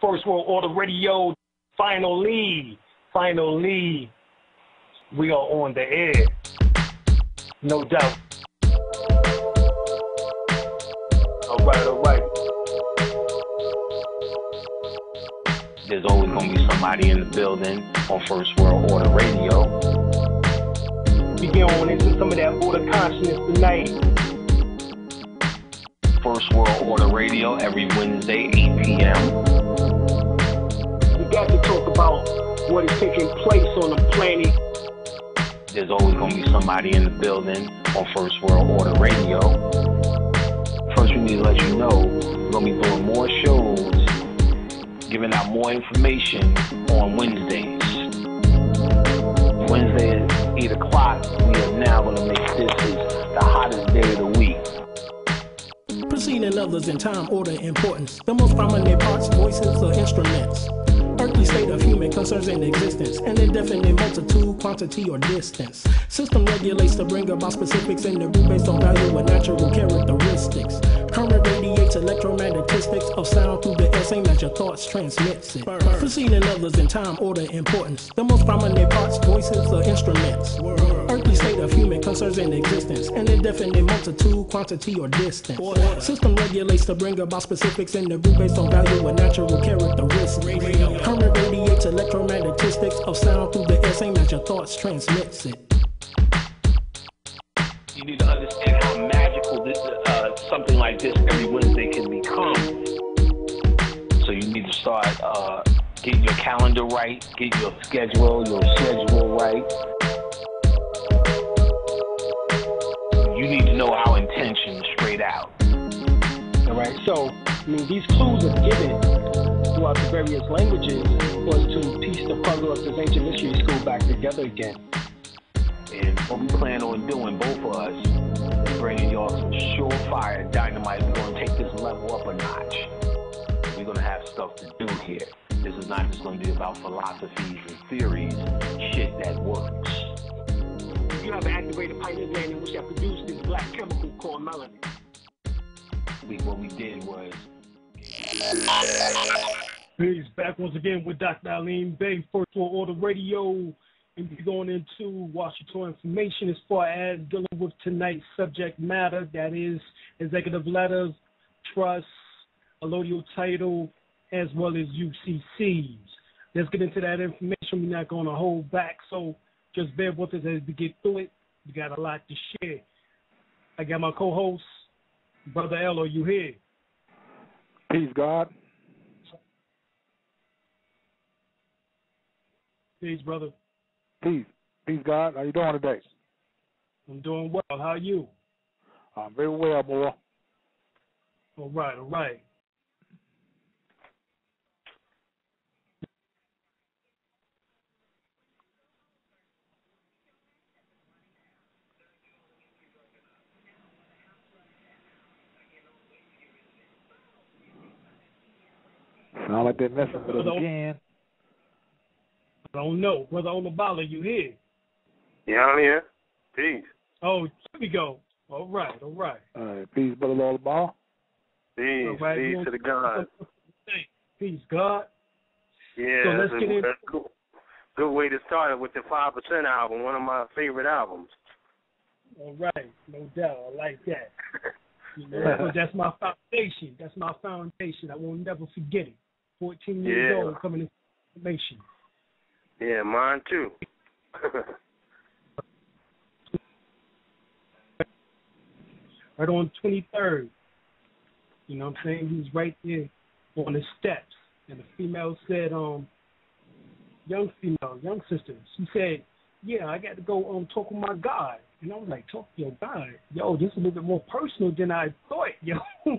First World Order Radio. Finally, finally, we are on the air. No doubt. All right, all right. There's always going to be somebody in the building on First World Order Radio. We get on into some of that order consciousness tonight. First World Order Radio every Wednesday, 8 p.m. We got to talk about what is taking place on the planet. There's always going to be somebody in the building on First World Order Radio. First, we need to let you know we're going to be doing more shows, giving out more information on Wednesdays. Wednesday at 8 o'clock, we are now going to make this is the hottest day of the week. Preceding others in time, order, importance. The most prominent parts, voices, or instruments. Earthly state of human concerns in existence, an indefinite multitude, quantity, or distance. System regulates to bring about specifics in the group based on value and natural characteristics. Current radiates electromagnetistics of sound through the air, same as your thoughts transmits it. Preceding others in time, order, importance. The most prominent parts, voices, or instruments. Earthly state of human concerns in existence, an indefinite multitude, quantity, or distance. System regulates to bring about specifics in the group based on value and natural characteristics. Radio. Current radiates electromagnetistics of sound through the air, same as your thoughts transmits it. You need to understand how magical this, uh, something like this every Wednesday can become. So you need to start uh, getting your calendar right, get your schedule, your schedule right. You need to know our intention straight out. All right, so I mean, these clues are given throughout the various languages for us to piece the puzzle of this ancient mystery school back together again. And what we plan on doing, both of us, bringing y'all some surefire dynamite. We're going to take this level up a notch. We're going to have stuff to do here. This is not just going to be about philosophies and theories, shit that works. You have an activated pineal gland in which that produced this black chemical called melanin. We, what we did was Peace. Back once again with Dr. Alim El-Bey, First World Order Radio. And we're going into Washington information as far as dealing with tonight's subject matter that is executive letters, trusts, allodial title, as well as UCCs. Let's get into that information. We're not going to hold back, so just bear with us as we get through it. We got a lot to share. I got my co host, Brother L. Are you here? Peace, God. Peace, brother. Peace. Peace, God. How you doing today? I'm doing well. How are you? I'm very well, boy. All right, all right. Sound like they're messing with us again. I don't know. Brother Olabala, you here? Yeah, I'm here. Peace. Oh, here we go. All right, all right. All right. Peace, brother Lullaby. Peace. All right, Peace to the God. Peace, God. Yeah, So let's that's, get a, in- that's a good, good way to start it with the Five Percent album, one of my favorite albums. All right, no doubt. I like that. You know, 'cause that's my foundation. That's my foundation. I will never forget it. 14 years Yeah. old coming into information. Yeah, mine too. Right on 23rd. You know what I'm saying? He was right there on the steps. And the female said, um, young female, young sister, she said, yeah, I got to go um talk with my God. And I was like, talk to your God? Yo, this is a little bit more personal than I thought, yo. you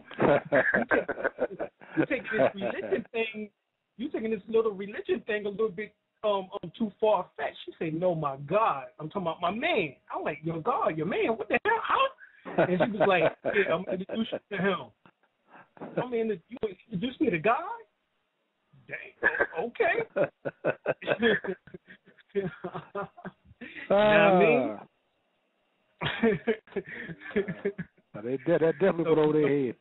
taking this religion thing, you taking this little religion thing a little bit um, um too far fetched. She said, No, my God. I'm talking about my man. I'm like, Your God, your man, what the hell? Huh? And she was like, Yeah, I'm introduce you to him. I mean you introduce me to God? Dang, okay. you know what I mean? Ah, they, that, that definitely went over their head.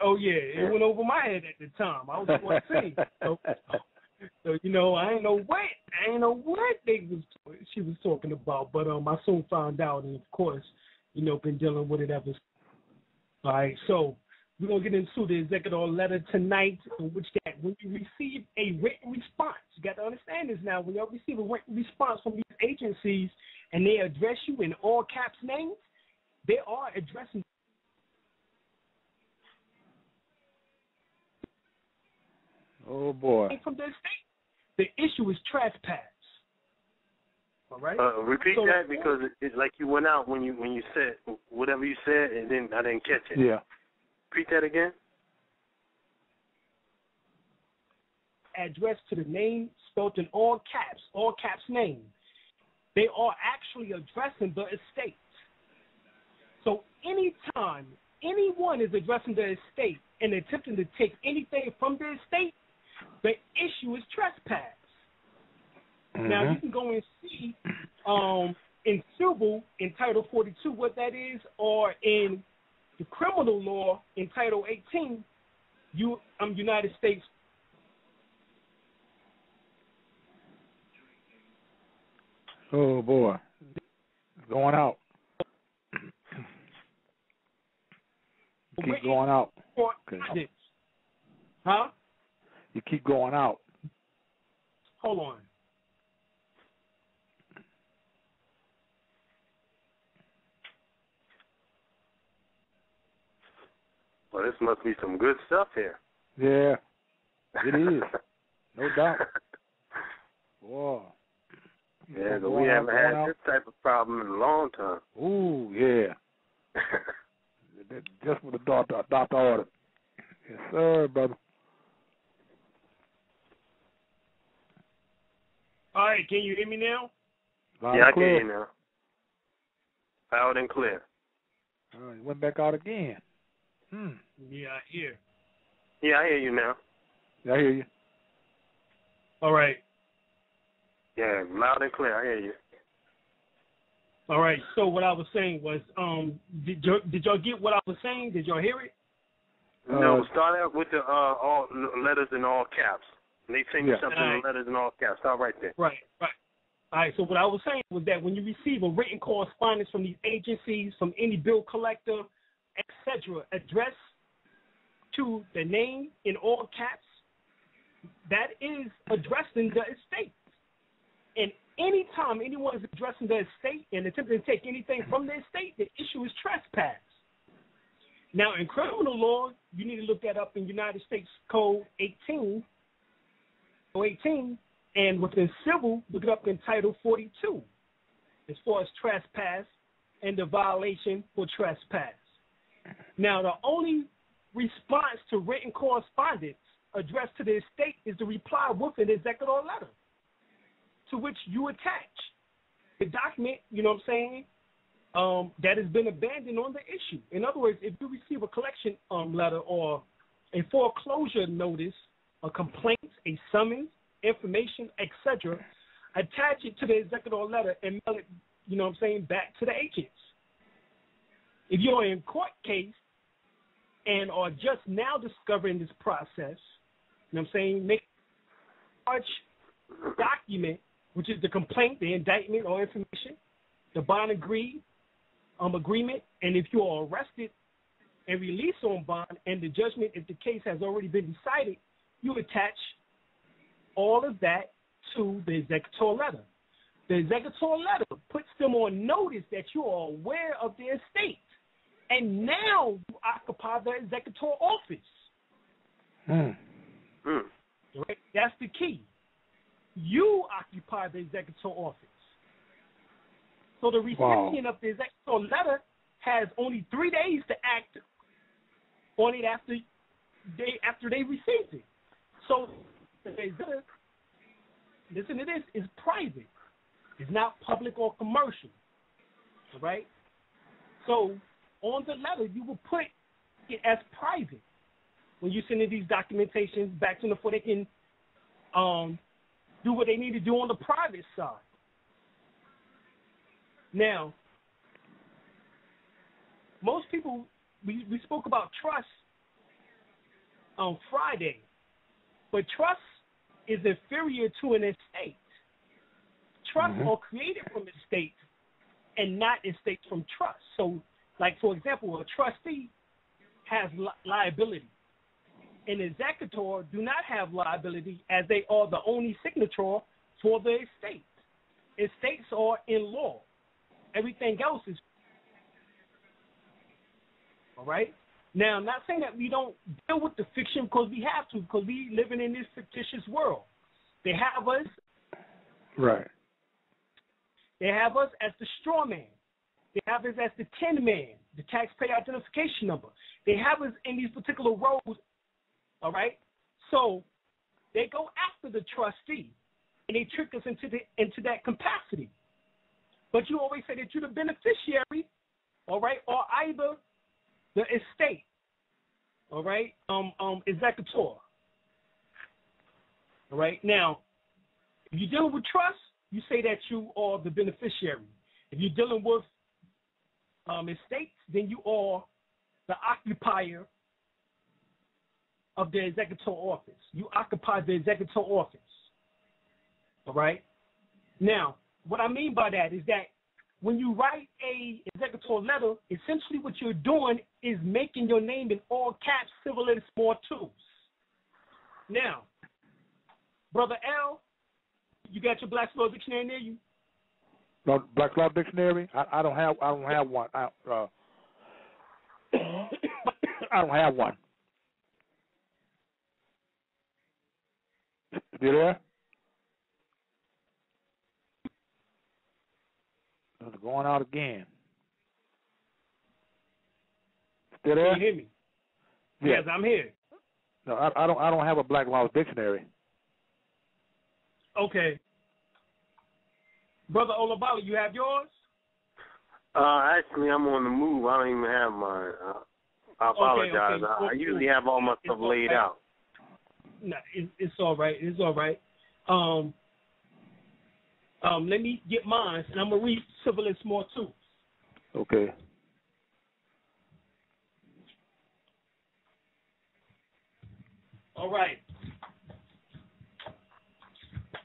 Oh yeah, it went over my head at the time. I was 14. so, so you know, I ain't know what I ain't know what they was she was talking about, but um, I soon found out, and of course, you know, been dealing with it ever. All right, so we're gonna get into the executive letter tonight, in which that when you receive a written response, you got to understand this now. When you receive a written response from these agencies and they address you in all caps names, they are addressing Oh boy. from their state. The issue is trespass. All right. Uh, repeat So- that because it, it's like you went out when you when you said whatever you said, and then I didn't catch it. Yeah. Repeat that again. addressed to the name spelled in all caps, all caps name. They are actually addressing the estate. So anytime anyone is addressing the estate and attempting to take anything from the estate, the issue is trespass. Now you can go and see um, in civil in Title 42 what that is, or in the criminal law in Title 18, you um, United States Oh boy. It's going out. Keep going out. Huh? You keep going out. Hold on. Well, this must be some good stuff here. Yeah. It is. No doubt. Boy. yeah, but Going we haven't going had out. this type of problem in a long time. Ooh, yeah. Just what the doctor doctor ordered. Yes, sir, brother. All right, can you hear me now? Loud yeah, I and can hear you now. Loud and clear. All right, he went back out again. Hmm. Yeah, I hear. Yeah, I hear you now. I hear you. All right. Yeah, loud and clear. I hear you. All right. So what I was saying was, um, did y'all, did y'all get what I was saying? Did y'all hear it? no, Uh, start out with the uh, all letters in all caps. And they send you Yeah. something All in letters in all caps. Start right there. Right. Right. All right. So what I was saying was that when you receive a written correspondence from these agencies, from any bill collector, etc., addressed to the name in all caps, that is addressing the estate. And anytime anyone is addressing the estate and attempting to take anything from the estate, the issue is trespass. Now, in criminal law, you need to look that up in United States Code 18, 18, and within civil, look it up in Title 42, as far as trespass and the violation for trespass. Now, the only response to written correspondence addressed to the estate is the reply with an executive letter to which you attach the document, you know what I'm saying, um, that has been abandoned on the issue. In other words, if you receive a collection um, letter or a foreclosure notice, a complaint, a summons, information, etc., attach it to the executor letter and mail it, you know what I'm saying, back to the agents. If you're in court case and are just now discovering this process, you know what I'm saying, make a large document, which is the complaint, the indictment or information, the bond agreed, um, agreement, and if you are arrested and released on bond and the judgment, if the case has already been decided, you attach all of that to the executor letter. The executor letter puts them on notice that you are aware of their estate. And now you occupy the executor office. Hmm. Hmm. Right? That's the key. You occupy the executor office. So the recipient of the executor letter has only three days to act on it after they after they received it. So listen to this, is private. It's not public or commercial. All right? So on the letter you will put it as private when you send in these documentations back to them before they can um, do what they need to do on the private side. Now, most people, we, we spoke about trust on Friday. But trust is inferior to an estate. Trusts Mhm. are created from estates and not estates from trust. So, like for example, a trustee has li- liability. An executor do not have liability as they are the only signature for the estate. Estates are in law. Everything else is all right. Now, I'm not saying that we don't deal with the fiction because we have to, because we living in this fictitious world. They have us. Right. They have us as the straw man. They have us as the tin man, the taxpayer identification number. They have us in these particular roles. All right. So they go after the trustee, and they trick us into the into that capacity. But you always say that you're the beneficiary, all right, or either the estate, all right, um, um, executor. All right. Now, if you're dealing with trust, you say that you are the beneficiary. If you're dealing with um, estates, then you are the occupier of the executor office. You occupy the executor office. All right. Now, what I mean by that is that when you write a executor letter, essentially what you're doing is making your name in all caps, civil and small twos. Now, brother L, you got your Black Law Dictionary near you? No, Black Law Dictionary. I, I don't have. I don't have one. I, uh, I don't have one. You there? It's going out again. Still there? Can you hear me? Yeah. Yes, I'm here. No, I, I don't. I don't have a Black Law Dictionary. Okay. Brother Olabali, you have yours? Uh, actually, I'm on the move. I don't even have mine. Uh, I apologize. okay. I, I usually have all my stuff laid right. out. No, it, it's all right. It's all right. Um, um, let me get mine, and I'm gonna read civil and small too. Okay. All right.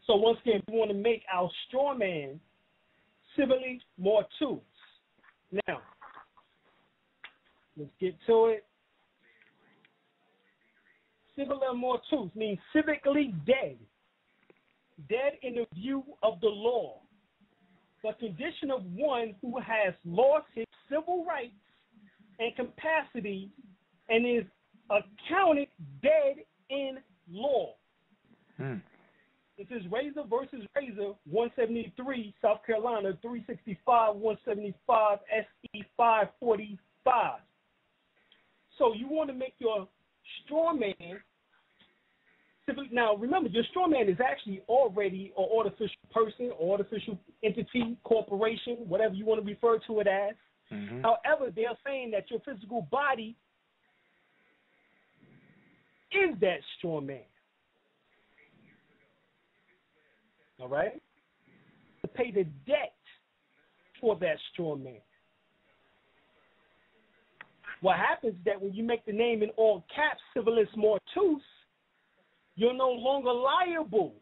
So once again, we want to make our straw man civilly more tools. Now, let's get to it. Civil and more tools means civically dead. Dead in the view of the law. The condition of one who has lost his civil rights and capacity and is accounted dead in law. Hmm. This is Razor versus Razor, 173, South Carolina, 365, 175, SE 545. So you want to make your straw man. Now, remember, your straw man is actually already an artificial person, or artificial entity, corporation, whatever you want to refer to it as. Mhm. However, they're saying that your physical body is that straw man. All right? To pay the debt for that straw man. What happens is that when you make the name in all caps, civiliter mortuus, you're no longer liable.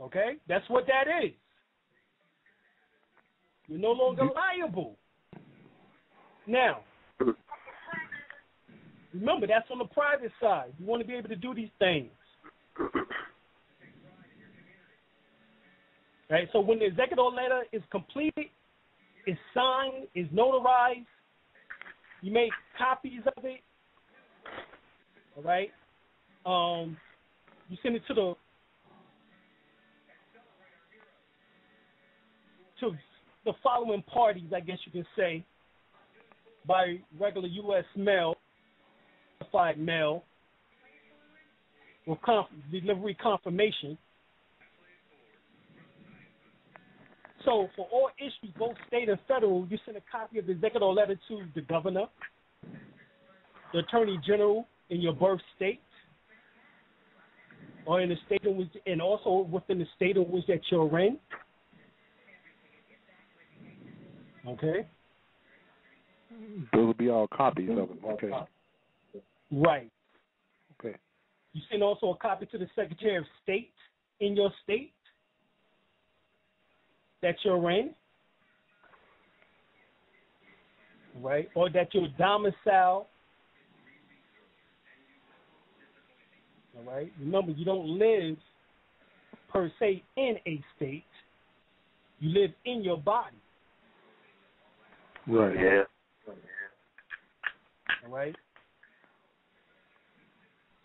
Okay? That's what that is. You're no longer liable. Now, remember, that's on the private side. You want to be able to do these things. Right? So when the executive letter is completed, is signed, is notarized, you make copies of it. All right? Um, you send it to the to the following parties, I guess you can say, by regular U.S. mail, certified mail, with conf- delivery confirmation. So for all issues, both state and federal, you send a copy of the executive letter to the governor, the attorney general in your birth state, or in the state in which, and also within the state in which that you're in. Okay. Those will be all copies of them. Okay. Right. Okay. You send also a copy to the Secretary of State in your state that you're in. Right? Or that you're domicile. All right. Remember, you don't live per se in a state. You live in your body. Right. Yeah. All right.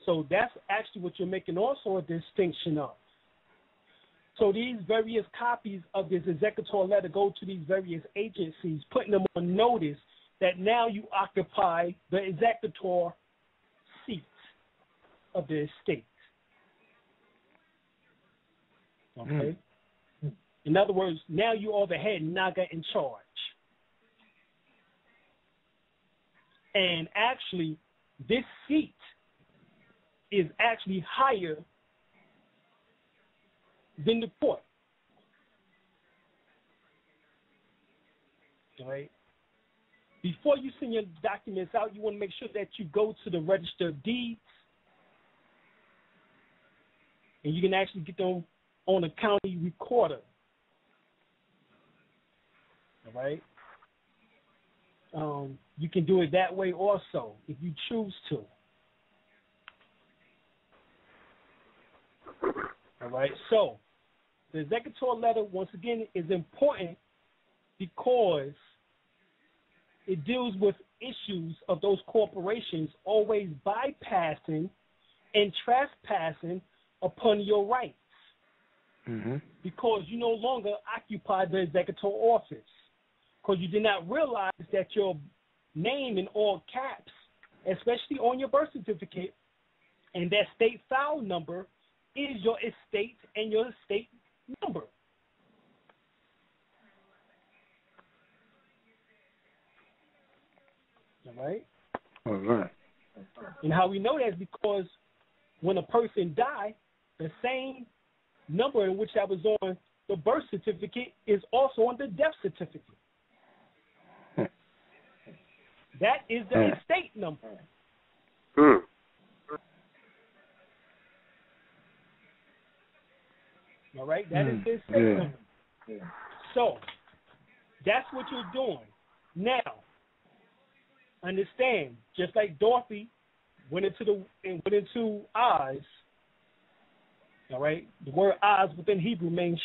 So that's actually what you're making also a distinction of. So these various copies of this executor letter go to these various agencies, putting them on notice that now you occupy the executor seat of the estate. Okay? Mm. Hmm. In other words, now you are the head naga in charge. And actually, this seat is actually higher than the court. Right. Before you send your documents out, you want to make sure that you go to the register of deeds, and you can actually get them on a county recorder. All right. Um, you can do it that way also if you choose to. All right. So the executor letter, once again, is important because it deals with issues of those corporations always bypassing and trespassing upon your rights Mm-hmm. because you no longer occupy the executor office because you did not realize that your name in all caps, especially on your birth certificate, and that state file number is your estate and your estate number. All right? All right. And how we know that is because when a person died, the same number in which that was on the birth certificate is also on the death certificate. That is the Hmm. estate number. Hmm. All right, that is Hmm. the estate Yeah. number. So that's what you're doing. Now, understand, just like Dorothy went into the and went into Oz. All right, the word Oz within Hebrew means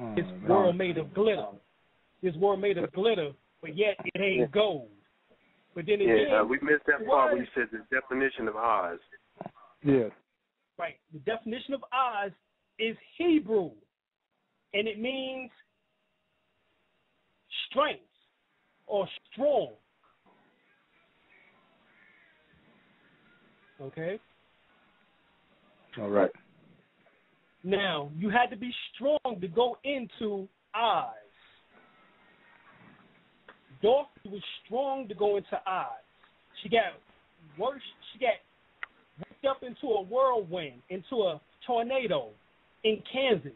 Oh, this world made of glitter. This world made of glitter, but yet it ain't gold. But then again, Yeah, uh, we missed that part when you said the definition of Oz. Yeah. right, the definition of Oz is Hebrew, and it means strength or strong. Okay. All right. Now you had to be strong to go into eyes. Dorothy was strong to go into eyes. She got worse. She got whipped up into a whirlwind, into a tornado in Kansas,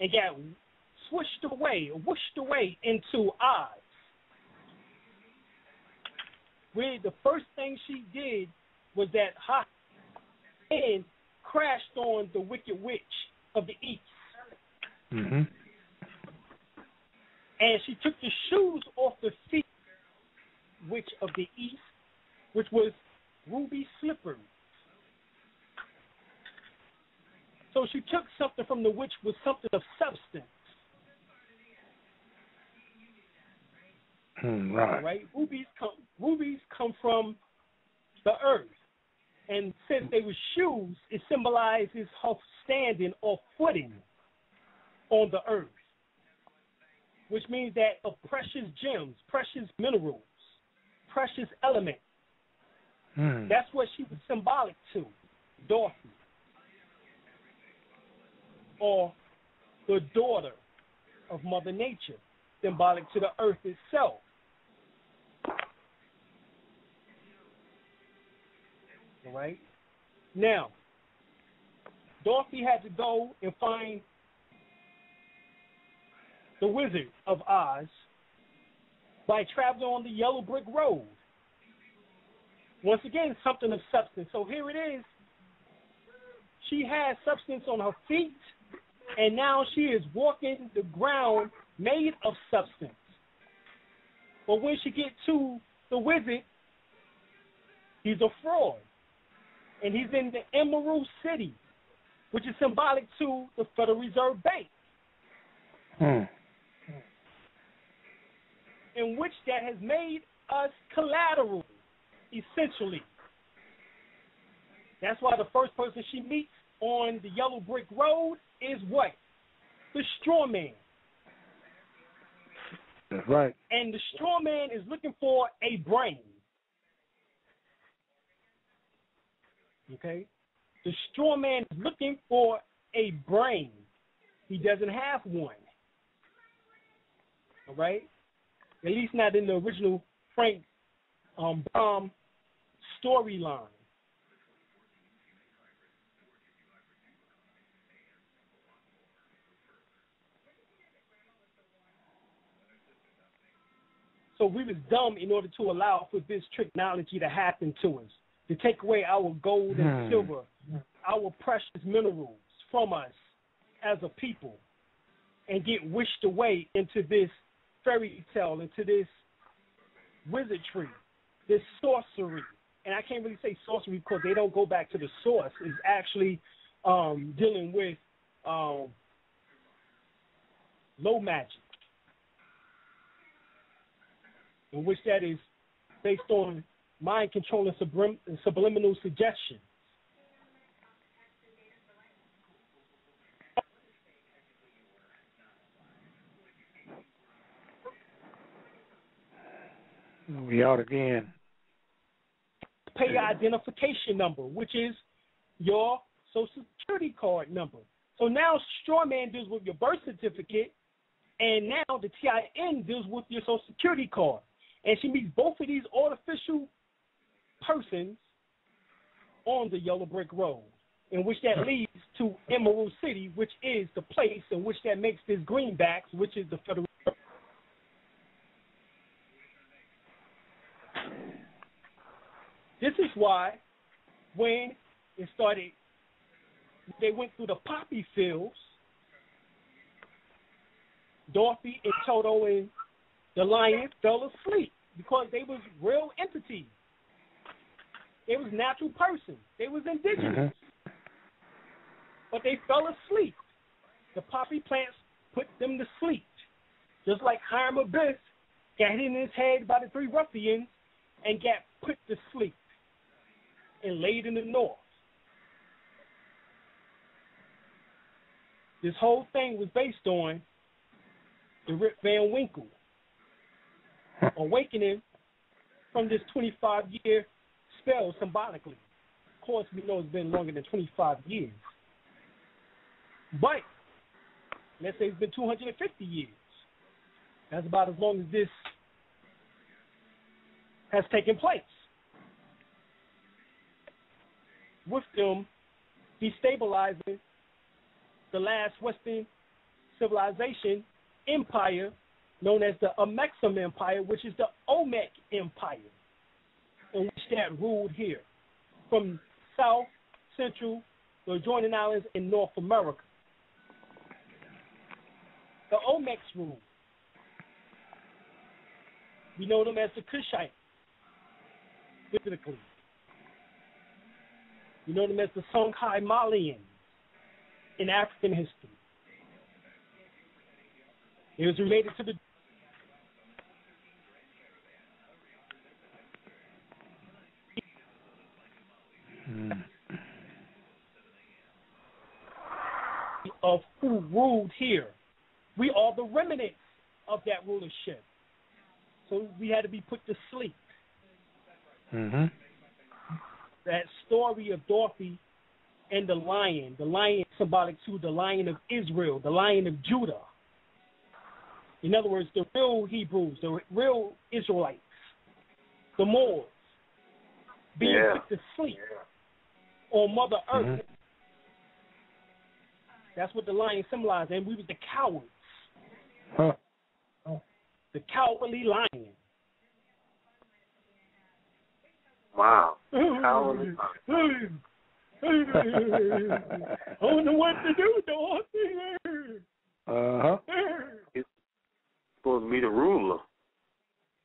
and got swished away, whooshed away into eyes. Where the first thing she did was that hot and crashed on the Wicked Witch of the East. Mm-hmm. and she took the shoes off the feet, which of the east, which was ruby slippers. So she took something from the witch with something of substance, Mm, all right. right? Rubies come rubies come from the earth, and since they were shoes, it symbolizes her standing or footing on the earth, which means that of precious gems, precious minerals, precious elements. Mm. That's what she was symbolic to, Dorothy, or the daughter of Mother Nature, symbolic to the earth itself. All right. Now, Dorothy had to go and find the Wizard of Oz by traveling on the yellow brick road. Once again, something of substance. So here it is. She has substance on her feet, and now she is walking the ground made of substance. But when she gets to the wizard, he's a fraud. And he's in the Emerald City, which is symbolic to the Federal Reserve Bank. Hmm. in which that has made us collateral, essentially. That's why the first person she meets on the yellow brick road is what? The straw man. That's right. And the straw man is looking for a brain. Okay? The straw man is looking for a brain. He doesn't have one. All right? At least not in the original Frank um, Baum storyline. So we was dumb in order to allow for this technology to happen to us, to take away our gold and Hmm. silver, our precious minerals from us as a people, and get wished away into this fairy tale, into this wizardry, this sorcery. And I can't really say sorcery because they don't go back to the source. It's actually um, dealing with um, low magic, in which that is based on mind control and sublim- subliminal suggestion. We out again. pay your identification number, which is your social security card number. So now Strawman deals with your birth certificate, and now the TIN deals with your social security card. And she meets both of these artificial persons on the yellow brick road, in which that leads to Emerald City, which is the place in which that makes this greenbacks, which is the federal. This is why when it started, they went through the poppy fields. Dorothy and Toto and the lion fell asleep because they was real entities. They was natural persons. They was indigenous. Mm-hmm. But they fell asleep. The poppy plants put them to sleep. Just like Hiram Abiff got hit in his head by the three ruffians and got put to sleep and laid in the north. This whole thing was based on the Rip Van Winkle awakening from this 25 year spell symbolically. Of course, we know it's been longer than 25 years. But let's say it's been 250 years. That's about as long as this has taken place. With them destabilizing the last Western civilization empire known as the Amexem Empire, which is the Olmec Empire, in which that ruled here from South, Central, the adjoining islands in North America. The Olmecs ruled. We know them as the Kushites, biblically. We know them as the Songhai Malians in African history. It was related to the of who ruled here. We are the remnants of that rulership. So we had to be put to sleep. Mhm. That story of Dorothy and the lion, the lion symbolic to the lion of Israel, the lion of Judah. In other words, the real Hebrews, the real Israelites, the Moors, being Yeah. put to sleep on Mother Earth. Mhm. That's what the lion symbolized, and we was the cowards. Huh. The cowardly lion. Wow. Cowardly I don't know what to do, Dorothy. Uh huh. Supposed to be the ruler.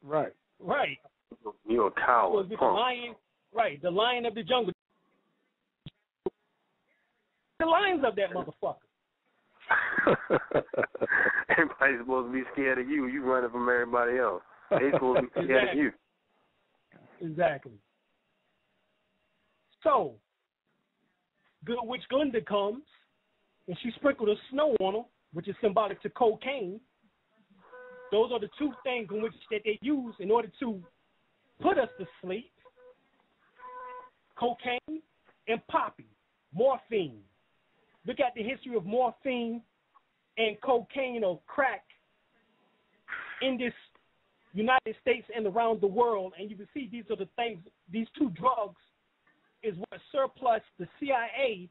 Right. Right. You're a coward. Supposed to be the lion. Right, the lion of the jungle. The lines of that motherfucker. Everybody's supposed to be scared of you. You running from everybody else. They supposed to be scared of you. Exactly. So, Good Witch Glinda comes, and she sprinkled the snow on them, which is symbolic to cocaine. Those are the two things in which that they use in order to put us to sleep. Cocaine and poppy, morphine. Look at the history of morphine and cocaine or crack in this United States and around the world, and you can see these are the things. These two drugs is what surplus the CIA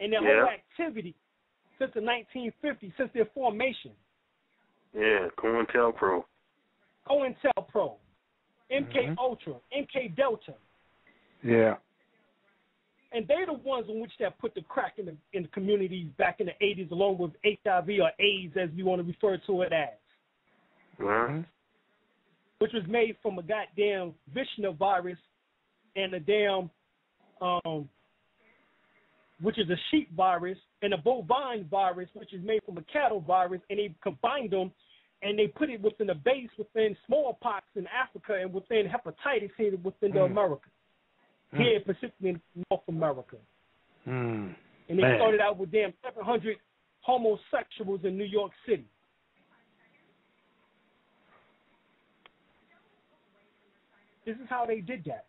and their whole activity since the 1950s, since their formation. Yeah, COINTELPRO. COINTELPRO, MK Mhm. Ultra, MK Delta, Yeah. And they're the ones in which that put the crack in the in the communities back in the 80s, along with HIV or AIDS, as we want to refer to it as, Huh? which was made from a goddamn visna virus and a damn, um, which is a sheep virus, and a bovine virus, which is made from a cattle virus, and they combined them and they put it within a base within smallpox in Africa and within hepatitis here within the Mm. Mm. here specifically in North America. Mm. And they Man. started out with damn 700 homosexuals in New York City. This is how they did that.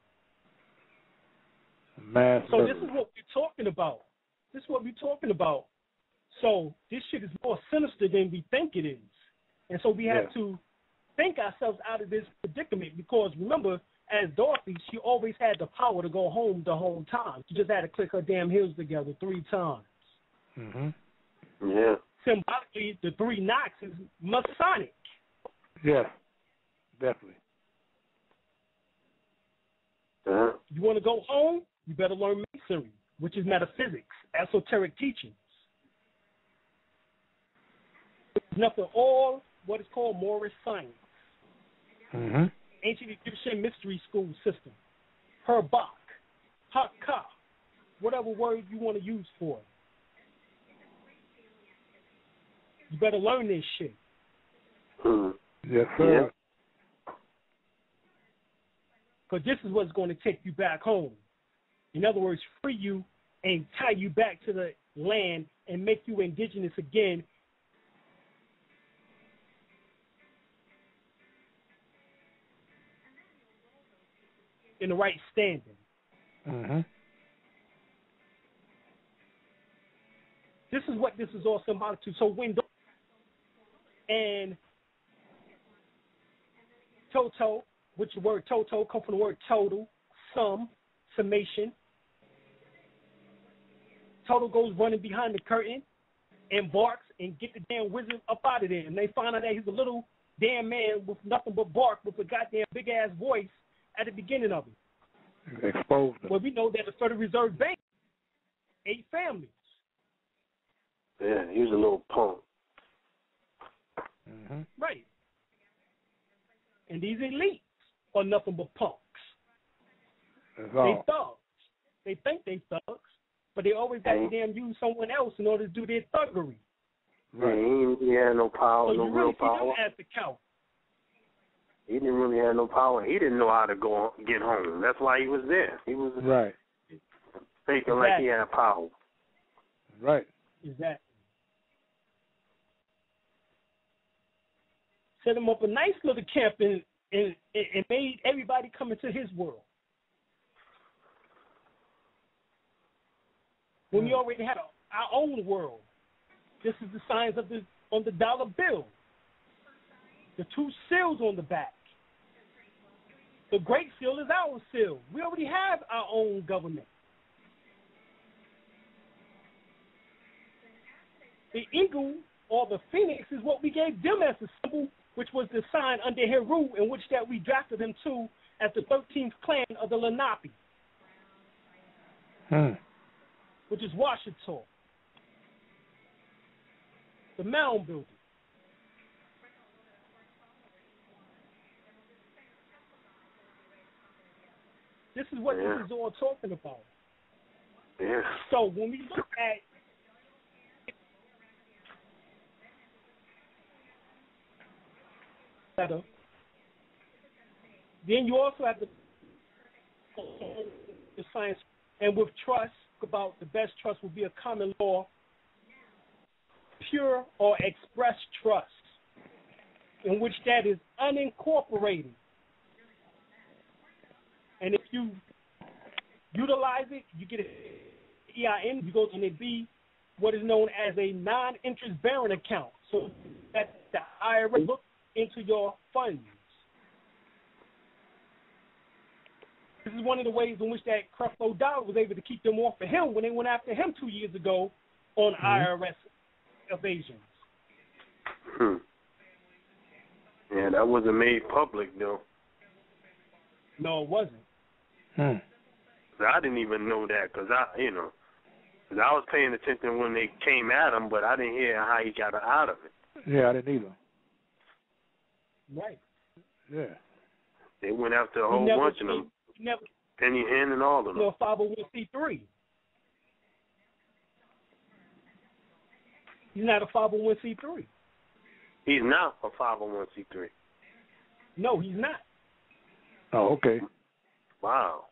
Mass So this is what we're talking about. This is what we're talking about. So this shit is more sinister than we think it is. And so we have Yeah. to think ourselves out of this predicament because remember, as Dorothy, she always had the power to go home the whole time. She just had to click her damn heels together three times. hmm Yeah. Symbolically, the three knocks is Masonic. Yes. Definitely. Uh-huh. You want to go home? You better learn masonry, which is metaphysics, esoteric teachings. It's nothing all what is called Moorish science, hmm ancient Egyptian mystery school system, Herbach, Hakka, whatever word you want to use for it. You better learn this shit. Hmm. Yes, sir. because this is what's going to take you back home. In other words, free you and tie you back to the land and make you indigenous again. In the right standing. hmm This is what this is all symbolic to. So when the- and Toto, which the word Toto come from the word total, sum, summation. Toto goes running behind the curtain and barks and get the damn wizard up out of there. And they find out that he's a little damn man with nothing but bark with a goddamn big ass voice at the beginning of it. Exposed them. Well, we know that the Federal Reserve Bank, eight families. Yeah, he was a little punk. hmm Right. And these elites are nothing but punks. That's They all. thugs. They think they thugs, but they always got to damn use someone else in order to do their thuggery. Yeah, he didn't really no power, So no you real really see them power. as the count. He didn't really have no power. He didn't know how to go get home. That's why he was there. He was Right. thinking like he had power. Right. Exactly. Set him up a nice little camp and, and, and made everybody come into his world. When we hmm. already had a, our own world. This is the signs of the on the dollar bill. The two seals on the back. The great seal is our seal. We already have our own government. The eagle or the phoenix is what we gave them as a symbol, which was the sign under Heru, in which that we drafted them to as the 13th clan of the Lenape, Hmm. which is Washitaw, the mound building. This is what Yeah. this is all talking about. Yeah. So when we look at better, then you also have to the science and with trust about the best trust will be a common law, pure or express trust, in which that is unincorporated. And if you utilize it, you get an EIN, you go and it be what is known as a non-interest bearing account. So that the IRS look into your funds. This is one of the ways in which that Creflo Dollar was able to keep them off of him when they went after him two years ago on IRS evasions. Hmm. Yeah, that wasn't made public though. No, it wasn't. Hmm. I didn't even know that because I, you know, 'cause I was paying attention when they came at him, but I didn't hear how he got out of it. Yeah, I didn't either. Right. Yeah. They went after a whole never, bunch of them, He, he never Benny Hinn and all of them. no 501c3. He's not a 501c3. He's not a 501c3. No, he's not. Oh, okay. Wow.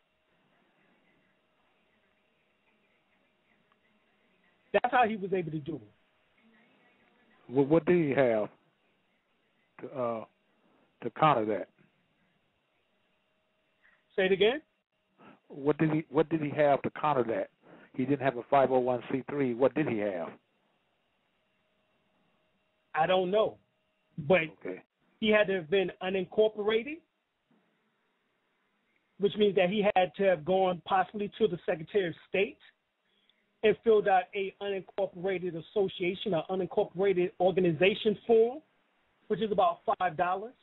That's how he was able to do it. What, what did he have to uh to counter that? Say it again. What did he What did he have to counter that? He didn't have a 501c3. What did he have? I don't know. But Okay. he had to have been unincorporated, which means that he had to have gone possibly to the Secretary of State and filled out a unincorporated association or unincorporated organization form, which is about five dollars,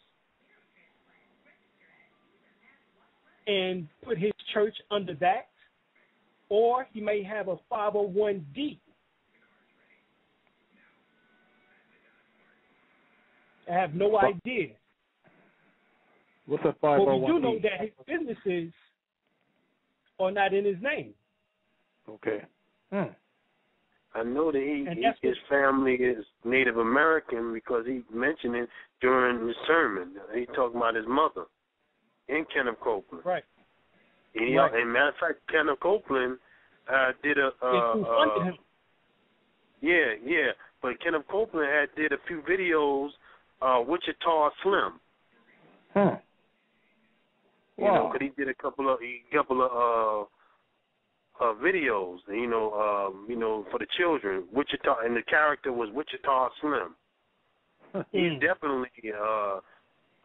and put his church under that, or he may have a 501d. I have no idea. What's a 501? But we do 501c? know that his businesses are not in his name. Okay. Hmm. I know that he, he his family is Native American because he mentioned it during his sermon. He talked about his mother in Kenneth Copeland. Right. And, he, Right. and matter of fact, Kenneth Copeland uh, did a uh, uh, yeah yeah, but Kenneth Copeland had did a few videos. Uh, Wichita Slim, Hmm. you know, Wow. 'cause he did a couple of a couple of uh, uh, videos, you know, um, you know, for the children. Wichita, and the character was Wichita Slim. He's Mm. definitely uh,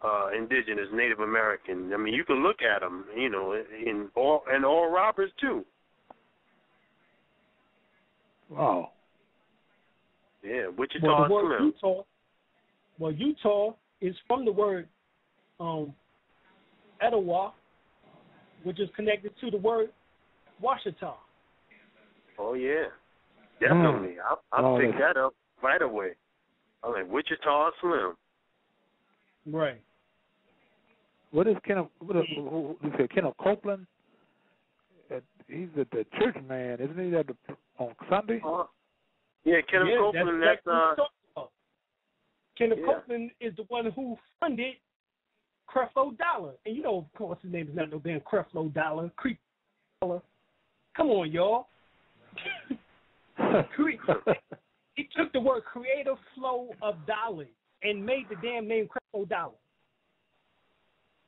uh, indigenous, Native American. I mean, you can look at him, you know, in all and Oral Roberts too. Wow. Yeah, Wichita Well, Slim. Utah, well, Utah is from the word um, Etowah, which is connected to the word Washitaw. Oh yeah, definitely. I I Oh, picked that's- that up right away. I'm like Wichita Slim. Right. What is Kenneth? What is, who, who, you said Kenneth Copeland? Uh, he's the, the church man, isn't he? At the, on Sunday. Uh, yeah, Kenneth yeah, Copeland. That's, That's, uh, that's uh, Kenneth yeah. Copeland is the one who funded Creflo Dollar. And you know, of course, his name is not no damn Creflo Dollar. Creep Dollar. Come on, y'all. He took the word creative flow of dollars and made the damn name Creflo Dollar.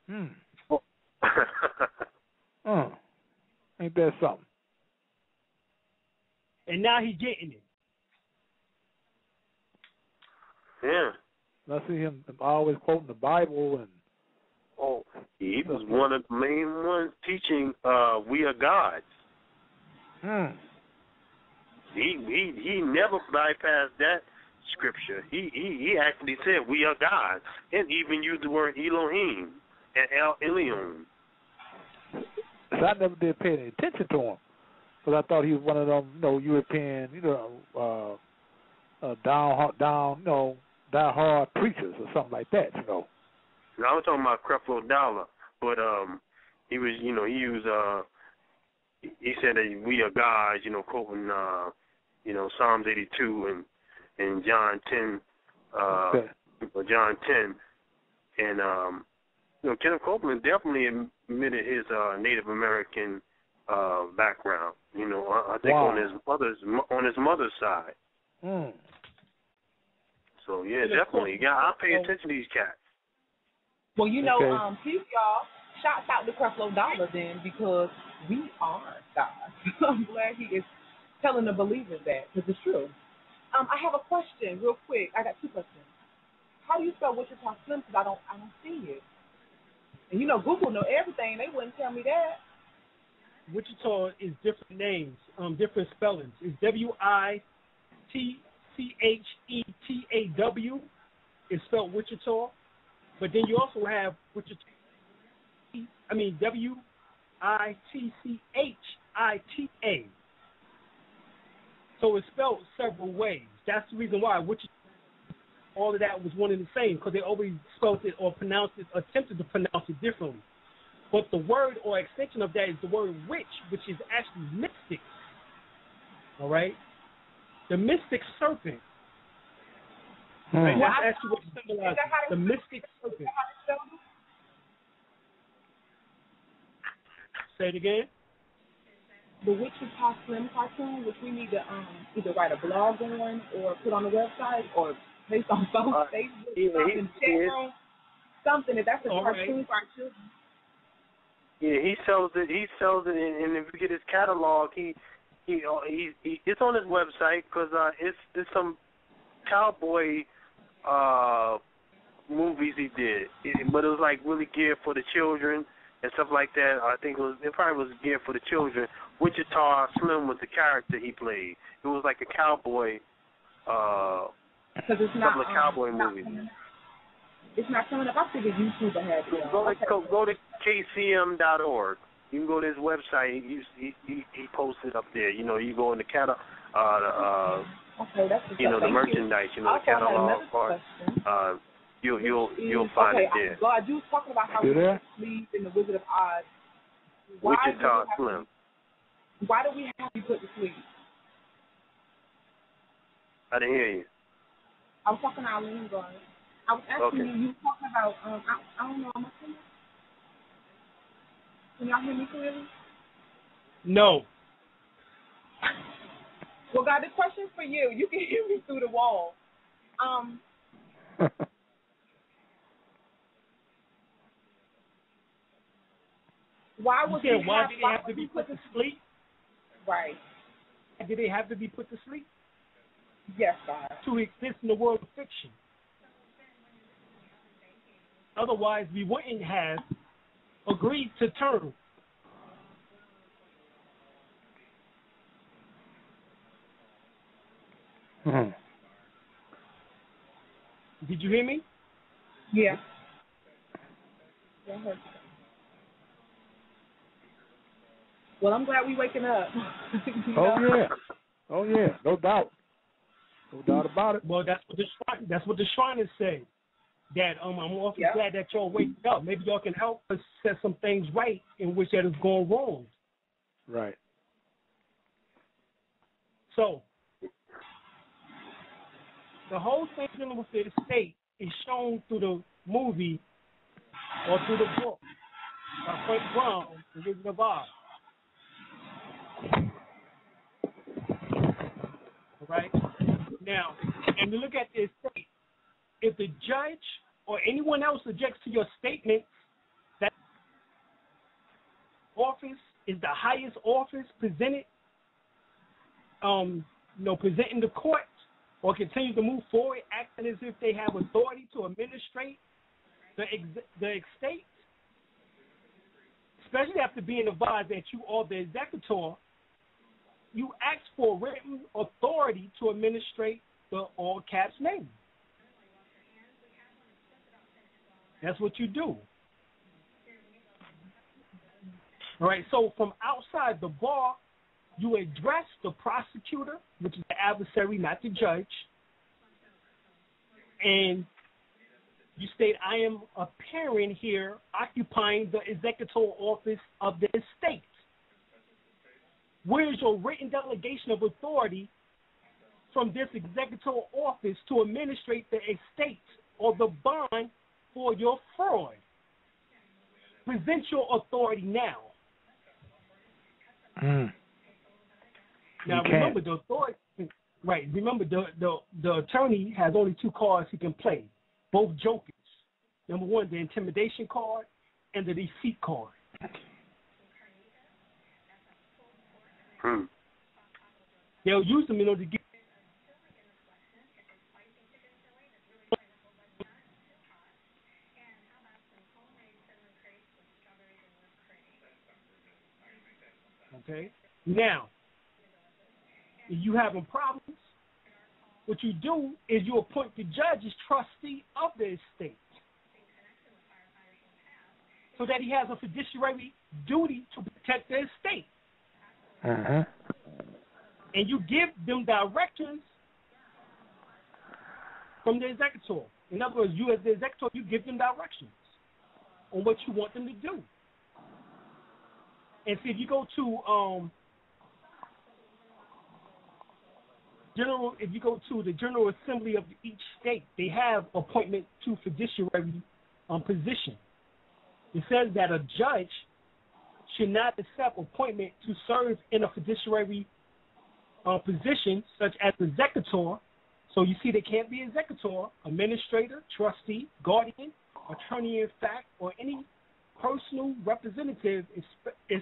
hmm. Uh, ain't that something? And now he getting it. yeah. I see him always quoting the Bible and Oh, he was one of the main ones teaching uh we are gods. Hmm. He he he never bypassed that scripture. He he he actually said we are God, and even used the word Elohim and El Elyon. So I never did pay any attention to him because I thought he was one of them, you know, European, you know, uh, uh, down, down, you know, die hard preachers or something like that, you know. Now, I was talking about Creflo Dollar, but um, he was, you know, he used uh, he said that we are gods, you know, quoting uh, you know, Psalms 82 and and John 10, uh, Okay. John 10, and um, you know, Kenneth Copeland definitely admitted his uh, Native American uh, background. You know, I, I think Wow. on his mother's on his mother's side. Mm. So yeah, Kenneth definitely. Copeland. Yeah, I pay attention to these cats. Well, you know, Okay. um, peace, y'all. Shouts out to Creflo Dollar then because we are God. I'm glad he is telling the believers that because it's true. Um, I have a question, real quick. I got two questions. How do you spell Wichita Slim? Because I don't, I don't see it. And you know, Google know everything. They wouldn't tell me that. Wichita is different names, um, different spellings. It's W I T C H E T A W. It's spelled Wichita, but then you also have Wichita. I mean W I T C H I T A. So it's spelled several ways. That's the reason why Wichita. All of that was one and the same because they always spelled it or pronounced it, attempted to pronounce it differently. But the word or extension of that is the word witch, which is actually mystic. All right? The mystic serpent. Right? Hmm. That's actually what it symbolizes. Is that how The mystic serpent. How they spell it? Say it again. The Wichita Slim cartoon, which we need to um, either write a blog on or put on the website or place on Facebook, Uh, Facebook yeah, something, he- chat something. If that's a All cartoon right. for our children. Yeah, he sells it. He sells it, and, and if you get his catalog, he he uh, he, he it's on his website because uh, it's it's some cowboy uh movies he did, it, but it was like really geared for the children and stuff like that. I think it was it probably was geared for the children. Wichita Slim was the character he played. It was like a cowboy. uh it's not Couple of um, cowboy not movies. It's not coming up. I figured YouTube would have it. Go to Okay. go, to kcm.org. You can go to his website. He he he, he posted up there. You know, you go in the catalog, uh, the, uh, Okay, that's you know, the merchandise. You know, I the also had catalog part. Uh, you'll you'll you'll find okay, it there. God, you was talking about how You we there? sleep in the Wizard of Oz. Why do we Wichita have to- Slim. Why do we have to be put to sleep? I didn't hear you. I was talking to Eileen Garner. I was asking Okay. you, you were talking about, um, I, I don't know, am I clear? Can y'all hear me clearly? No. Well, God, the question for you. You can hear me through the wall. Um, why You would said why have, did they have to be we put to sleep? Right. Did they have to be put to sleep Yes, God. to exist in the world of fiction? Otherwise, we wouldn't have agreed to terms. Hmm. Did you hear me? Yeah. Yeah, I heard you. Well, I'm glad we waking up. You Oh know? yeah. Oh yeah. No doubt. No doubt about it. Well, that's what the shrine, that's what the Shriners say. That um, I'm awfully Yeah. glad that y'all waking up. Maybe y'all can help us set some things right in which that is going wrong. Right. So, the whole thing dealing with the estate is shown through the movie or through the book by Frank Brown, The Wizard of Oz. All right? Now, and you look at this estate, if the judge or anyone else objects to your statement that office is the highest office presented um, you know, presenting the court or continue to move forward, acting as if they have authority to administrate the ex- the estate, especially after being advised that you are the executor, you ask for written authority to administrate the all caps name. That's what you do. Right, so from outside the bar, you address the prosecutor, which is the adversary, not the judge, and you state, I am appearing here occupying the executor office of the estate. Where is your written delegation of authority from this executor office to administrate the estate or the bond for your fraud? Present your authority now. Mm. Now You remember the authority right, remember the, the the attorney has only two cards he can play. Both jokers. Number one, the intimidation card and the deceit card. Hmm. They'll use them in order to get Okay. Now, if you having problems, what you do is you appoint the judge as trustee of the estate, so that he has a fiduciary duty to protect the estate, Mhm. and you give them directives from the executor. In other words, you as the executor, you give them directions on what you want them to do. And see, if you go to um, general, if you go to the General Assembly of each state, they have appointment to fiduciary um, position. It says that a judge should not accept appointment to serve in a fiduciary uh, position, such as executor. So you see, they can't be executor, administrator, trustee, guardian, attorney in fact, or any personal representative is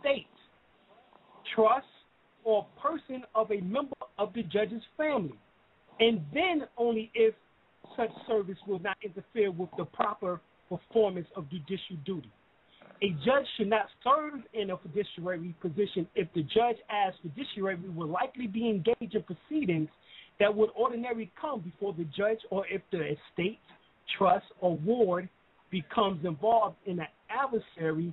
state, trust, or person of a member of the judge's family, and then only if such service will not interfere with the proper performance of judicial duty. A judge should not serve in a fiduciary position if the judge as fiduciary will likely be engaged in proceedings that would ordinarily come before the judge or if the estate, trust, or ward becomes involved in an adversary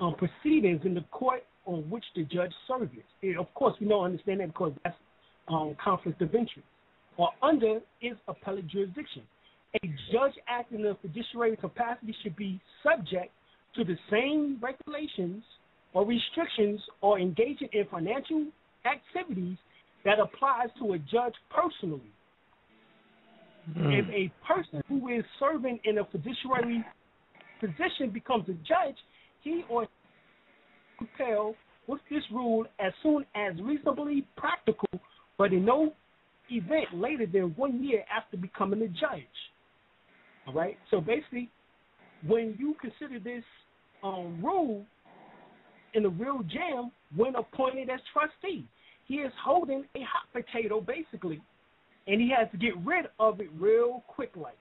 um, proceedings in the court on which the judge serves. Of course, we don't understand that because that's um, conflict of interest. Or under is appellate jurisdiction. A judge acting in a fiduciary capacity should be subject to the same regulations or restrictions or engaging in financial activities that applies to a judge personally. Hmm. If a person who is serving in a fiduciary position becomes a judge, he or she compelled with this rule as soon as reasonably practical, but in no event later than one year after becoming a judge. All right. So basically, when you consider this um, rule in the real jam, when appointed as trustee, he is holding a hot potato basically, and he has to get rid of it real quick, like.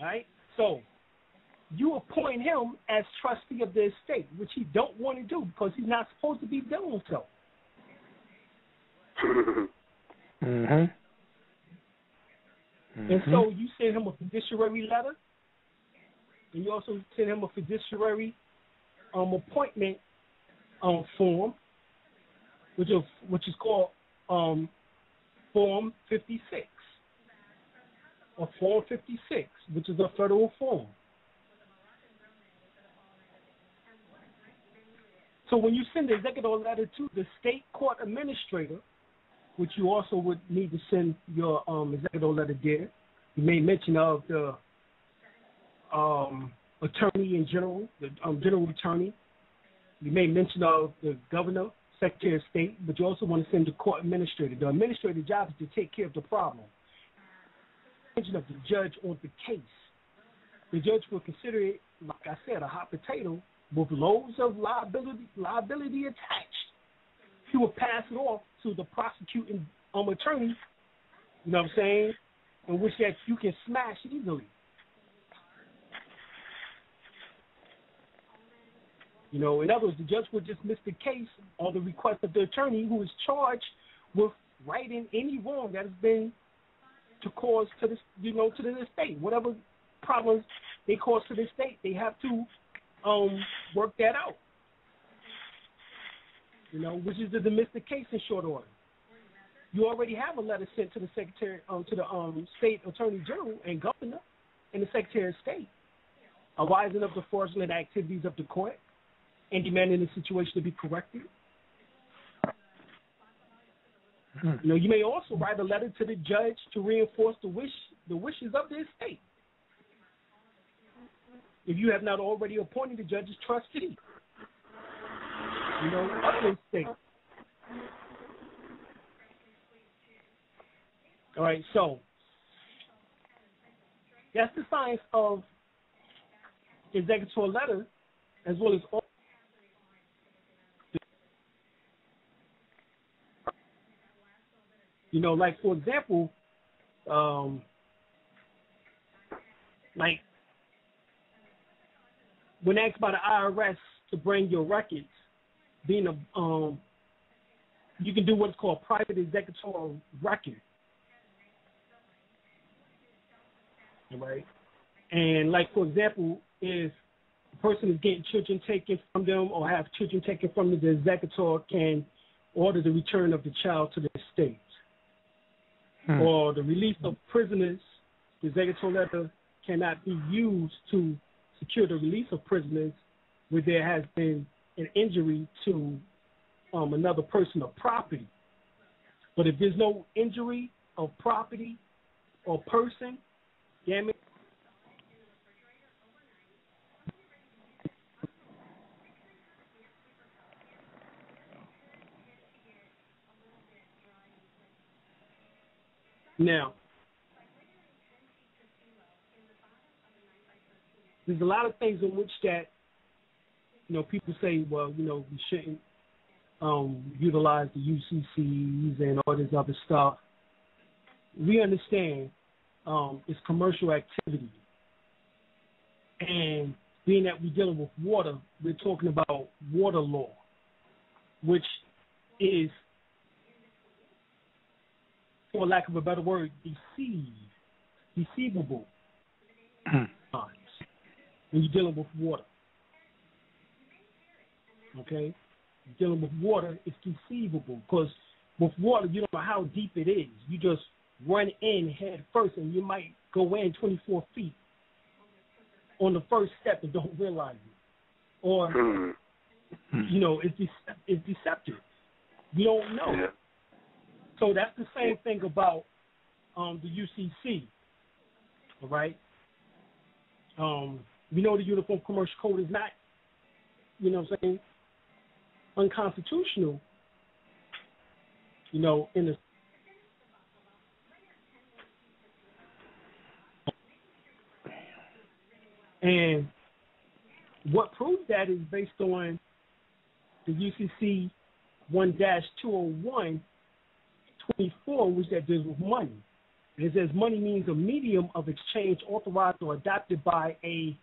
Right. So you appoint him as trustee of the estate, which he don't want to do because he's not supposed to be doing so. Mhm. And so you send him a fiduciary letter, and you also send him a fiduciary um, appointment um, form, which is which is called um, Form 56 or Form 56, which is a federal form. So when you send the executive letter to the state court administrator, which you also would need to send your um, executive letter there, you made mention of the um, attorney in general, the um, general attorney. You made mention of the governor, secretary of state, but you also want to send the court administrator. The administrator's job is to take care of the problem. Mention of the judge on the case. The judge will consider it, like I said, a hot potato with loads of liability liability attached. He will pass it off to the prosecuting um, attorney. You know what I'm saying? In which that you can smash easily. You know, in other words, the judge would dismiss the case on the request of the attorney who is charged with righting any wrong that has been to cause to the you know to the estate. Whatever problems they cause to the estate, they have to um work that out. You know, which is to domestic case in short order. You already have a letter sent to the secretary um to the um state attorney general and governor and the secretary of state arising of the fraudulent activities of the court and demanding the situation to be corrected. Hmm. You know, you may also write a letter to the judge to reinforce the wish the wishes of the estate. If you have not already appointed the judge's trustee. You know, other estate. All right, so that's the science of executor letter as well as all You know, like for example, um, like when asked by the IRS to bring your records, being a um, you can do what's called private executor record. Right? And like for example, if a person is getting children taken from them or have children taken from them, the executor can order the return of the child to the state Hmm. or the release of prisoners, the executor letter cannot be used to secure the release of prisoners where there has been an injury to um, another person or property. But if there's no injury of property or person, damage, Now, there's a lot of things in which that, you know, people say, well, you know, we shouldn't um, utilize the UCCs and all this other stuff. We understand um, it's commercial activity. And being that we're dealing with water, we're talking about water law, which is for lack of a better word, deceive, deceivable times when you're dealing with water. Okay? Dealing with water is conceivable because with water, you don't know how deep it is. You just run in head first and you might go in 24 feet on the first step and don't realize it. Or, Hmm. you know, it's, dece- it's deceptive. You don't know. Yeah. So that's the same thing about um, the UCC. All right. Um, we know the Uniform Commercial Code is not, you know, what I'm saying, unconstitutional. You know, in the and what proves that is based on the UCC 1 201 24, which that deals with money. And it says money means a medium of exchange authorized or adopted by a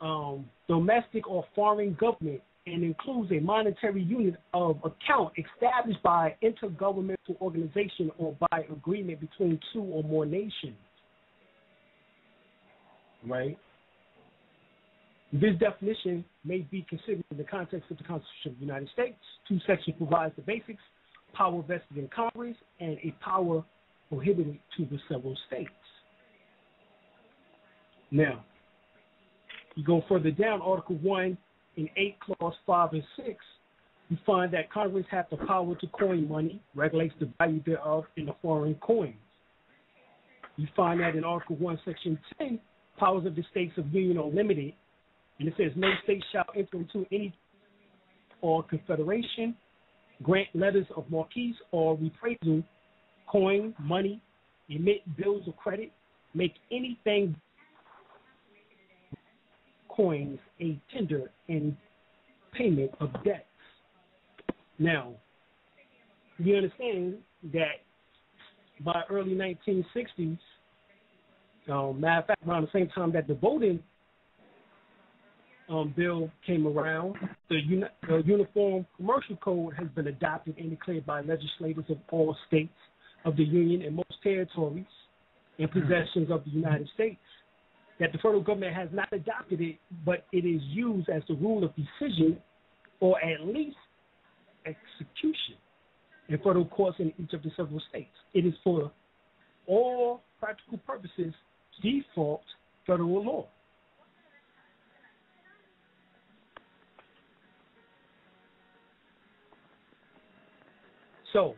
um, domestic or foreign government and includes a monetary unit of account established by an intergovernmental organization or by agreement between two or more nations. Right? This definition may be considered in the context of the Constitution of the United States. Two sections provides the basics power vested in Congress, and a power prohibited to the several states. Now, you go further down, Article 1 in 8, Clause 5 and 6, you find that Congress has the power to coin money, regulates the value thereof in the foreign coins. You find that in Article 1, Section 10, powers of the states of union are limited, and it says no state shall enter into any or confederation grant letters of marque or reprisal, coin, money, emit bills of credit, make anything coins a tender in payment of debts. Now, you understand that by early 1960s, um, matter of fact, around the same time that the voting um, bill came around, the, uni- the Uniform Commercial Code has been adopted and declared by legislators of all states of the Union and most territories and possessions of the United States. That the federal government has not adopted it, but it is used as the rule of decision or at least execution in federal courts in each of the several states. It is for all practical purposes default federal law. So,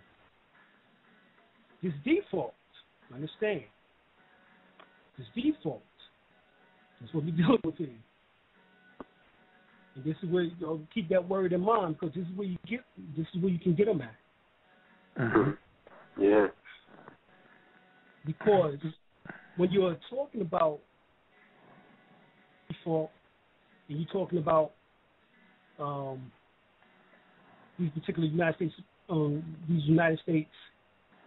this default, understand, this default, that's what we're dealing with here. And this is where you know, keep that word in mind because this is where you get, this is where you can get them at. Mm-hmm. Yeah. Because when you're talking about default, and you're talking about um, these particular United States, um, these United States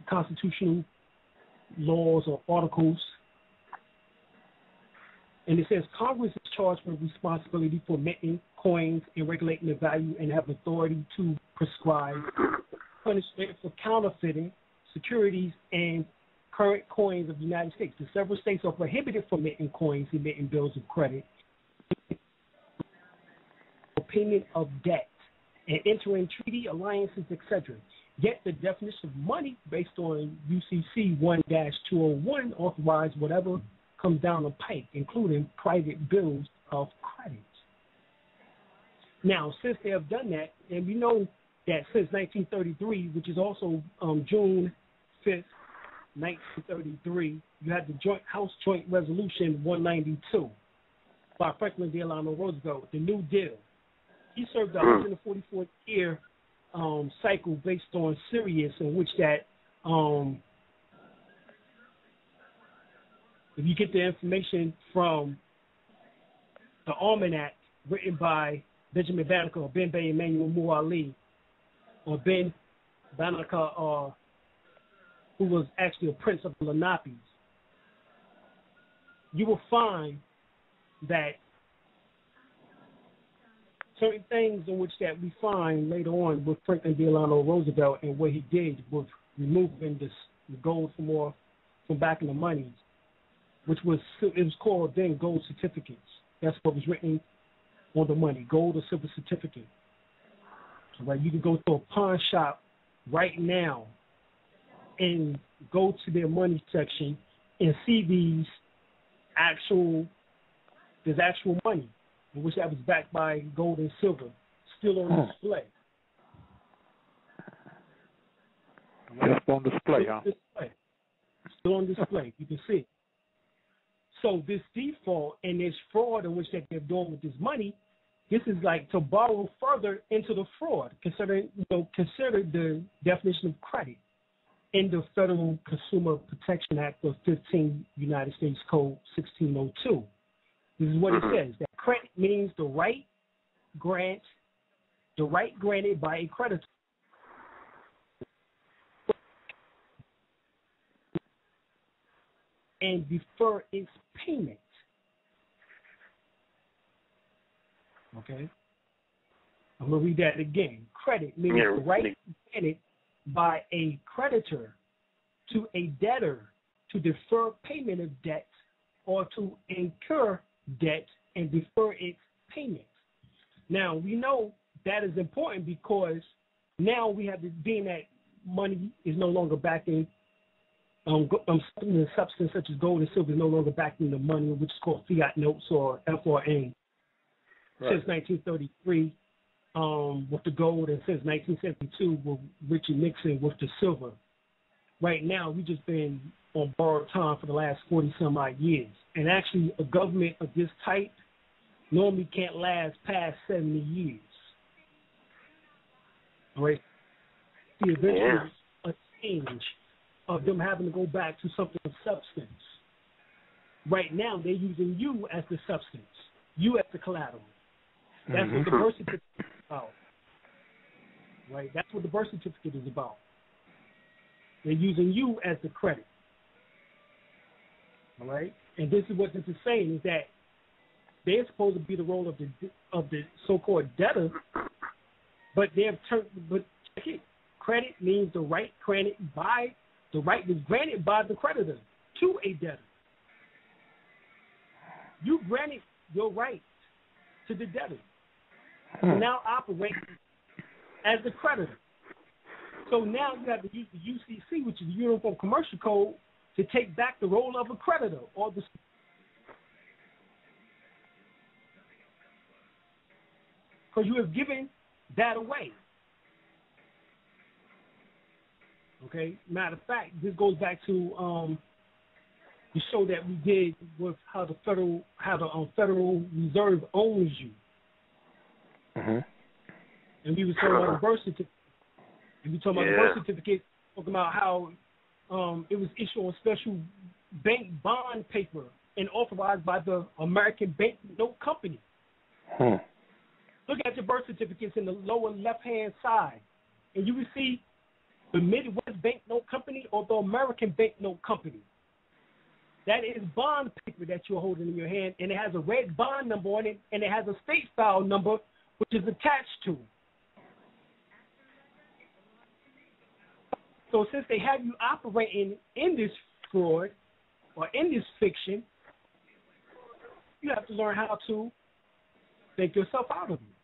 constitutional laws or articles, and it says Congress is charged with responsibility for minting coins and regulating the value and have authority to prescribe punishment for counterfeiting securities and current coins of the United States. The several states are prohibited from minting coins and minting bills of credit, payment of debt, and entering treaty alliances, etc. Yet the definition of money based on UCC 1-201 authorizes whatever comes down the pike, including private bills of credit. Now, since they have done that, and we know that since 1933, which is also um, June 5th, 1933, you had the Joint House Joint Resolution 192 by Franklin Delano Roosevelt, the New Deal. He served a 144 year um, cycle based on Sirius, in which that um, if you get the information from the Almanac written by Benjamin Banneker or Ben Bay Emmanuel Muali, or Ben Banneker, uh, who was actually a prince of the Lenapes, you will find that certain things in which that we find later on with Franklin Delano Roosevelt and what he did with removing this the gold from more from back in the monies, which was it was called then gold certificates. That's what was written on the money, gold or silver certificate. So, right, you can go to a pawn shop right now and go to their money section and see these actual there's actual money in which that was backed by gold and silver, still on hmm. display. Just on display, still huh? On display. Still on display. You can see. So this default and this fraud in which that they're doing with this money, this is like to borrow further into the fraud. Consider you know consider the definition of credit in the Federal Consumer Protection Act of 15 United States Code 1602. This is what it mm-hmm. says that credit means the right grant, the right granted by a creditor. And defer its payment. Okay? I'm going to read that again. Credit means Yeah, the right granted by a creditor to a debtor to defer payment of debt or to incur debt and defer its payment. Now we know that is important because now we have this being that money is no longer backing um, um substance such as gold and silver is no longer backing the money, which is called fiat notes or FRA. Since 1933, um, with the gold, and since 1972 with Richard Nixon with the silver. Right now, we've just been on borrowed time for the last 40 some odd years. And actually, a government of this type normally can't last past 70 years. All right? See, eventually, a change of them having to go back to something of substance. Right now, they're using you as the substance, you as the collateral. That's mm-hmm. what the birth certificate is about. Right? That's what the birth certificate is about. They're using you as the credit. All right? And this is what this is saying is that they're supposed to be the role of the of the so-called debtor, but they have turned. But check it, credit means the right granted by the right was granted by the creditor to a debtor. You granted your right to the debtor. Hmm. now operate as the creditor. So now you have to use the UCC, which is the Uniform Commercial Code, to take back the role of a creditor or the because you have given that away. Okay. Matter of fact, this goes back to um, the show that we did with how the federal how the um, Federal Reserve owns you, hmm and we were talking about the birth certificate. And we talking about the birth certificate, talking about how um, it was issued on special bank bond paper and authorized by the American Bank Note Company. Hmm. Look at your birth certificates in the lower left hand side, and you will see the Midwest Bank Note Company or the American Bank Note Company. That is bond paper that you're holding in your hand, and it has a red bond number on it, and it has a state file number which is attached to it. So since they have you operating in this fraud or in this fiction, you have to learn how to take yourself out of it.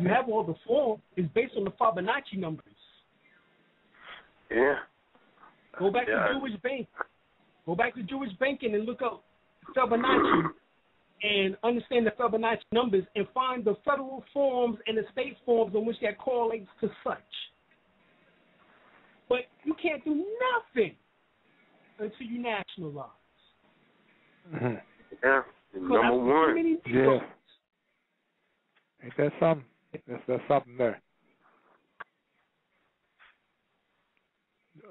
You have all the form. It's based on the Fibonacci numbers. Yeah. Go back Yeah. to Jewish bank. Go back to Jewish banking and look up Fibonacci and understand the Fibonacci numbers and find the federal forms and the state forms on which that correlates to such. But you can't do nothing until you nationalize. hmm Yeah. Number one. many Yeah. zeros, Ain't that something? That's, that's something there.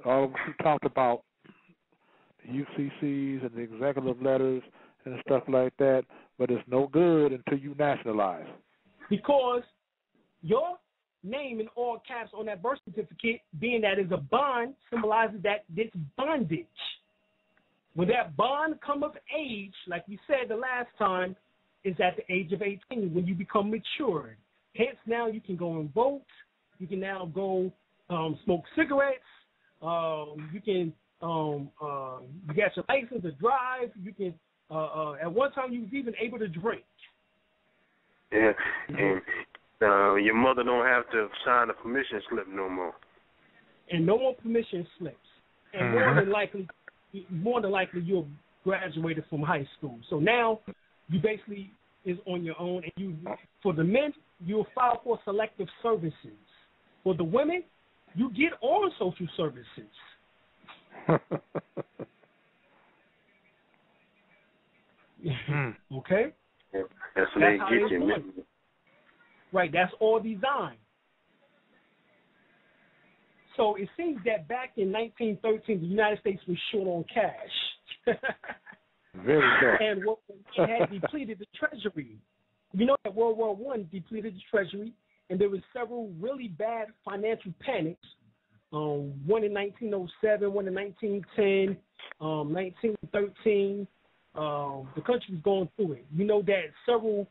All us talked about the UCCs and the executive letters and stuff like that, but it's no good until you nationalize. because your name in all caps on that birth certificate, being that is a bond, symbolizes that this bondage. When that bond come of age, like we said the last time, is at the age of 18 when you become matured. Hence, now you can go and vote. You can now go um, smoke cigarettes. Um, you can um, uh, you got your license to drive. You can uh, uh, at one time you was even able to drink. Yeah. And uh, your mother don't have to sign a permission slip no more. and no more permission slips. And more than likely, more than likely, you'll graduated from high school. So now you basically is on your own, and you for the men you'll file for selective services. For the women, you get on social services. Hmm. okay, Yeah. That's when That's they how get you. right? That's all designed. So it seems that back in 1913, the United States was short on cash. Very good. and what it had depleted the treasury. You know that World War One depleted the treasury, and there was several really bad financial panics. Um, one in 1907, one in 1910, um, 1913. Um, the country was going through it. You know that several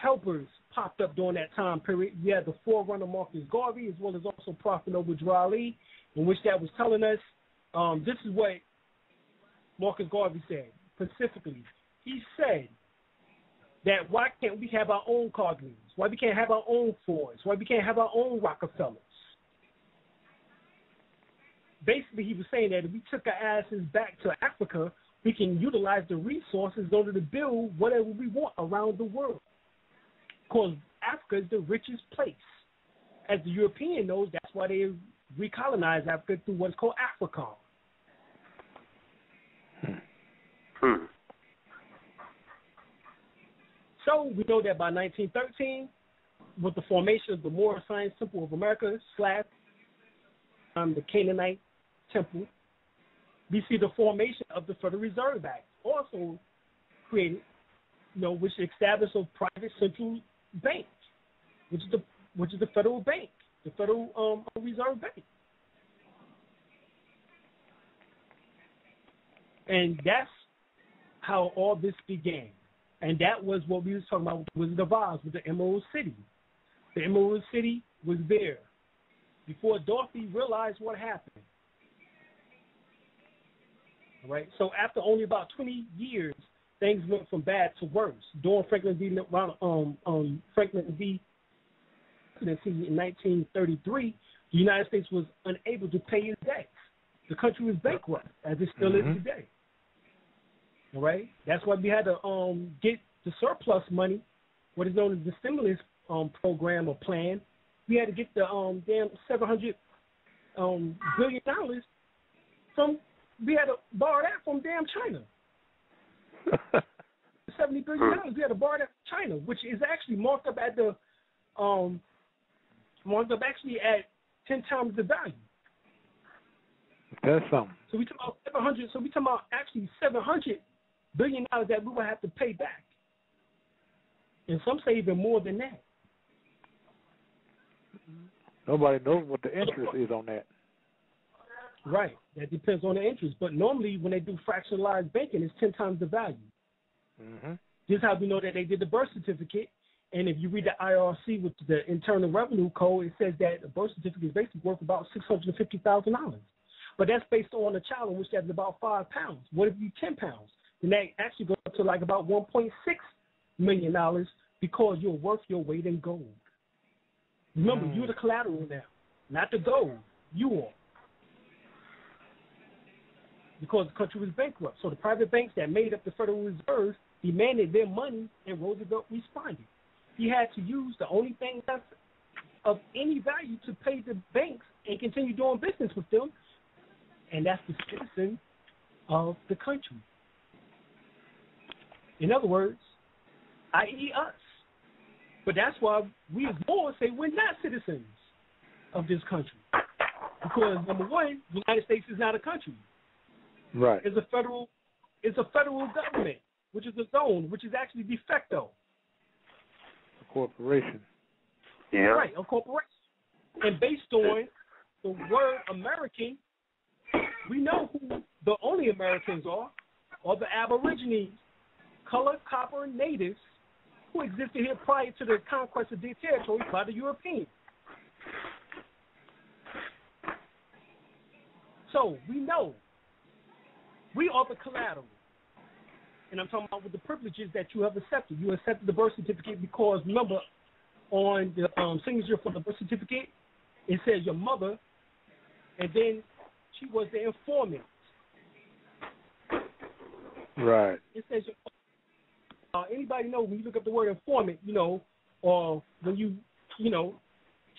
helpers popped up during that time period. You had the forerunner Marcus Garvey, as well as also Prophet Noble Drew Ali, in which that was telling us um, this is what Marcus Garvey said specifically. He said that why can't we have our own Cargill's? Why we can't have our own Fords? Why we can't have our own Rockefellers? Basically, he was saying that if we took our asses back to Africa, we can utilize the resources in order to build whatever we want around the world. Because Africa is the richest place. As the European knows, that's why they recolonized Africa through what's called Africa. Hmm. So we know that by 1913, with the formation of the Moorish Science Temple of America slash um, the Canaanite Temple, we see the formation of the Federal Reserve Act, also created, you know, which established a private central bank, which is the which is the federal bank, the Federal um, Reserve Bank, and that's how all this began. And that was what we was talking about with the Wizard of Oz with the Emerald City. The Emerald City was there before Dorothy realized what happened. All right. So after only about 20 years, things went from bad to worse. During Franklin D. Um, um, Franklin D. presidency in 1933, the United States was unable to pay its debts. The country was bankrupt, as it still Mhm. is today. All right. That's why we had to um, get the surplus money, what is known as the stimulus um, program or plan. We had to get the um, damn 700 um, billion dollars from. We had to borrow that from damn China. Seventy billion dollars. We had to borrow that from China, which is actually marked up at the um, marked up actually at ten times the value. That's something. So we talk about seven hundred. So we talk about actually seven hundred billion dollars that we will have to pay back, and some say even more than that. Nobody knows what the interest is on that. Right. That depends on the interest. But normally, when they do fractionalized banking, it's ten times the value. hmm This is how we know that they did the birth certificate. And if you read the IRC with the Internal Revenue Code, it says that a birth certificate is basically worth about six hundred and fifty thousand dollars. But that's based on a child in which that's about five pounds. What if you ten pounds? Then that actually goes up to like about one point six million dollars because you're worth your weight in gold. Remember, Mm. you're the collateral now, not the gold. You are. Because the country was bankrupt. So the private banks that made up the Federal Reserve demanded their money, and Roosevelt responded. He had to use the only thing that's of any value to pay the banks and continue doing business with them, and that's the citizen of the country. In other words, i.e., us. But that's why we as Moors say we're not citizens of this country. Because number one, the United States is not a country. Right. It's a federal it's a federal government, which is a zone, which is actually de facto. A corporation. Yeah. Right, a corporation. And based on the word American, we know who the only Americans are, are the Aborigines, colored copper natives who existed here prior to the conquest of their territory by the Europeans. So we know we are the collateral. And I'm talking about with the privileges that you have accepted. You accepted the birth certificate because remember, on the um, signature for the birth certificate, it says your mother, and then she was the informant. Right. It says your uh, anybody know when you look up the word informant, you know, or when you, you know,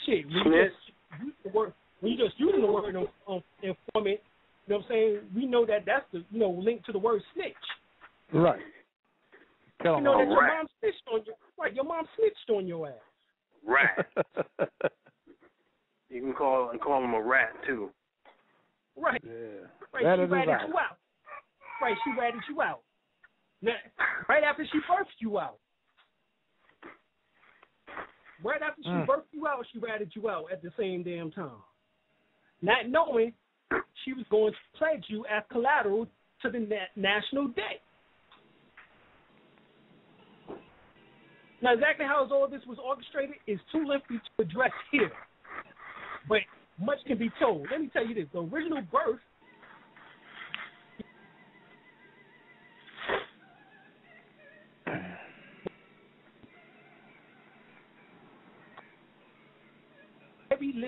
shit, when you just use the word, when you just using the word um, informant, you know what I'm saying? We know that that's the, you know, link to the word snitch. Right. Tell You know that all. your mom snitched on you. Right, your mom snitched on your ass. Rat. You can call and call him a rat too. Right, yeah. right. That she is ratted right. you out. Right, she ratted you out. Now, right after she birthed you out. Right after she Mm. birthed you out, she ratted you out at the same damn time. Not knowing she was going to pledge you as collateral to the na- national debt. Now, exactly how all this was orchestrated is too lengthy to address here, but much can be told. Let me tell you this: the original birth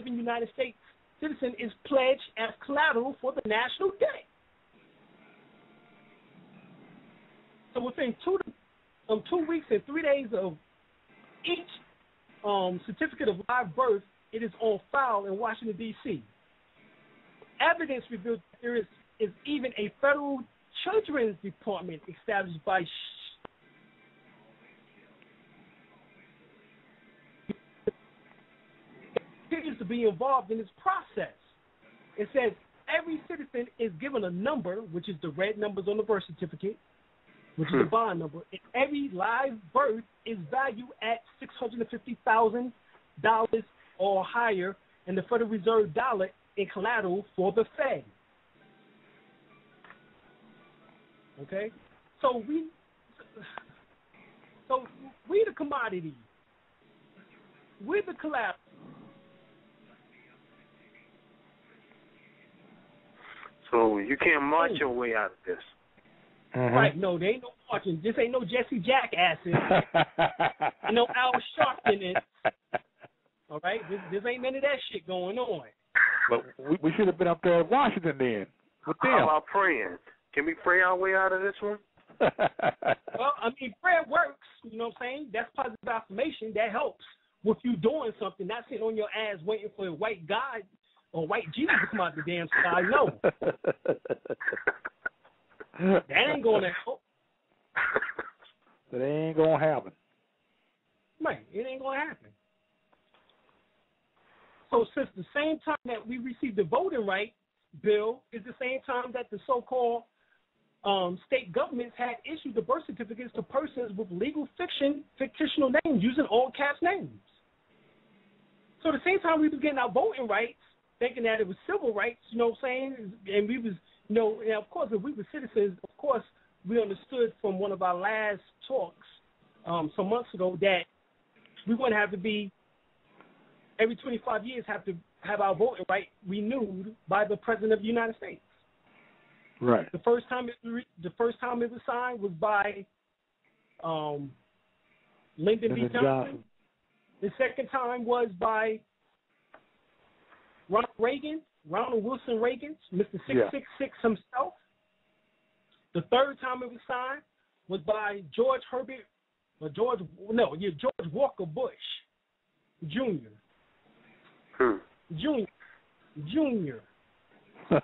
living United States citizen is pledged as collateral for the national debt. So within two um, two weeks and three days of each um, certificate of live birth, it is on file in Washington D.C. Evidence reveals that there is, is even a federal children's department established by appears to be involved in this process. It says every citizen is given a number, which is the red numbers on the birth certificate, which is the hmm. bond number, and every live birth is valued at six hundred and fifty thousand dollars or higher, and the Federal Reserve dollar in collateral for the Fed. Okay, So we, so we the commodity. We're the collateral. So you can't march your way out of this. Mm-hmm. Right? No, there ain't no marching. This ain't no Jesse Jackasses. and no Al Sharpton. All right, this, this ain't none of that shit going on. but we, we should have been up there in Washington then with them. How them. about praying? Can we pray our way out of this one? Well, I mean, prayer works. You know what I'm saying? That's positive affirmation. That helps with you doing something, not sitting on your ass waiting for a white God or white Jesus to come out the damn sky. No, that ain't going to help. that ain't gonna happen. Right, it ain't going to happen. So since the same time that we received the voting right bill is the same time that the so-called um, state governments had issued the birth certificates to persons with legal fiction, fictional names using all caps names. So the same time we was getting our voting rights, thinking that it was civil rights, you know what I'm saying? And we was, you know, and of course, if we were citizens, of course, we understood from one of our last talks um, some months ago that we wouldn't have to be every 25 years have to have our voting right renewed by the president of the United States. Right. The first time it re- the first time it was signed was by um, Lyndon B. Johnson. Johnson. The second time was by Ronald Reagan, Ronald Wilson Reagan, Mr. Yeah. 666 himself. The third time it was signed was by George Herbert, or George, no, yeah, George Walker Bush Jr. Hmm. Junior, Junior.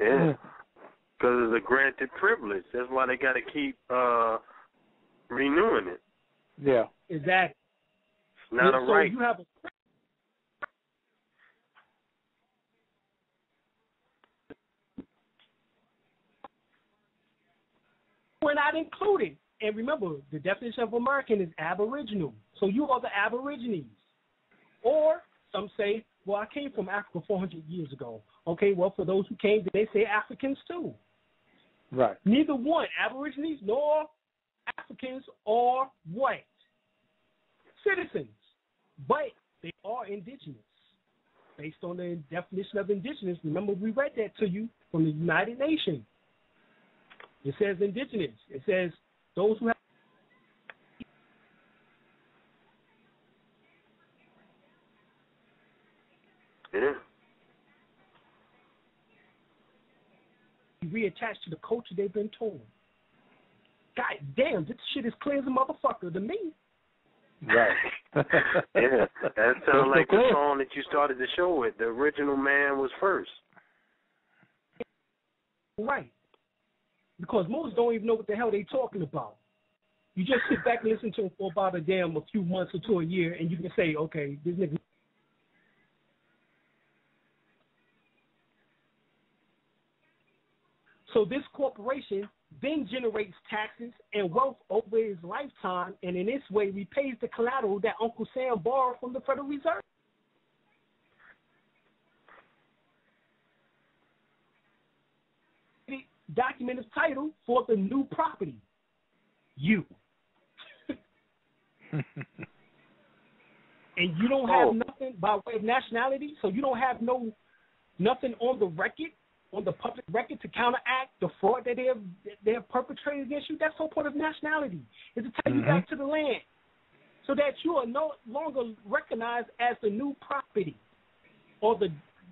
Yeah. Because it's a granted privilege. That's why they got to keep uh, renewing it. yeah. Exactly. It's not a so right. you have a we're not included. And remember, the definition of American is Aboriginal. So you are the Aborigines. Or some say, well, I came from Africa 400 years ago. Okay, well, for those who came, they say Africans too. Right. Neither one, Aborigines nor Africans are white citizens, but they are indigenous. Based on the definition of indigenous, remember we read that to you from the United Nations. It says indigenous. It says those who have yeah. reattached to the culture they've been told. God damn, this shit is clear as a motherfucker to me. Right. yeah. That sounds like the song that you started the show with. The original man was first. Right. Because most don't even know what the hell they talking about. You just sit back and listen to them for about a damn a few months or to a year, and you can say, okay, this nigga. So this corporation then generates taxes and wealth over his lifetime, and in this way repays the collateral that Uncle Sam borrowed from the Federal Reserve. The document is title for the new property. You. and you don't have Oh. nothing by way of nationality, so you don't have no nothing on the record, on the public record to counteract the fraud that they have they have perpetrated against you. That's the whole point of nationality is to take you Mhm. back to the land, so that you are no longer recognized as the new property or the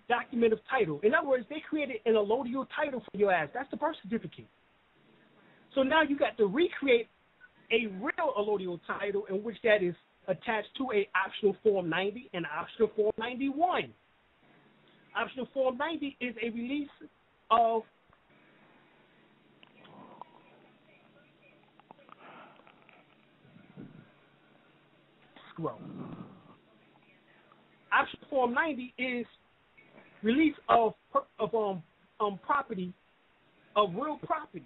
document of title. In other words, they created an allodial title for your ass. That's the birth certificate. So now you got to recreate a real allodial title in which that is attached to a optional form 90 and optional form 91. Optional form 90 is a release of escrow. Optional form 90 is release of of um um property of real property.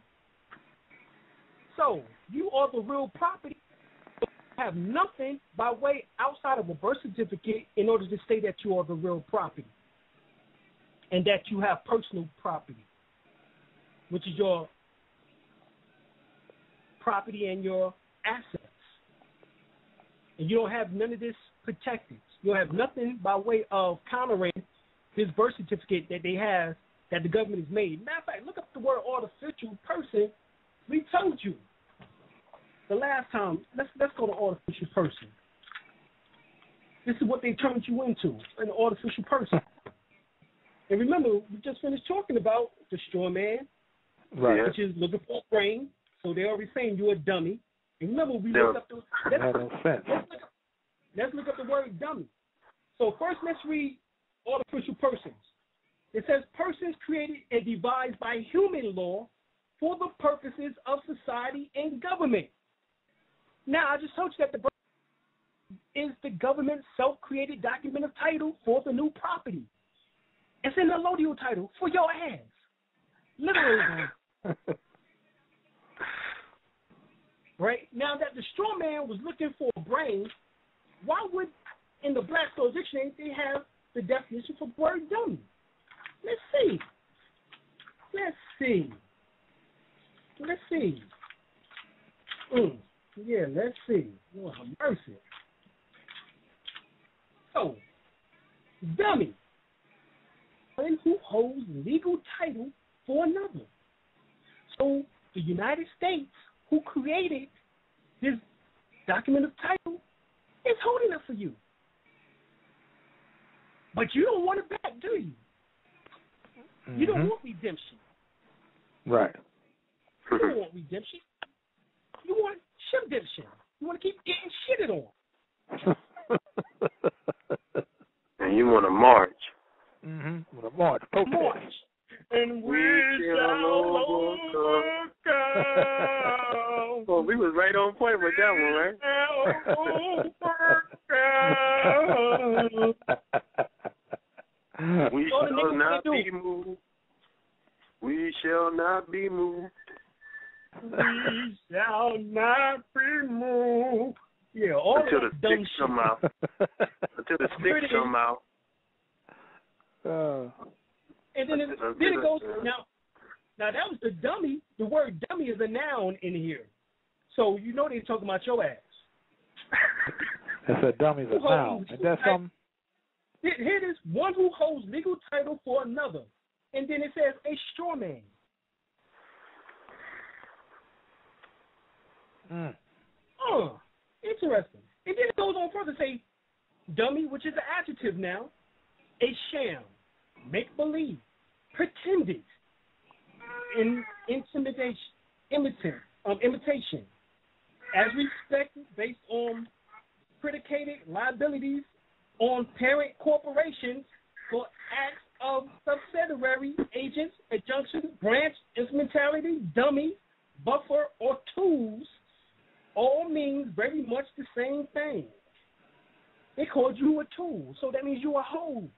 So you are the real property. Have nothing by way outside of a birth certificate in order to say that you are the real property and that you have personal property. which is your property and your assets. And you don't have none of this protected. You don't have nothing by way of countering this birth certificate that they have that the government has made. Matter of fact, look up the word artificial person. We told you the last time. Let's let's go to artificial person. This is what they turned you into, an artificial person. And remember, we just finished talking about the straw man, Right. which is looking for a brain. So they're already saying you're a dummy. And remember, we Yeah. looked up the let's, That no sense. let's, look up, let's look up the word dummy. So first, let's read artificial persons. It says persons created and devised by human law for the purposes of society and government. Now, I just told you that the birth is the government self-created document of title for the new property. It's an allodial title for your ass. Literally. right? Now that the straw man was looking for a brain, why would in the Black's Law Dictionary they have the definition for word dummy? Let's see. Let's see. Let's see. Mm. Yeah, let's see. Lord have mercy. So, dummy. Who holds legal title for another. So, the United States, who created this document of title, is holding it for you. But you don't want it back, do you? You don't Mhm. want redemption. Right. You don't want redemption. You want redemption. You want to keep getting shitted on. And you want to march. Mhm. With a march protest. March. And we We shall shall overcome. overcome. Well, we was right on point with that one, right? We Oh, shall niggas not they be moved. We shall not be moved. we shall not be moved. Yeah, all Until the sticks come out. Until the sticks come out. Uh, And then it, then it goes until- now. Now that was the dummy. The word dummy is a noun in here, so you know they're talking about your ass. it's a dummy's a Who noun. holds- Ain't that something? Here, here it is: one who holds legal title for another, and then it says a straw man. Mm. Oh, interesting. And then it goes on further to say, dummy, which is an adjective now, a sham, make believe, pretended, in intimidation, imitant, um, imitation, as respected based on predicated liabilities on parent corporations for acts of subsidiary agents, adjunction, branch, instrumentality, dummy, buffer, or tools all means very much the same thing. They called you a tool, so that means you're a hoe.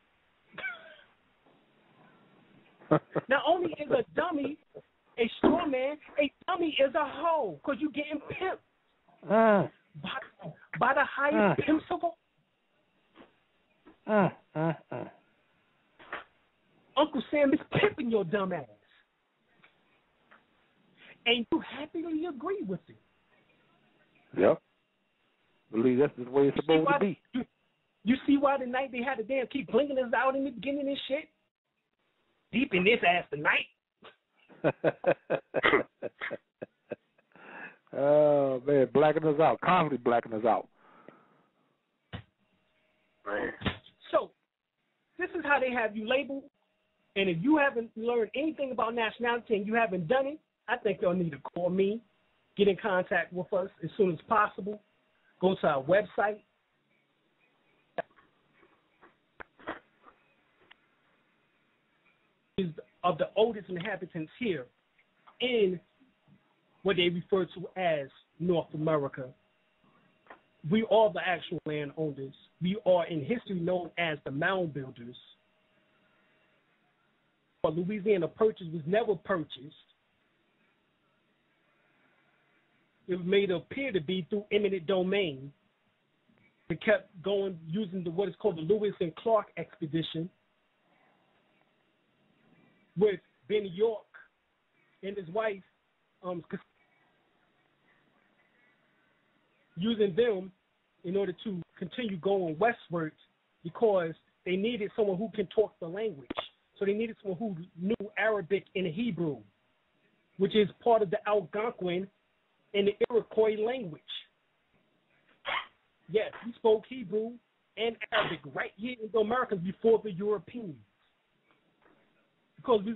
Not only is a dummy a straw man, a dummy is a hoe because you're getting pimped Mm. by, by the highest Mm. pimps of all. Mm. Mm. Mm. Uncle Sam is pimping your dumb ass. And you happily agree with it. Yep. Believe that's the way it's See supposed why, to be. You, you see why tonight they had to damn keep blinking us out in the beginning and shit? Deep in this ass tonight. oh man, blacking us out, constantly blacking us out. Man. So, this is how they have you labeled. And if you haven't learned anything about nationality and you haven't done it, I think you'll need to call me, get in contact with us as soon as possible. Go to our website. Is of the oldest inhabitants here in what they refer to as North America. We are the actual landowners. We are in history known as the mound builders. But Louisiana Purchase was never purchased. It was made appear to be through eminent domain. It kept going using the what is called the Lewis and Clark expedition with Ben York and his wife um, using them in order to continue going westwards because they needed someone who can talk the language. So they needed someone who knew Arabic and Hebrew, which is part of the Algonquin and the Iroquois language. Yes, we spoke Hebrew and Arabic right here in the Americas before the Europeans. Because we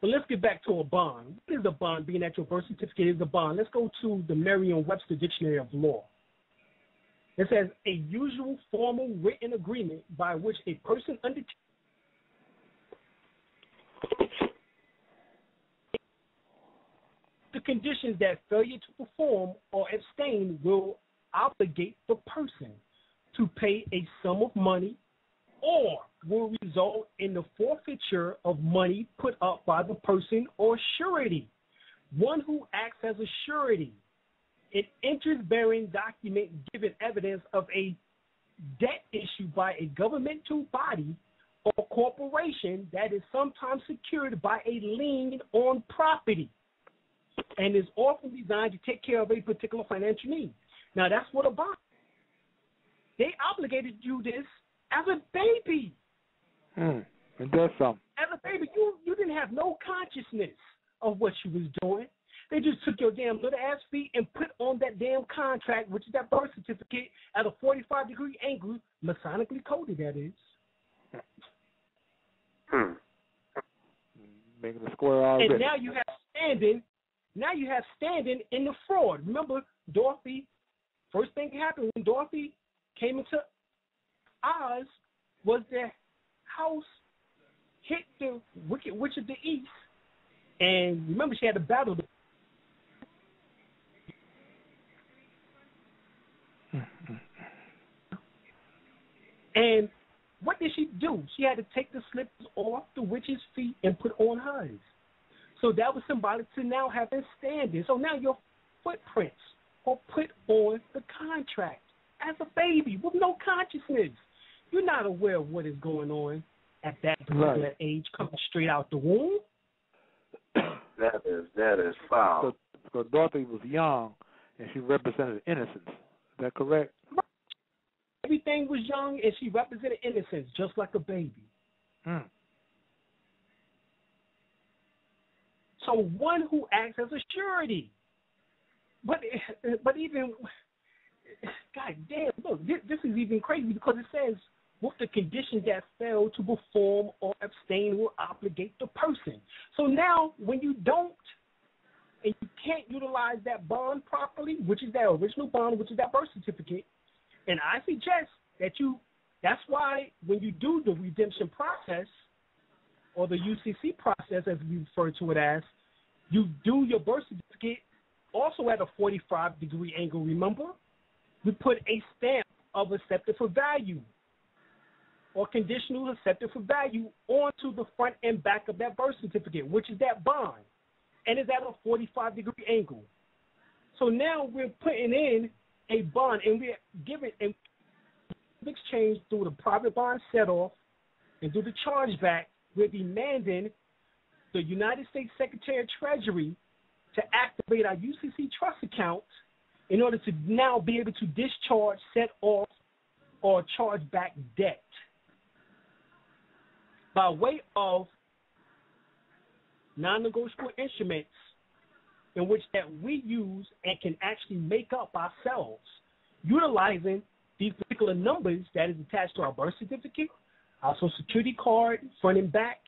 But let's get back to a bond. What is a bond? Being that your birth certificate is a bond. Let's go to the Merriam-Webster Dictionary of Law. It says a usual formal written agreement by which a person undertakes the conditions that failure to perform or abstain will obligate the person to pay a sum of money or will result in the forfeiture of money put up by the person or surety. One who acts as a surety, an interest bearing document giving evidence of a debt issued by a governmental body or corporation that is sometimes secured by a lien on property and is often designed to take care of a particular financial need. Now, that's what a bond. They obligated you this as a baby. Hmm. It does something. As a baby, you you didn't have no consciousness of what you was doing. They just took your damn little ass feet and put on that damn contract, which is that birth certificate, at a 45 degree angle, masonically coded, that is. Hmm. Making the square already. And now you have standing, now you have standing in the fraud. Remember, Dorothy, first thing that happened when Dorothy came into Oz was the house hit the Wicked Witch of the East. And remember, she had to battle. the And what did she do? She had to take the slippers off the witch's feet and put on hers. So that was symbolic to now having standing. So now your footprints are put on the contract as a baby with no consciousness. You're not aware of what is going on at that particular Right. age coming straight out the womb. That is that is foul. So, so Dorothy was young, and she represented innocence. Is that correct? Everything was young and she represented innocence just like a baby. Hmm. So one who acts as a surety. But but even God damn, look, this, this is even crazy because it says with the condition that fail to perform or abstain will obligate the person. So now when you don't and you can't utilize that bond properly, which is that original bond, which is that birth certificate, and I suggest that you that's why when you do the redemption process or the UCC process as we refer to it as, you do your birth certificate also at a 45 degree angle, remember? We put a stamp of accepted for value or conditional accepted for value onto the front and back of that birth certificate, which is that bond, and is at a 45 degree angle. So now we're putting in a bond and we're giving in exchange through the private bond set off and through the chargeback, we're demanding the United States Secretary of Treasury to activate our UCC trust account in order to now be able to discharge, set off, or charge back debt. By way of non-negotiable instruments in which that we use and can actually make up ourselves, utilizing these particular numbers that is attached to our birth certificate, our social security card, front and back,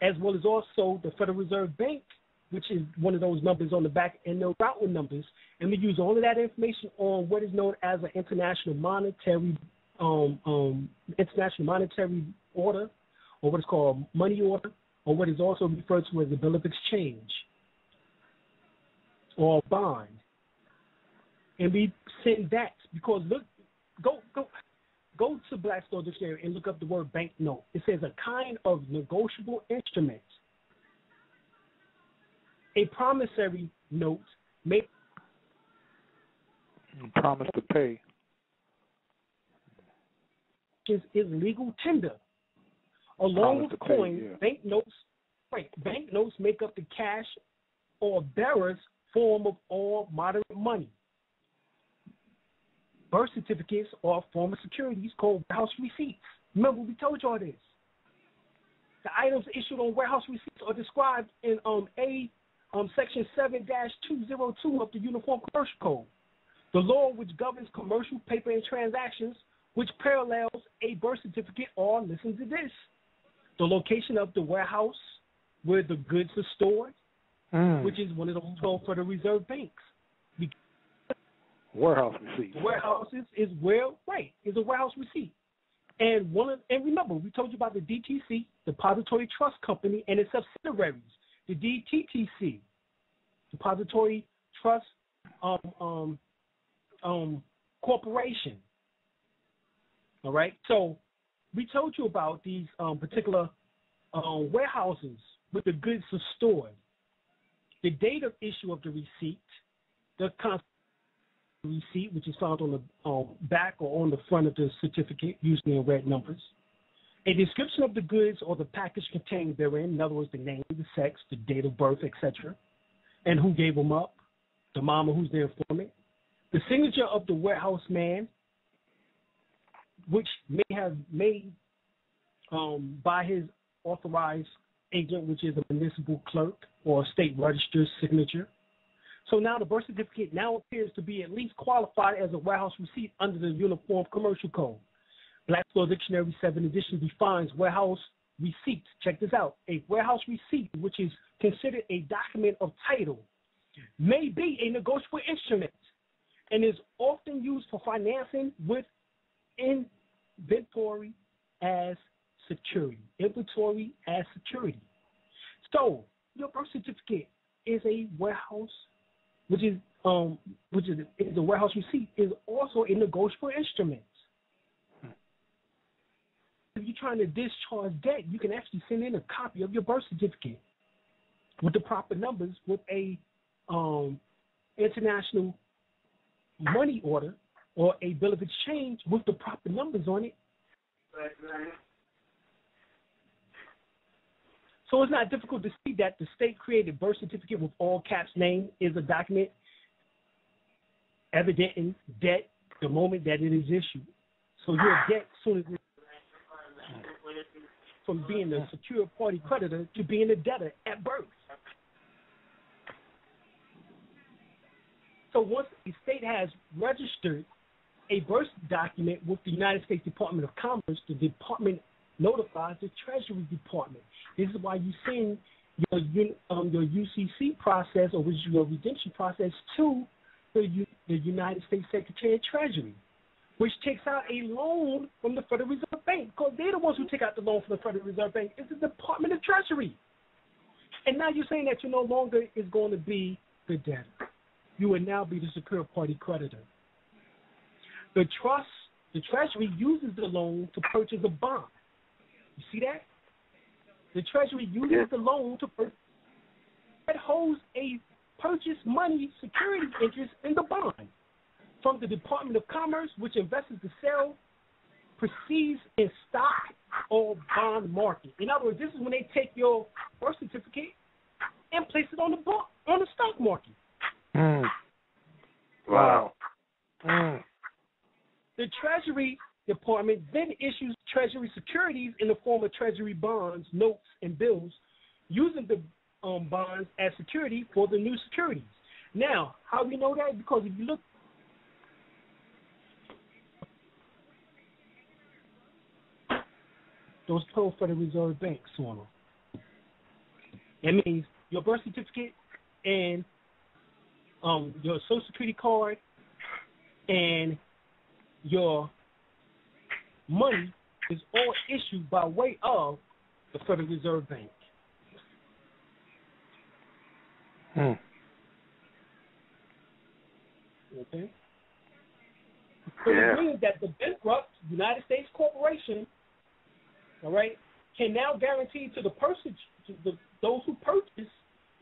as well as also the Federal Reserve Bank, which is one of those numbers on the back, and the routing numbers. And we use all of that information on what is known as an international monetary um, um, international monetary order, or what is called money order, or what is also referred to as a bill of exchange or bond. And we send that because look, go go go to Blackstone Dictionary and look up the word banknote. It says a kind of negotiable instrument. A promissory note may And promise to pay. transactions is legal tender. Along Promise with coins, yeah. banknotes, right? Banknotes make up the cash or bearer's form of all moderate money. Birth certificates are a form of securities called warehouse receipts. Remember, we told y'all this. The items issued on warehouse receipts are described in um, A um, section 7-202 of the Uniform Commercial Code, the law which governs commercial paper and transactions, which parallels a birth certificate or, listen to this, the location of the warehouse where the goods are stored, Mm. which is one of those 12 Federal Reserve banks. Warehouse receipt. Warehouses is where, right, is a warehouse receipt. And one of, and remember, we told you about the DTC, Depository Trust Company, and its subsidiaries, the DTTC, Depository Trust um, um, um, Corporation. All right, so we told you about these um, particular um, warehouses where the goods are stored, the date of issue of the receipt, the receipt, which is found on the um, back or on the front of the certificate, usually in red numbers. A description of the goods or the package contained therein, in other words, the name, the sex, the date of birth, etc., and who gave them up, the mama who's the informant, the signature of the warehouse man, which may have made um, by his authorized agent, which is a municipal clerk or state register's signature. So now the birth certificate now appears to be at least qualified as a warehouse receipt under the Uniform Commercial Code. Black's Law Dictionary 7 edition defines warehouse receipt. Check this out. A warehouse receipt, which is considered a document of title, may be a negotiable instrument and is often used for financing with inventory as security. Inventory as security. So your birth certificate is a warehouse, which is um, which is, is a warehouse receipt, is also a negotiable instrument. If you're trying to discharge debt, you can actually send in a copy of your birth certificate with the proper numbers with a um, international money order or a bill of exchange with the proper numbers on it. So it's not difficult to see that the state created birth certificate with all caps name is a document evident in debt the moment that it is issued. So your debt soon as from being a secure party creditor to being a debtor at birth. So once the state has registered a birth document with the United States Department of Commerce, the department notifies the Treasury Department. This is why you send your um, your UCC process or your redemption process to the, U- the United States Secretary of Treasury, which takes out a loan from the Federal Reserve Bank because they're the ones who take out the loan from the Federal Reserve Bank. It's the Department of Treasury. And now you're saying that you no longer is going to be the debtor. You will now be the secure party creditor. The trust, the Treasury uses the loan to purchase a bond. You see that? The Treasury uses Yeah. the loan to purchase. It holds a purchase money security interest in the bond from the Department of Commerce, which invests the sale proceeds in stock or bond market. In other words, this is when they take your birth certificate and place it on the bo- on the stock market. Mm. Wow. Mm. The Treasury Department then issues Treasury securities in the form of Treasury bonds, notes, and bills, using the um, bonds as security for the new securities. Now, how do we know that? Because if you look, those 12 Federal Reserve banks them. That means your birth certificate and um, your Social Security card and your money is all issued by way of the Federal Reserve Bank. Mm. Okay? So Yeah. it means that the bankrupt United States corporation, all right, can now guarantee to the person, to the, those who purchase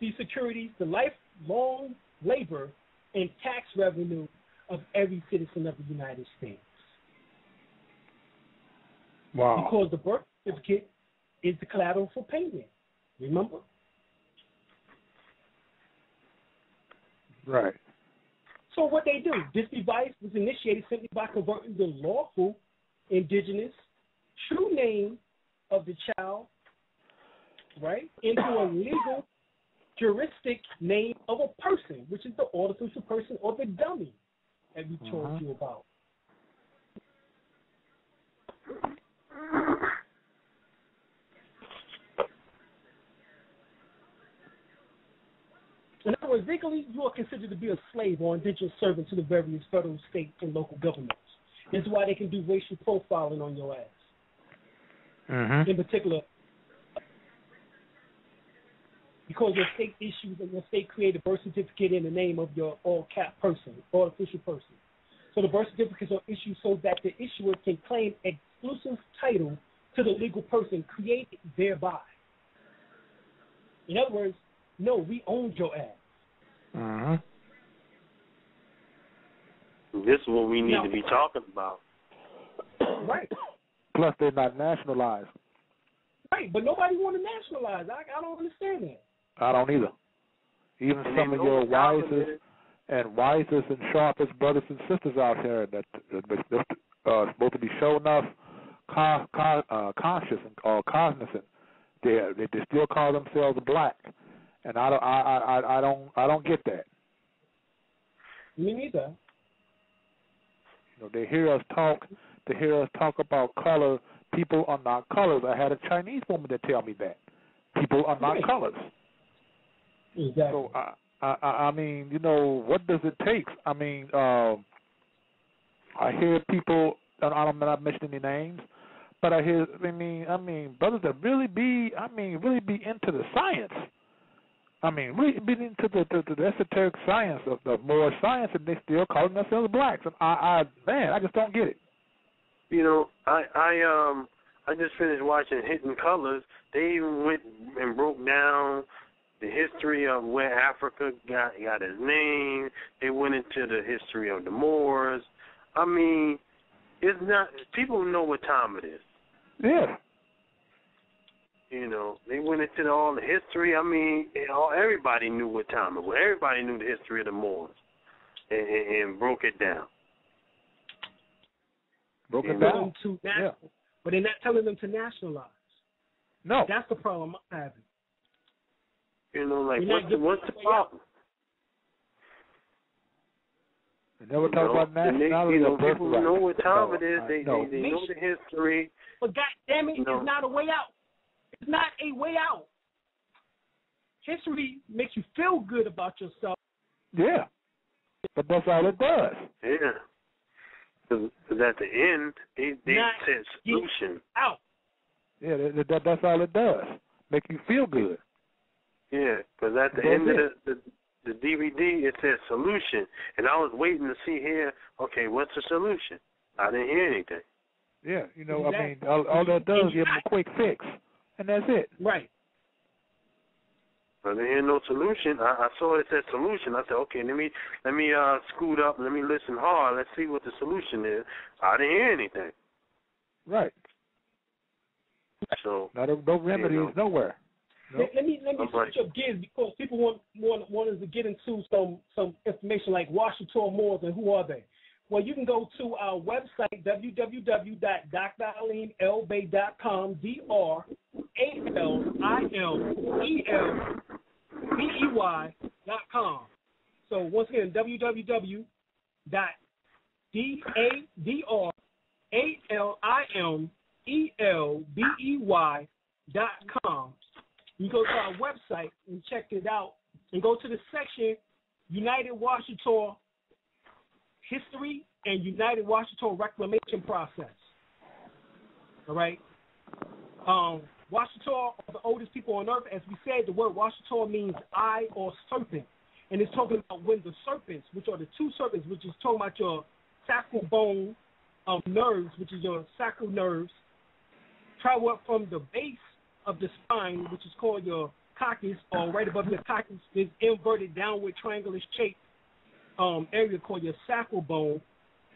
these securities, the lifelong labor and tax revenue of every citizen of the United States. Wow. Because the birth certificate is the collateral for payment. Remember? Right. So what they do, this device was initiated simply by converting the lawful indigenous true name of the child, right, into a legal juristic name of a person, which is the artificial person or the dummy that we told Mhm. you about. In other words, legally, you are considered to be a slave or indentured servant to the various federal, state, and local governments. This is why they can do racial profiling on your ass. Mm-hmm. In particular, because your state issues and your state created birth certificate in the name of your all cap person, all official person. So the birth certificates are issued so that the issuer can claim exclusive title to the legal person created thereby. In other words, no, we owned your ass. Mm-hmm. This is what we need No. to be talking about. Right. Plus, they're not nationalized. Right, but nobody want to nationalize. I, I don't understand that. I don't either. Even And some of your wisest and wisest and sharpest brothers and sisters out here that that uh, supposed to be showing enough con, con, uh, conscious and or cognizant, they, they they still call themselves black, and I don't I, I I- don't I don't get that. Me neither. You know, they hear us talk, they hear us talk about color. People are not colors. I had a Chinese woman that tell me that people are not Right. colors. Exactly. So I, I, I mean, you know, what does it take? I mean, um, I hear people. and I'm not mentioning any names, but I hear. I mean, I mean, brothers that really be. I mean, really be into the science. I mean, really be into the the, the esoteric science of the more science, and they still calling themselves blacks. And I, I, man, I just don't get it. You know, I I um I just finished watching Hidden Colors. They even went and broke down the history of where Africa got got its name. They went into the history of the Moors. I mean, it's not people know what time it is. Yeah. You know, they went into all the history. I mean, it all, everybody knew what time it was. Everybody knew the history of the Moors, and, and, and broke it down. Broke it down. them to Yeah. but they're not telling them to nationalize. No. That's the problem I'm having. You know, like You're what's the, what's the it out. problem? They never You talk know, about and they, nationality you know, people birthright. know what time No, it is. They, no. they they know the history. But God damn it, No. it's not a way out. It's not a way out. History makes you feel good about yourself. Yeah. But that's all it does. Yeah. Because at the end, they they Not said solution. Out. Yeah, that, that, that's all it does. Make you feel good. Yeah. Because at the That's end of the, the the DVD, it said solution, and I was waiting to see here. Okay, what's the solution? I didn't hear anything. Yeah, you know, I mean, all, all that does is give them a quick fix, and that's it. Right. I didn't hear no solution. I, I saw it said solution. I said, okay, let me let me uh scoot up. Let me listen hard. Let's see what the solution is. I didn't hear anything. Right. So Now, no, no remedies know. nowhere. No. Let, let me let me I'm right. switch up gears because people want want want us to get into some some information like Washitaw Moors and who are they? Well, you can go to our website www.dralimelbey.com. D R A L I L E L B E Y dot com. So once again, www dot D A D R A L I M E L B E Y dot com. You go to our website and check it out, and go to the section United Washitaw History and United Washitaw Reclamation Process. All right. Um, Washitaw are the oldest people on earth. As we said, the word Washitaw means eye or serpent, and it's talking about when the serpents, which are the two serpents, which is talking about your sacral bone um, nerves, which is your sacral nerves, travel up from the base of the spine, which is called your coccyx, or right above your coccyx, is inverted downward triangular shape um, area called your sacral bone,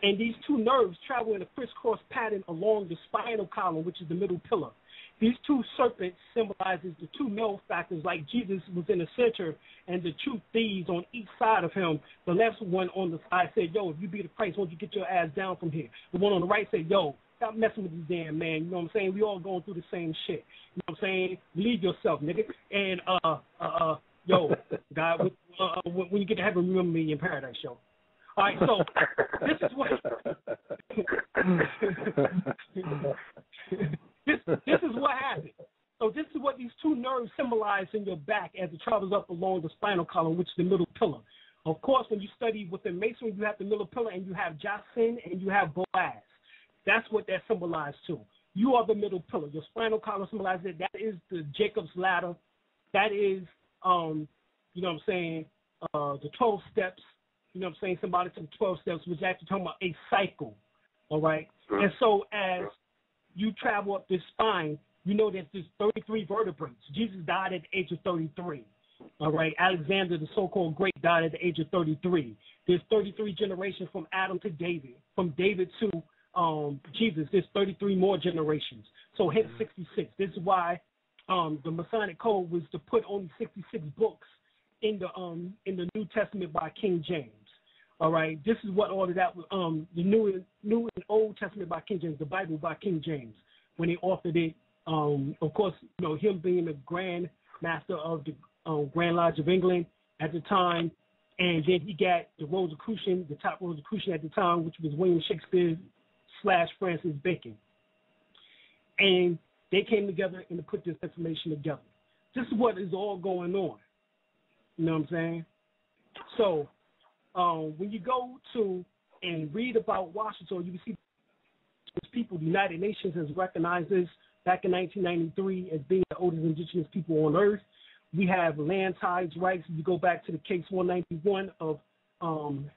And these two nerves travel in a crisscross pattern along the spinal column, which is the middle pillar. These two serpents symbolizes the two male factors, like Jesus was in the center and the two thieves on each side of him. The left one on the side said, "Yo, if you be the Christ, won't you get your ass down from here?" The one on the right said, "Yo, stop messing with this damn man." You know what I'm saying? We all going through the same shit. You know what I'm saying? Leave yourself, nigga. And uh, uh, uh yo, God, uh, when you get to heaven, remember me in paradise, yo. All right, so this is what this this is what happened. So this is what these two nerves symbolize in your back as it travels up along the spinal column, which is the middle pillar. Of course, when you study within masonry, you have the middle pillar and you have Jachin and you have Boaz. That's what that symbolizes too. You are the middle pillar. Your spinal column symbolizes it. That is the Jacob's ladder. That is, um, you know what I'm saying, uh, the 12 steps. You know what I'm saying, somebody took the 12 steps, which actually talking about a cycle. All right? And so as you travel up this spine, you know that there's 33 vertebrates. Jesus died at the age of 33. All right. Alexander, the so-called great, died at the age of 33. There's 33 generations from Adam to David, from David to um, Jesus. There's 33 more generations. So hence 66. This is why um, the Masonic Code was to put only 66 books in the um, in the New Testament by King James. All right, this is what all of that um the New New and Old Testament by King James, the Bible by King James, when he authored it. Um, of course, you know him being the Grand Master of the um, Grand Lodge of England at the time, and then he got the Rosicrucian, the top Rosicrucian at the time, which was William Shakespeare slash Francis Bacon, and they came together and put this information together. This is what is all going on. You know what I'm saying? So um, when you go to and read about Washitaw, you can see people, the United Nations has recognized this back in 1993 as being the oldest indigenous people on earth. We have land titles rights. If you go back to the case 191 of um,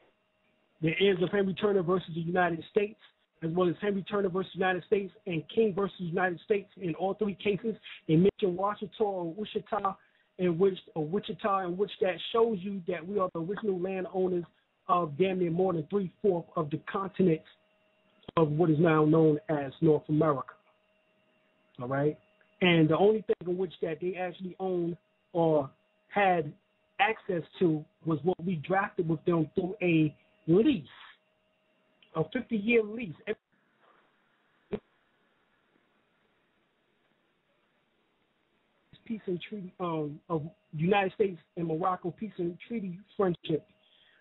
the heirs of Henry Turner versus the United States, as well as Henry Turner versus United States and King versus United States. In all three cases, they mention Washitaw or Wichita in which or Wichita, in which that shows you that we are the original landowners of damn near more than three fourths of the continent of what is now known as North America. All right, and the only thing in which that they actually own or had access to was what we drafted with them through a lease, a 50-year lease. peace and treaty um, of United States and Morocco peace and treaty friendship.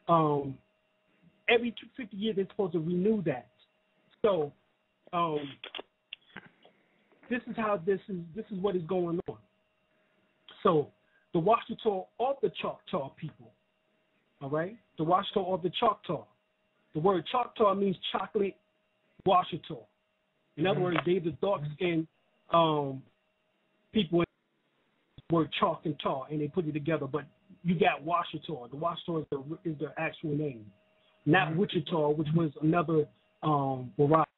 Um, every 50 years they're supposed to renew that. So um, this is how this is this is what is going on. So the Washitaw of the Choctaw people. All right? The Washitaw of the Choctaw. The word Choctaw means chocolate Washitaw. In other mm-hmm. words, they're the dark skinned um, people word chalk and tar, and they put it together. But you got Washitaw. The Washitaw is the is the actual name, not mm-hmm. Wichita, which was another um, variety.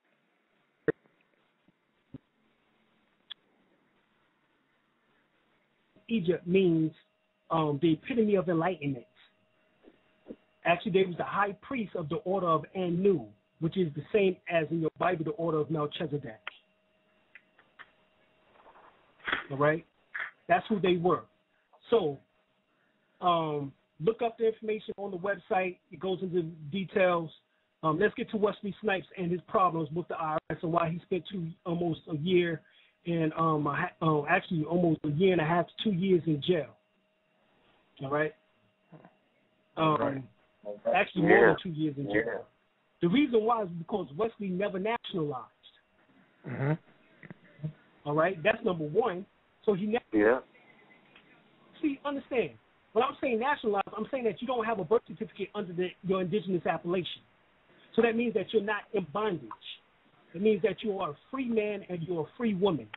Egypt means um, the epitome of enlightenment. Actually, they was the high priest of the order of Anu, which is the same as in your Bible, the order of Melchizedek. All right? That's who they were. So um, look up the information on the website. It goes into details. Um, let's get to Wesley Snipes and his problems with the IRS and why he spent two almost a year and um, uh, actually almost a year and a half to two years in jail. All right. Um, right. Actually, more yeah. than two years in jail. Yeah. The reason why is because Wesley never nationalized. Mm-hmm. All right, that's number one. So he never. Yeah. See, understand. When I'm saying nationalized, I'm saying that you don't have a birth certificate under the, your indigenous appellation. So that means that you're not in bondage. It means that you are a free man and you're a free woman.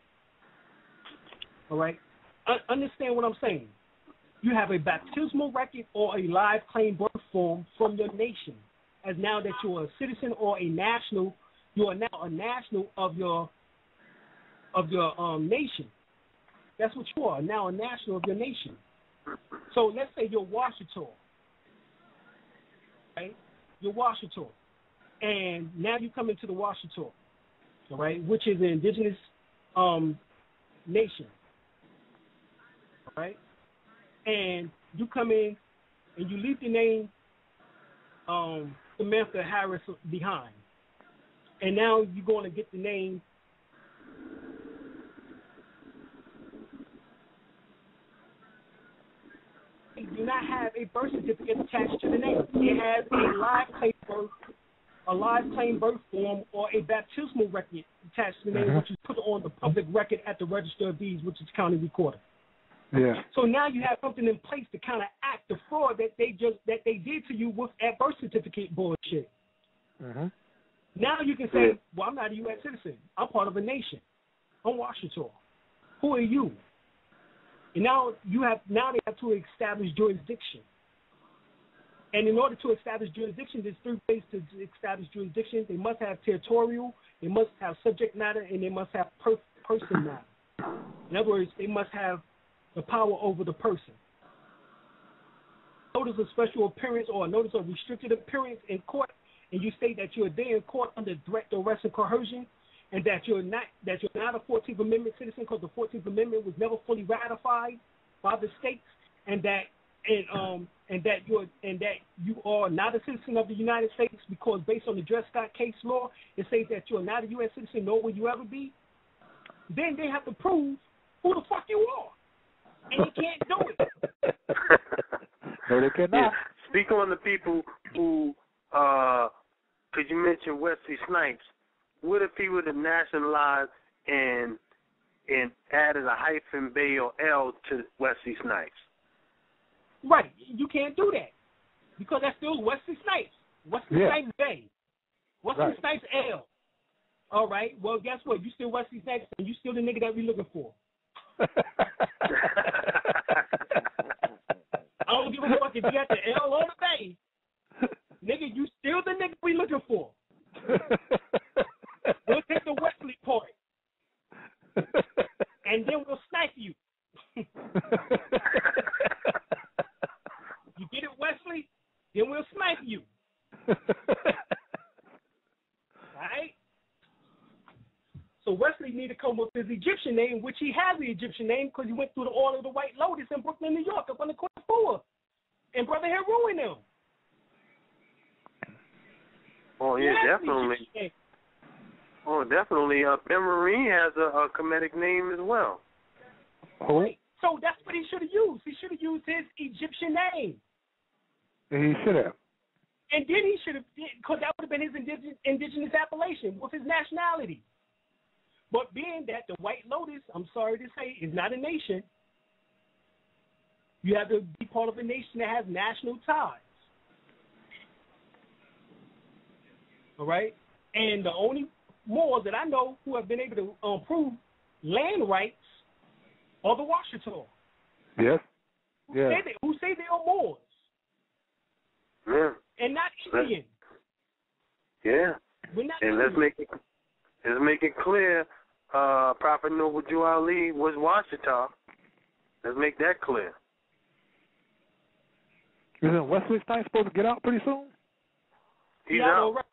All right? understand what I'm saying. You have a baptismal record or a live claim birth form from your nation. As now that you're a citizen or a national, you are now a national of your of your um, nation. That's what you are now, a national of your nation. So let's say you're Washitaw, right? You're Washitaw. and now you come into the Washitaw, all right, which is an indigenous um, nation, all right, and you come in and you leave the name um, Samantha Harris behind, and now you're going to get the name. They do not have a birth certificate attached to the name. It has a live claim birth, a live claim birth form, or a baptismal record attached to the name, Mhm. which is put on the public record at the Register of Deeds, which is county recorder. Yeah. So now you have something in place to kind of act the fraud that they just that they did to you with that birth certificate bullshit. hmm Now you can say, Yeah. "Well, I'm not a U.S. citizen. I'm part of a nation. I'm Washitaw. Who are you?" And now you have now they have to establish jurisdiction. And in order to establish jurisdiction, there's three ways to establish jurisdiction. They must have territorial, they must have subject matter, and they must have per- person matter. In other words, they must have the power over the person. Notice of special appearance or a notice of restricted appearance in court, and you state that you are there in court under threat, duress, and coercion, and that you're not that you're not a 14th Amendment citizen because the 14th Amendment was never fully ratified by the states, and that and um and that you're and that you are not a citizen of the United States because based on the Dred Scott case law, it says that you are not a U.S. citizen, nor will you ever be. Then they have to prove who the fuck you are, and you can't do it. no, they cannot. Yeah. Speak on the people who, uh, could you mention Wesley Snipes? What if he would have nationalized and and added a hyphen Bay or L to Wesley Snipes? Right, you can't do that because that's still Wesley Snipes. Wesley Yeah. Snipes Bay. Wesley Right. Snipes L. All right. Well, guess what? You still Wesley Snipes, and you still the nigga that we looking for. I don't give a fuck if you got the L on the Bay. Nigga, you still the nigga we looking for. We'll take the Wesley part, and then we'll snipe you. You get it, Wesley? Then we'll snipe you. Right? So Wesley need to come up with his Egyptian name, which he has the Egyptian name because he went through the order of the White Lotus in Brooklyn, New York, up on the corner four. And brother had ruined him. Oh He yeah, definitely. Oh, definitely. Uh, Ben Marie has a, a Kemetic name as well. Who? So that's what he should have used. He should have used his Egyptian name. He should have. And then he should have, because that would have been his indigenous, indigenous appellation with his nationality. But being that the White Lotus, I'm sorry to say, is not a nation, you have to be part of a nation that has national ties. All right? And the only Moors that I know who have been able to um, prove land rights are the Washitaw. Yes. Who, Yeah. say they, who say they are Moors Yeah, and not Right. Indian. yeah. We're not And let's make it let's make it clear. Uh, Prophet Noble Drew Ali was Washitaw. Let's make that clear. Isn't Wesley Snipes supposed to get out pretty soon? He's He out. already.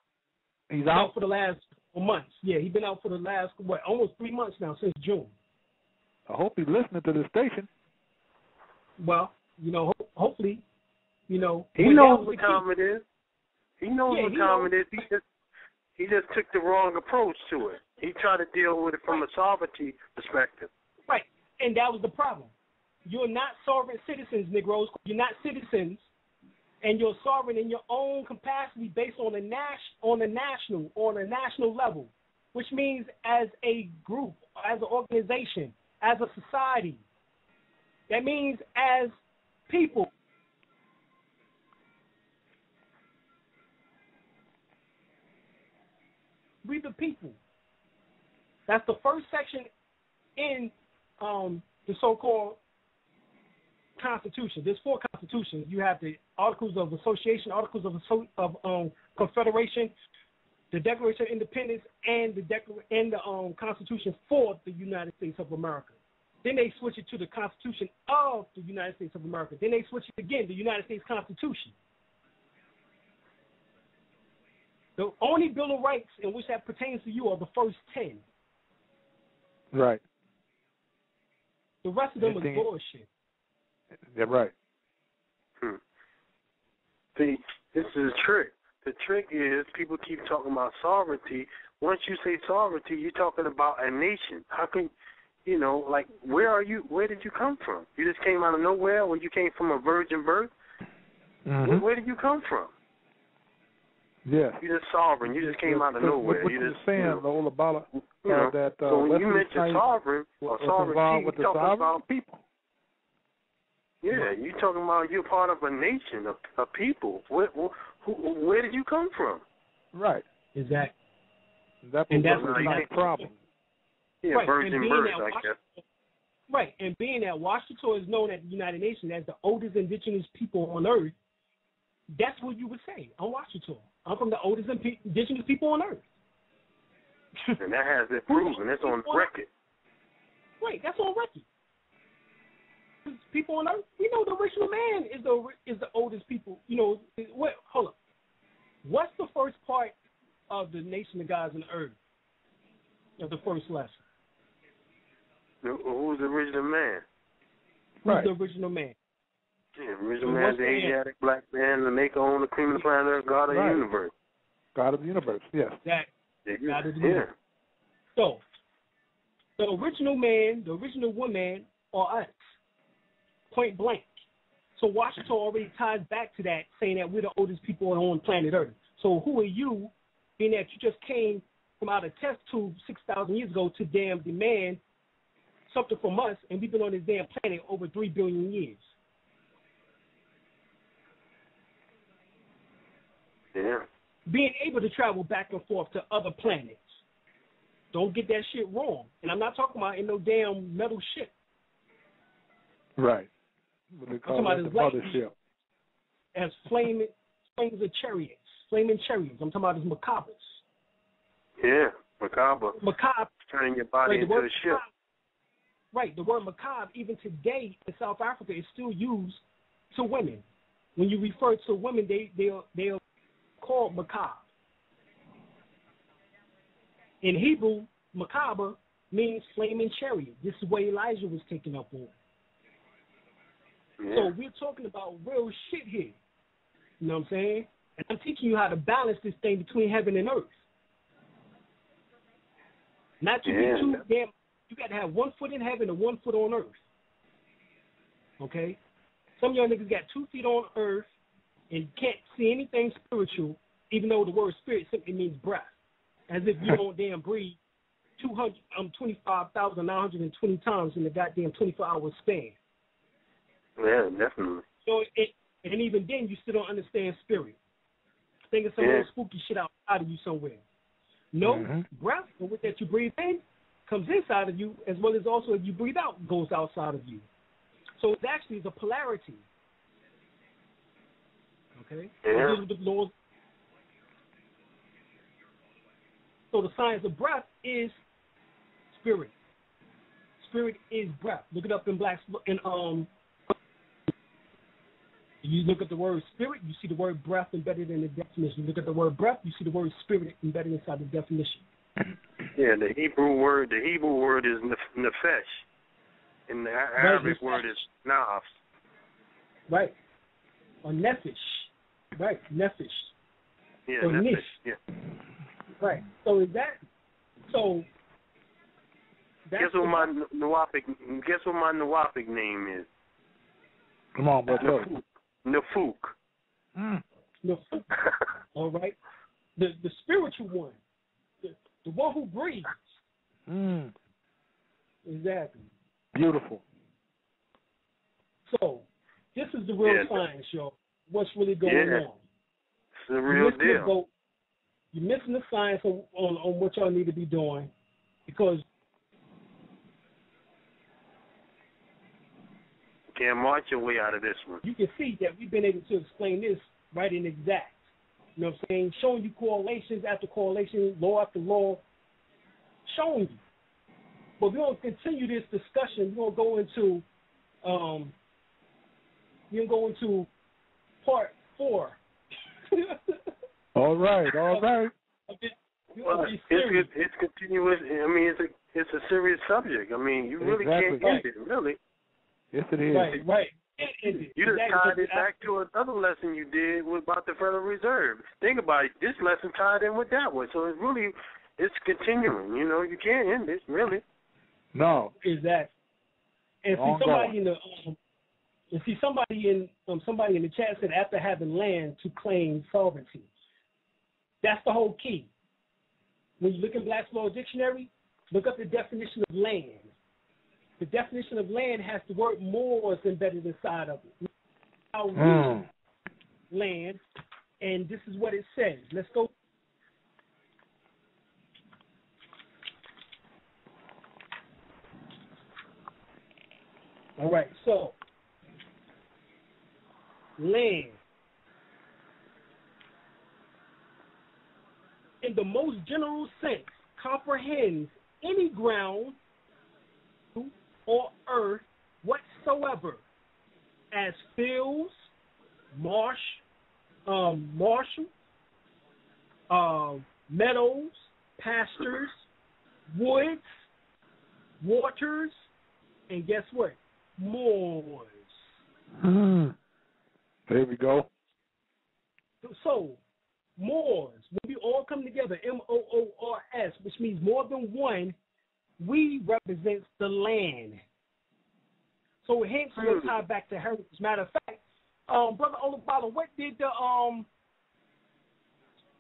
He's He's out out. for the last months. Yeah, he's been out for the last what, almost three months now since June. I hope he's listening to the station. Well, you know, ho- hopefully, you know, He knows what the time it is. He knows Yeah, what he time knows. it is. He just he just took the wrong approach to it. He tried to deal with it from a sovereignty perspective. right, and that was the problem. You're not sovereign citizens, Negroes. You're not citizens, and you're sovereign in your own capacity based on a nas- on a national on a national level, which means as a group, as an organization, as a society. That means as people. We the people. That's the first section in um, the so-called Constitution. There's four constitutions. You have the Articles of Association, Articles of Asso- of um, Confederation, the Declaration of Independence, and the and the um, Constitution for the United States of America. Then they switch it to the Constitution of the United States of America. Then they switch it again, the United States Constitution. The only Bill of Rights in which that pertains to you are the first ten. Right. The rest of them is Anything- bullshit. Yeah, right. Hmm. See, this is a trick. The trick is people keep talking about sovereignty. Once you say sovereignty, you're talking about a nation. How can you know, like where are you where did you come from? You just came out of nowhere or you came from a virgin birth? Mhm. Where, where did you come from? Yeah. You're just sovereign. You just came out of nowhere. What, you what just saying, you know, the old Abala, you know. that uh, so when you Wesley mention sovereign or was sovereignty, involved with you're talking sovereign about people. yeah, you're talking about you're part of a nation, a, a people. Where, where, who, where did you come from? Right. Exactly. That And was that's the what not you- problem. Yeah, Right, and virgin being birth, that I guess. Right, and being that Washitaw is known at the United Nations as the oldest indigenous people on earth, that's what you would say. I'm Washitaw. I'm from the oldest indigenous people on earth. And that has been proven. It's on record. Wait, that's on record. People on earth, we know the original man is the is the oldest people. You know, what? Hold up. What's the first part of the nation of gods on earth? Of the first lesson. Who- Who's the original man? Who's Right. the original man? Yeah, original So man, the the answer? Asiatic black man, the maker on the cream of the planet, Earth, God of Right. the universe. God of the universe. Yes. That Yeah, God of the yeah. universe. So, the original man, the original woman or us. Point blank. So Washitaw already ties back to that, saying that we're the oldest people on planet Earth. So who are you, being that you just came from out of test tube 6,000 years ago to damn demand something from us, and we've been on this damn planet over 3 billion years. Yeah. Being able to travel back and forth to other planets. Don't get that shit wrong. And I'm not talking about in no damn metal ship. Right. What they call talking about the his light mothership. as flaming flames of chariots, flaming chariots. I'm talking about his merkabas. Yeah. Merkaba. Merkaba, Turning your body right, the into word a ship. merkaba, right, the word merkaba, even today in South Africa, is still used to women. When you refer to women, they they are, they are called merkaba. In Hebrew, merkaba means flaming chariot. This is what Elijah was taken up on. Yeah. So we're talking about real shit here. You know what I'm saying? And I'm teaching you how to balance this thing between heaven and earth. Not to Yeah. be too damn. You got to have one foot in heaven and one foot on earth. Okay. Some of y'all niggas got two feet on earth and can't see anything spiritual, even though the word spirit simply means breath, as if you don't damn breathe 200, um, 25,920 times in the goddamn 24 hour span. yeah, definitely. So it, and even then, you still don't understand spirit. Think of some Yeah. little spooky shit outside of you somewhere. No Mhm. breath, the with that you breathe in, comes inside of you, as well as also if you breathe out, goes outside of you. So it actually is a polarity. Okay. Yeah. Are the laws. So the science of breath is spirit. Spirit is breath. Look it up in black in um you look at the word spirit, you see the word breath embedded in the definition. You look at the word breath, you see the word spirit embedded inside the definition. Yeah, the Hebrew word, the Hebrew word is nefesh, and the Arabic nefesh. word is nafs. Right. Or nephesh. Right, nephesh. Yeah, Or nefesh. nish. Yeah. Right. So is that so that's Guess what the- my Nuwaupic? Guess what my Nuwaupic name is? Come on, brother. Nafuk. Nafuk. Mm. the all right? The the spiritual one. The, the one who breathes. Mm. Exactly. Beautiful. So this is the real Yeah. science, y'all. What's really going Yeah. on? It's the You're real missing the deal. boat. You're missing the science on, on, on what y'all need to be doing because Can't march your way out of this one. you can see that we've been able to explain this right and exact. You know what I'm saying? Showing you correlations after correlation, law after law, showing you. But we're going to continue this discussion. We're going to go into, um, we're going to go into part four All right, all right. Well, it's, it's it's continuous. I mean, it's a it's a serious subject. I mean, you really Exactly. can't end it, really. Yes, it is. Right, right. It- it- You just exactly. tied it back to another lesson you did with about the Federal Reserve. Think about it. This lesson tied in with that one, so it's really it's continuing. You know, you can't end it really. No. is that and see Ongoing. somebody in the um, and see somebody in um, somebody in the chat said after having land to claim sovereignty. That's the whole key. When you look in Black's Law Dictionary, look up the definition of land. The definition of land has the word moors embedded inside of it. Mm. land, and this is what it says. Let's go. All right, so land. In the most general sense, comprehends any ground or earth whatsoever as fields, marsh, um, um, meadows, pastures, woods, waters, and guess what? Moors. Mm. There we go. So, moors, when we all come together, M O O R S, which means more than one, we represent the land. So hence we'll tie back to heritage. Matter of fact, um, Brother Olabala, what did the um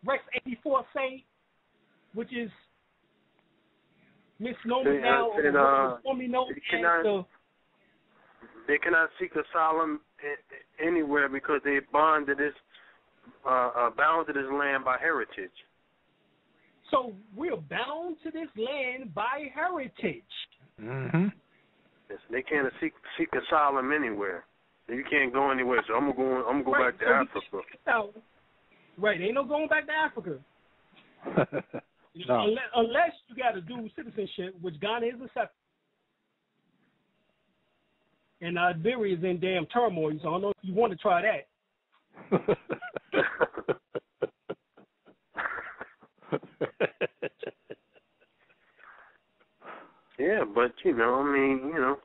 Rex eighty four say, which is misnomer uh, now, or uh, formerly known they as the They cannot seek asylum anywhere because they bond to this uh, uh, bound to this land by heritage. So we're bound to this land by heritage. Mm-hmm. Yes, they can't seek seek asylum anywhere. You can't go anywhere. So I'm gonna go. I'm gonna go Right, back to so Africa. Now, right, ain't no going back to Africa. no. Unless, unless you got a dual citizenship, which Ghana is accepted. And Liberia is in damn turmoil, so I don't know if you want to try that. yeah, but you know, I mean, you know,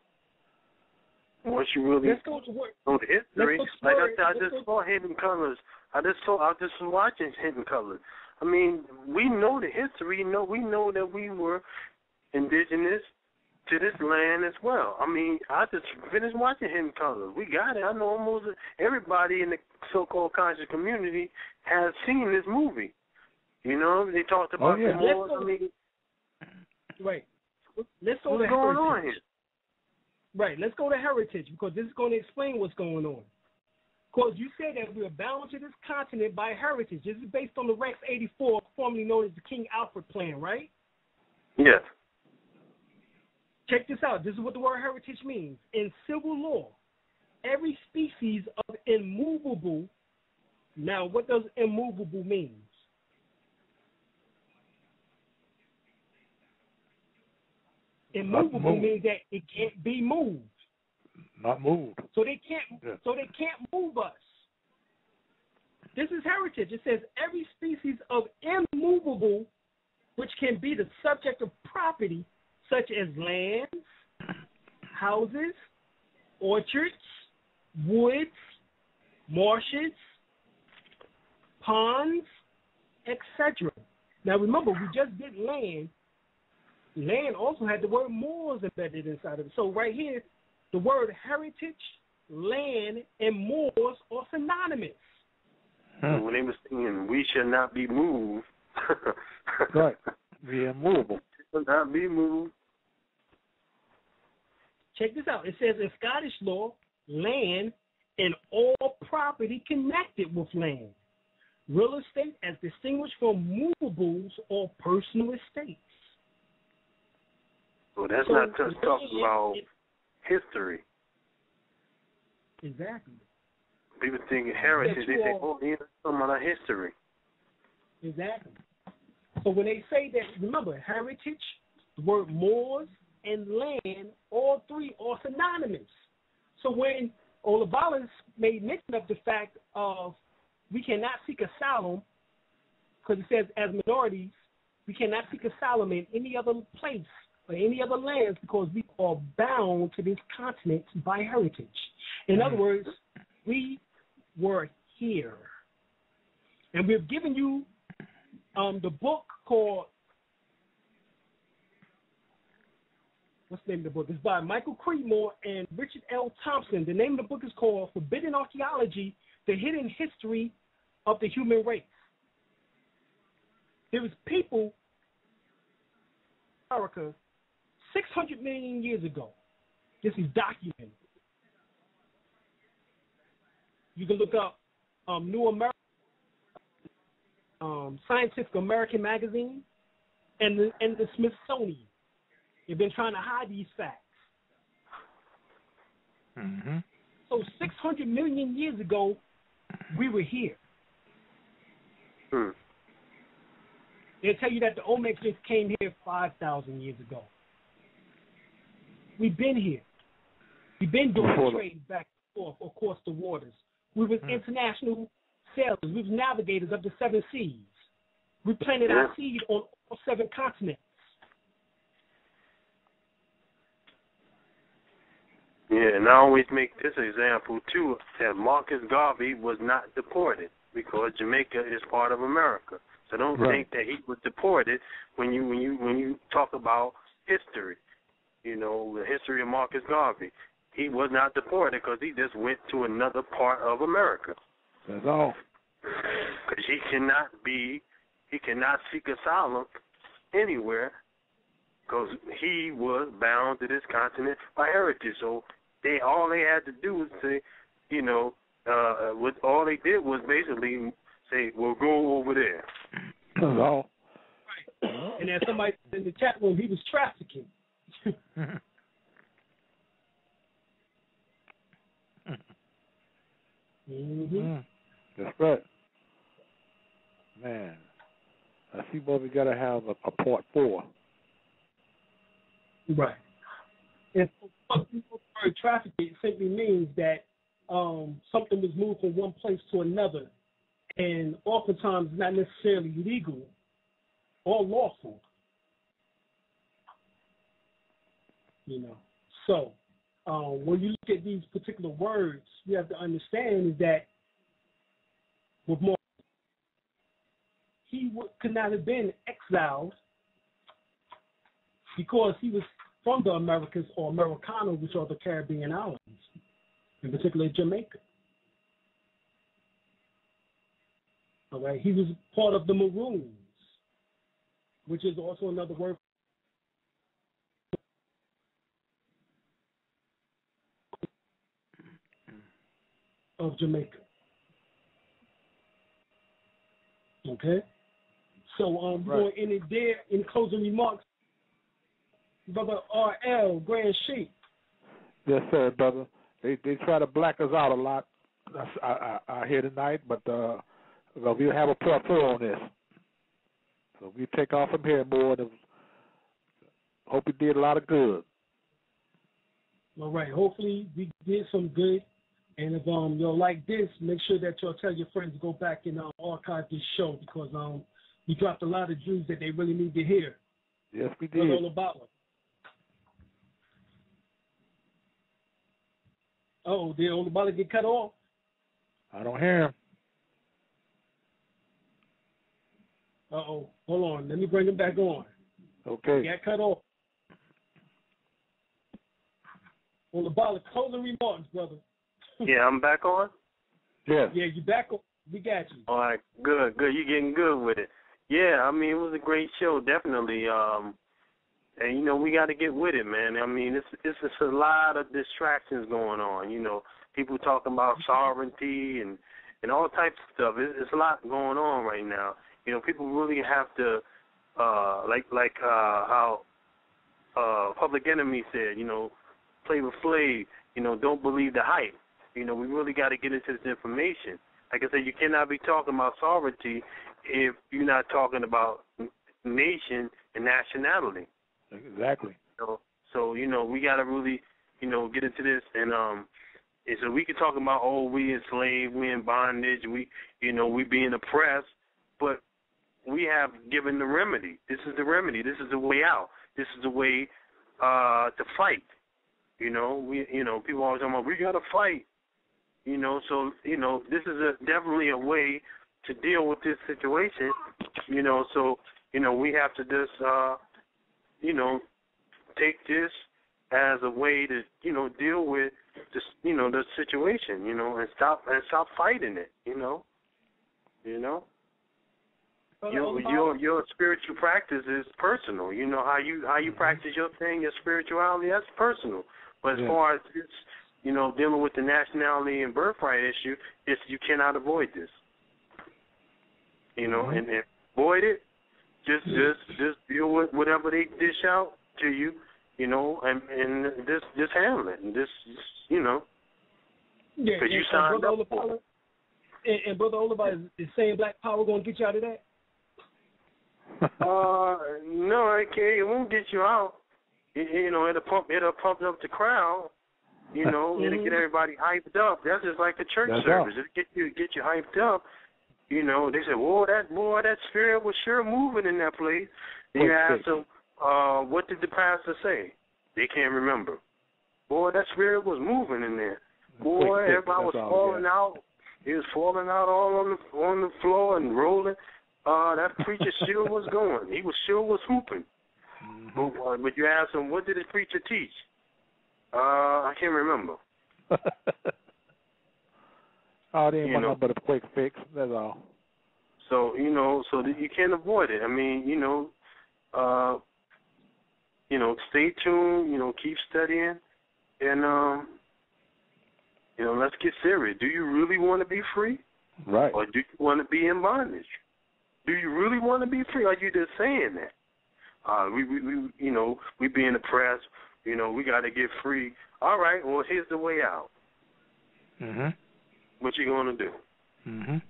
once you really Let's go to work. know the history, let's like I said, I Let's just go- saw Hidden Colors. I just saw. I just was watching Hidden Colors. I mean, we know the history. You know, we know that we were indigenous to this land as well. I mean, I just finished watching Hidden Colors. We got it. I know almost everybody in the so-called conscious community has seen this movie. You know, they talked about oh, yeah. the Moors. Let's go- I mean, Right. Let's go what's to going heritage. on here? Right. Let's go to heritage because this is going to explain what's going on. Because you said that we're bound to this continent by heritage. This is based on the Rex 84, formerly known as the King Alfred Plan, right? Yes. Check this out. This is what the word heritage means. In civil law, every species of immovable. Now, what does immovable mean? Immovable means that it can't be moved. Not moved. So they can't. Yeah. So they can't move us. This is heritage. It says every species of immovable, which can be the subject of property, such as lands, houses, orchards, woods, marshes, ponds, etc. Now remember, we just did land. Land also had the word moors embedded inside of it. So right here, the word heritage, land, and moors are synonymous. Hmm. When they were saying we shall not be moved. Right. Be immovable. Shall not be moved. Check this out. It says in Scottish law, land and all property connected with land. Real estate as distinguished from movables or personal estates. So that's So, not just talking about it- history. Exactly. People think heritage. They think, oh, that's talking about our history. Exactly. So when they say that, remember, heritage, the word moors, and land, all three are synonymous. So when Olabalans made mention of the fact of we cannot seek asylum because it says as minorities, we cannot seek asylum in any other place or any other lands because we are bound to this continent by heritage. In other words, we were here. And we've given you um, the book called what's the name of the book? It's by Michael Cremo and Richard L. Thompson. The name of the book is called Forbidden Archaeology: The Hidden History of the Human Race. There was people in America 600 million years ago. This is documented. You can look up um, New American, um, Scientific American magazine, and the, and the Smithsonian. They've been trying to hide these facts. Mm-hmm. So 600 million years ago, we were here. Hmm. They'll tell you that the Olmecs just came here 5,000 years ago. We've been here. We've been doing Before the- trade back and forth across the waters. We was Hmm. international sailors. We was navigators of the seven seas. We planted our seed on all seven continents. Yeah, and I always make this example too that Marcus Garvey was not deported because Jamaica is part of America. So don't Right. think that he was deported when you when you when you talk about history. You know the history of Marcus Garvey. He was not deported because he just went to another part of America. That's all. Because he cannot be, he cannot seek asylum anywhere because he was bound to this continent by heritage. So they all they had to do was say, you know, uh, what all they did was basically say, "Well, go over there." That's all. And as somebody in the chat room, he was trafficking. hmm Mm. That's right. Man, I see why we gotta have a, a part four. Right. And for people word trafficking simply means that um, something was moved from one place to another, and oftentimes not necessarily legal or lawful. You know, so um, when you look at these particular words, you have to understand that with more, he could not have been exiled because he was from the Americas or Americana, which are the Caribbean islands, in particular Jamaica. All right, he was part of the Maroons, which is also another word of Jamaica. Okay, so um, Right. going in it there in closing remarks. Brother R.L. Grand Sheik. Yes, sir, brother. They they try to black us out a lot. I, I I hear tonight, but uh, well, we'll have a part four on this. So we take off from here more. And hope it did a lot of good. All right. Hopefully we did some good. And if um y'all like this, make sure that y'all tell your friends to go back and um, archive this show because um we dropped a lot of Jews that they really need to hear. Yes, we did. all about Oh, did all about to get cut off? I don't hear him. Uh oh. Hold on. Let me bring him back on. Okay. He got cut off. All about the closing remarks, brother. Yeah, I'm back on. Yeah. Yeah, you back on. We got you. All right, good, good. You're getting good with it. Yeah, I mean it was a great show, definitely. Um, and you know we got to get with it, man. I mean it's it's just a lot of distractions going on. You know, people talking about sovereignty and and all types of stuff. It's, it's a lot going on right now. You know, people really have to, uh, like like uh, how uh, Public Enemy said. You know, play with Flav. You know, don't believe the hype. You know, we really got to get into this information. Like I said, you cannot be talking about sovereignty if you're not talking about nation and nationality. Exactly. So, so you know, we got to really, you know, get into this, and um, and so we can talk about oh, we enslaved, we in bondage, we, you know, we being oppressed, but we have given the remedy. This is the remedy. This is the way out. This is the way uh, to fight. You know, we you know people always talking about we got to fight. You know, so you know this is a definitely a way to deal with this situation. You know, so you know we have to just uh, you know take this as a way to you know deal with this you know the situation. You know, and stop and stop fighting it. You know, you know. Your your your spiritual practice is personal. You know how you how you practice your thing, your spirituality, that's personal. But as Yeah. far as it's you know dealing with the nationality and birthright issue, it's you cannot avoid this. You know, Mhm. and, and avoid it. Just just just deal with whatever they dish out to you. You know, and and just just handle it, and just just, you know. Yeah, you and- and signed Brother up for And, and Brother Oliver, is, is saying Black Power going to get you out of that? Uh, no, it can't. It won't get you out. It, you know, it'll pump. It'll pump up the crowd. You know, it'll get everybody hyped up. That's just like a church That's service. all. It'll get you get you hyped up. You know, they said, "Whoa, that boy, that spirit was sure moving in that place." Then you ask them, uh, "What did the pastor say?" They can't remember. Boy, that spirit was moving in there. Boy, Quick everybody was all falling out. He was falling out all on the on the floor and rolling. Uh, that preacher sure was going. He was sure was hooping. But, uh, but you ask him, what did the preacher teach? Uh, I can't remember. oh, they ain't want nothing but a quick fix. That's all. So you know, so that you can't avoid it. I mean, you know, uh, you know, stay tuned. You know, keep studying, and um, you know, let's get serious. Do you really want to be free, Right. or do you want to be in bondage? Do you really want to be free? Are you just saying that? Uh, we, we, we, you know, we being oppressed. You know, we got to get free. All right. Well, here's the way out. Mhm. What you gonna do? Mhm.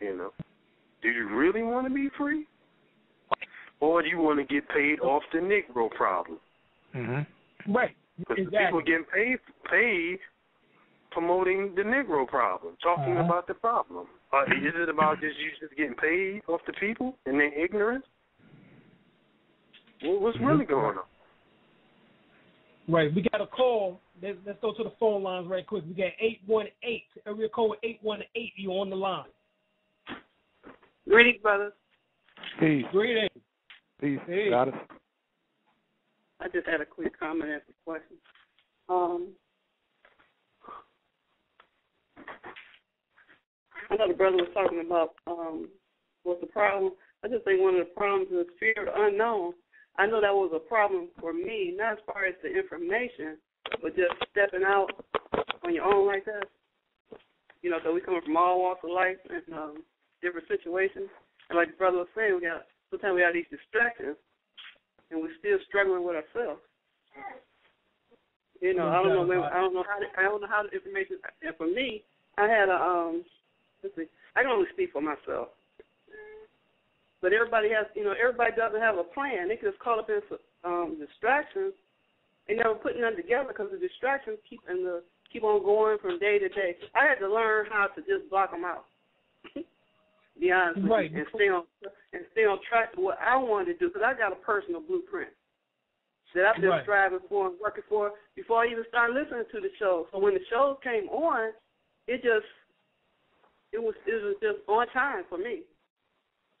You know, do you really want to be free, or do you want to get paid off the Negro problem? Mhm. Right. Because the Exactly. people getting paid paid promoting the Negro problem, talking Uh-huh. about the problem. Uh, is it about just you just getting paid off the people and their ignorance? Well, what's really going on? Right. We got a call. Let's, let's go to the phone lines right quick. We got 818. Area code 818. You on the line. Greetings, brothers. Peace. Greetings. Peace. Hey. Got us. I just had a quick comment and a question. Um, I know the brother was talking about um, what's the problem. I just think one of the problems is fear of the unknown. I know that was a problem for me, not as far as the information, but just stepping out on your own like that. You know, so we coming from all walks of life and um, different situations. And like the brother was saying, we got sometimes we have these distractions, and we're still struggling with ourselves. You know, I don't know. Where, I don't know how. To, I don't know how the information. And for me, I had a um. Let's see. I can only speak for myself. But everybody has, you know, everybody doesn't have a plan. They just caught up in um, distractions. They never putting them together because the distractions keep and the keep on going from day to day. I had to learn how to just block them out. Be honest with you, and stay on and stay on track with what I wanted to do because I got a personal blueprint that I've been Right. striving for and working for before I even started listening to the show. So when the shows came on, it just it was it was just on time for me.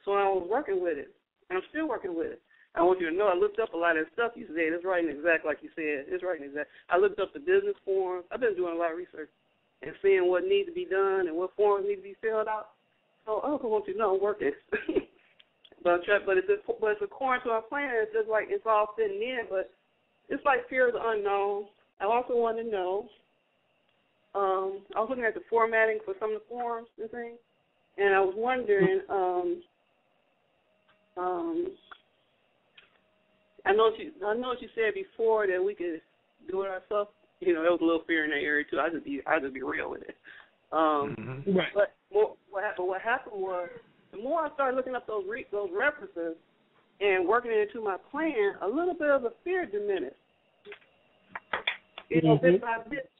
So I was working with it, and I'm still working with it. I want you to know I looked up a lot of the stuff you said. It's right and exact, like you said. It's right and exact. I looked up the business forms. I've been doing a lot of research and seeing what needs to be done and what forms need to be filled out. So I also want you to know I'm working. but but it's but it's according to our plan. It's just like it's all fitting in, but it's like fear of the unknown. I also want to know. Um, I was looking at the formatting for some of the forms and things, and I was wondering. Um, um, I know what you I know what you said before that we could do it ourselves. You know, there was a little fear in that area too. I just be I just be real with it. Um, Mhm. Right. but more, what happened? What happened was the more I started looking up those re- those references and working it into my plan, a little bit of the fear diminished. You know, bit by bit,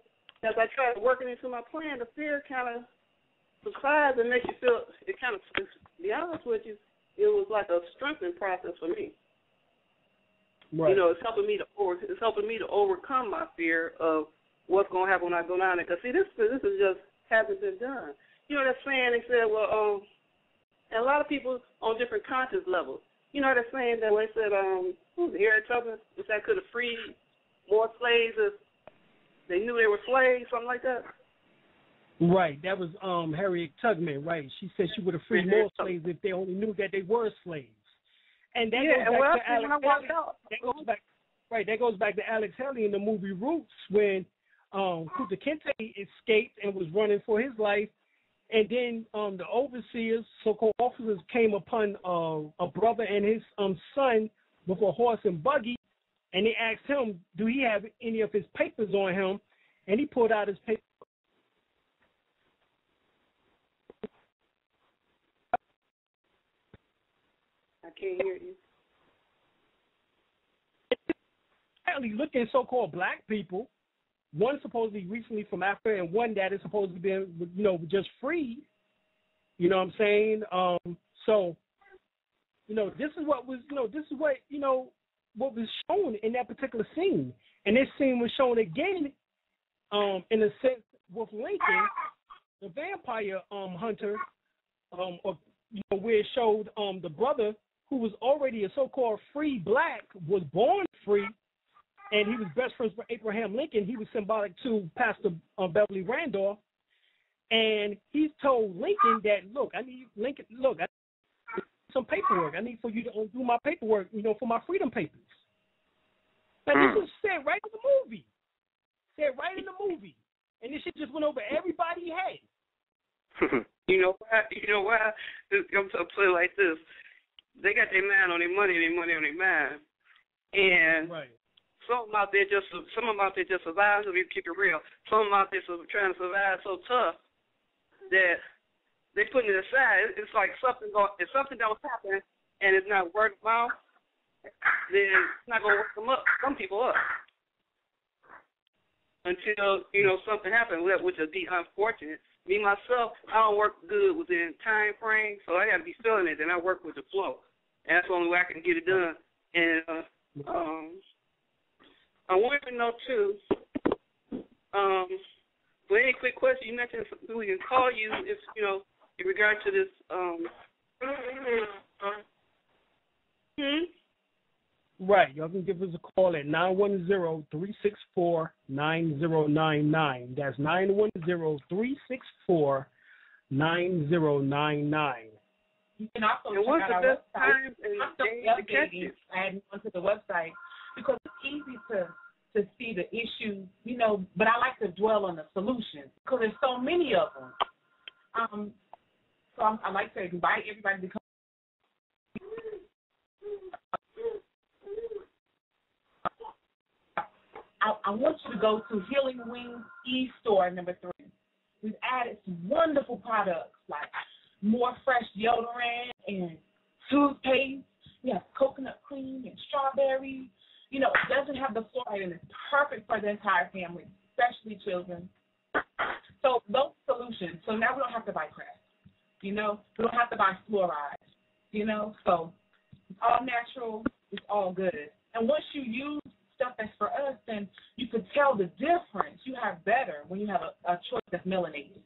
as I tried working into my plan, the fear kind of besides, it makes you feel. It kind of, to be honest with you, it was like a strengthening process for me. Right. You know, it's helping me to over, it's helping me to overcome my fear of what's going to happen when I go down there. Because see, this this is just hasn't been done. You know that saying they said, well, um, and a lot of people on different conscious levels. You know that saying that when they said, um, who's Harriet Tubman, which I could have freed more slaves if they knew they were slaves, something like that. Right. That was um Harriet Tubman, right. She said she would have freed more slaves if they only knew that they were slaves. And that yeah, goes back well, to Alex when I walked Haley. out, That goes back right, that goes back to Alex Haley in the movie Roots when um Kunta Kinte escaped and was running for his life and then um the overseers, so called officers came upon uh, a brother and his um son with a horse and buggy and they asked him, Do he have any of his papers on him? And he pulled out his papers can't hear you. apparently looking so-called black people, one supposedly recently from Africa and one that is supposed to be, you know, just free. You know what I'm saying? Um, so, you know, this is what was, you know, this is what, you know, what was shown in that particular scene. And this scene was shown again, um, in a sense with Lincoln, the vampire um hunter, um, or, you know, where it showed um the brother who was already a so-called free black was born free and he was best friends with Abraham Lincoln. He was symbolic to Paschal uh, Beverly Randolph, and he told Lincoln that, look, I need Lincoln, look, I need some paperwork. I need for you to do my paperwork, you know, for my freedom papers. Now this was said right in the movie, said right in the movie, and this shit just went over everybody's head. you know why? You know why? I'm gonna play like this. They got their mind on their money, their money on their mind, and right. some of them out there just some of them out there just survive. So we keep it real. Some of them out there so, trying to survive so tough that they putting it aside. It's like something going. If something don't happen and it's not of mouth, then it's not gonna work them up. Some people up until you know something happens, which would be unfortunate. Me myself, I don't work good within time frame, so I got to be feeling it. Then I work with the flow, and that's the only way I can get it done. And uh, um, I wanted to know too. Um, for any quick question, you mentioned we can call you if you know in regard to this. Um, hmm. Right. Y'all can give us a call at 910-364-9099. That's 910-364-9099. You can also And check out the our best website. and I'm still to catch updating, you? adding onto the website because it's easy to to see the issue, you know. But I like to dwell on the solutions because there's so many of them. Um, so I'm, I like to invite everybody to come. I, I want you to go to Healing Wings E Store number three. We've added some wonderful products like more fresh deodorant and toothpaste. We have coconut cream and strawberry. You know, it doesn't have the fluoride and it's perfect for the entire family, especially children. So those solutions. So now we don't have to buy crap. You know, we don't have to buy fluoride. You know, so it's all natural. It's all good. And once you use stuff that's for us, then you can tell the difference. You have better when you have a, a choice that's melanated.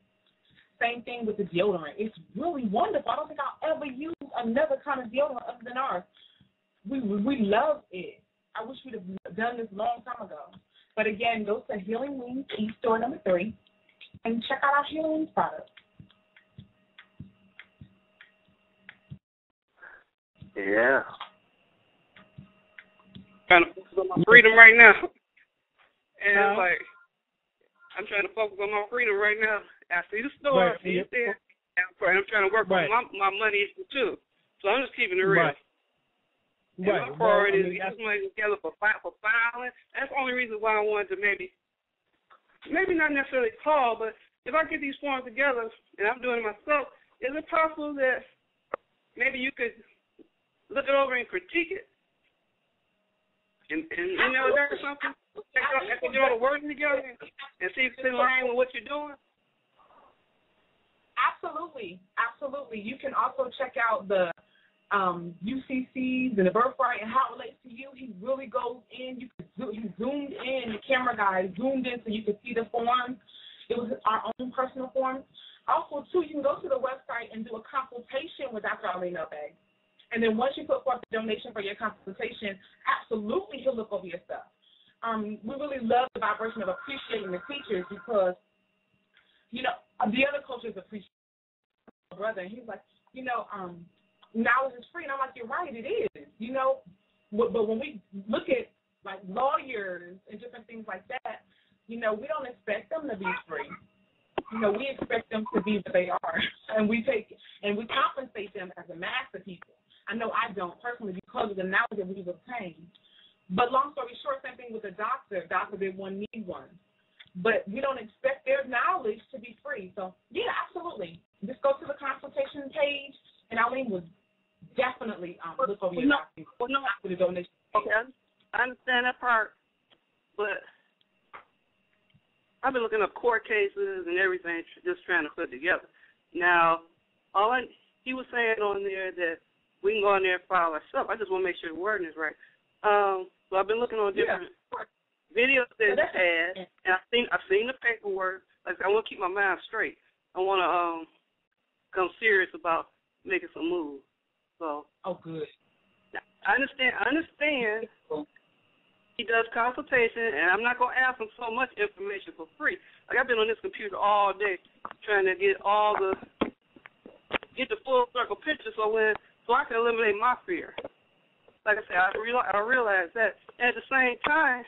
Same thing with the deodorant. It's really wonderful. I don't think I'll ever use another kind of deodorant other than ours. We we love it. I wish we'd have done this long time ago. But again, go to Healing Wings East Store number three and check out our Healing Wings products. Yeah. Trying to focus on my freedom right now, and Uh-huh. it's like I'm trying to focus on my freedom right now. I see the store, Right. I see it there, and I'm trying, to work Right. on my my money issue too. So I'm just keeping it real. Right. And Right. my Well, priority I is mean, to get this money together for for filing. That's the only reason why I wanted to maybe, maybe not necessarily call, but if I get these forms together and I'm doing it myself, is it possible that maybe you could look it over and critique it? And, and you know, there's something. After you get all the wording together and, see if it's in line with what you're doing. Absolutely, absolutely. You can also check out the um, UCCs and the birthright and how it relates to you. He really goes in. You can zo- he zoomed in. The camera guy zoomed in so you could see the forms. It was our own personal forms. Also, too, you can go to the website and do a consultation with Dr. Alim El-Bey. And then once you put forth the donation for your consultation, absolutely he'll look over your stuff. Um, we really love the vibration of appreciating the teachers because, you know, the other coaches appreciate my brother. And he's like, you know, um, knowledge is free. And I'm like, you're right, it is. You know, but, but when we look at like lawyers and different things like that, you know, we don't expect them to be free. You know, we expect them to be what they are, and we take and we compensate them as a mass of people. I know I don't personally because of the knowledge that we've obtained. But long story short, same thing with the doctor. Doctor did one need one. But we don't expect their knowledge to be free. So yeah, absolutely. Just go to the consultation page and Alim will definitely um, look over your No, well, no, for the donation. Okay, I, I understand that part, but I've been looking up court cases and everything, just trying to put it together. Now, all I he was saying on there that we can go in there and file ourselves. I just want to make sure the wording is right. Um, so I've been looking on different videos that Well, he that's- and I've seen I've seen the paperwork. Like I want to keep my mind straight. I want to um come serious about making some moves. So Oh, good. I understand. I understand. He does consultation, and I'm not gonna ask him so much information for free. Like I've been on this computer all day trying to get all the get the full circle picture, so when so I can eliminate my fear. Like I said, I realize, I realize that. And at the same time,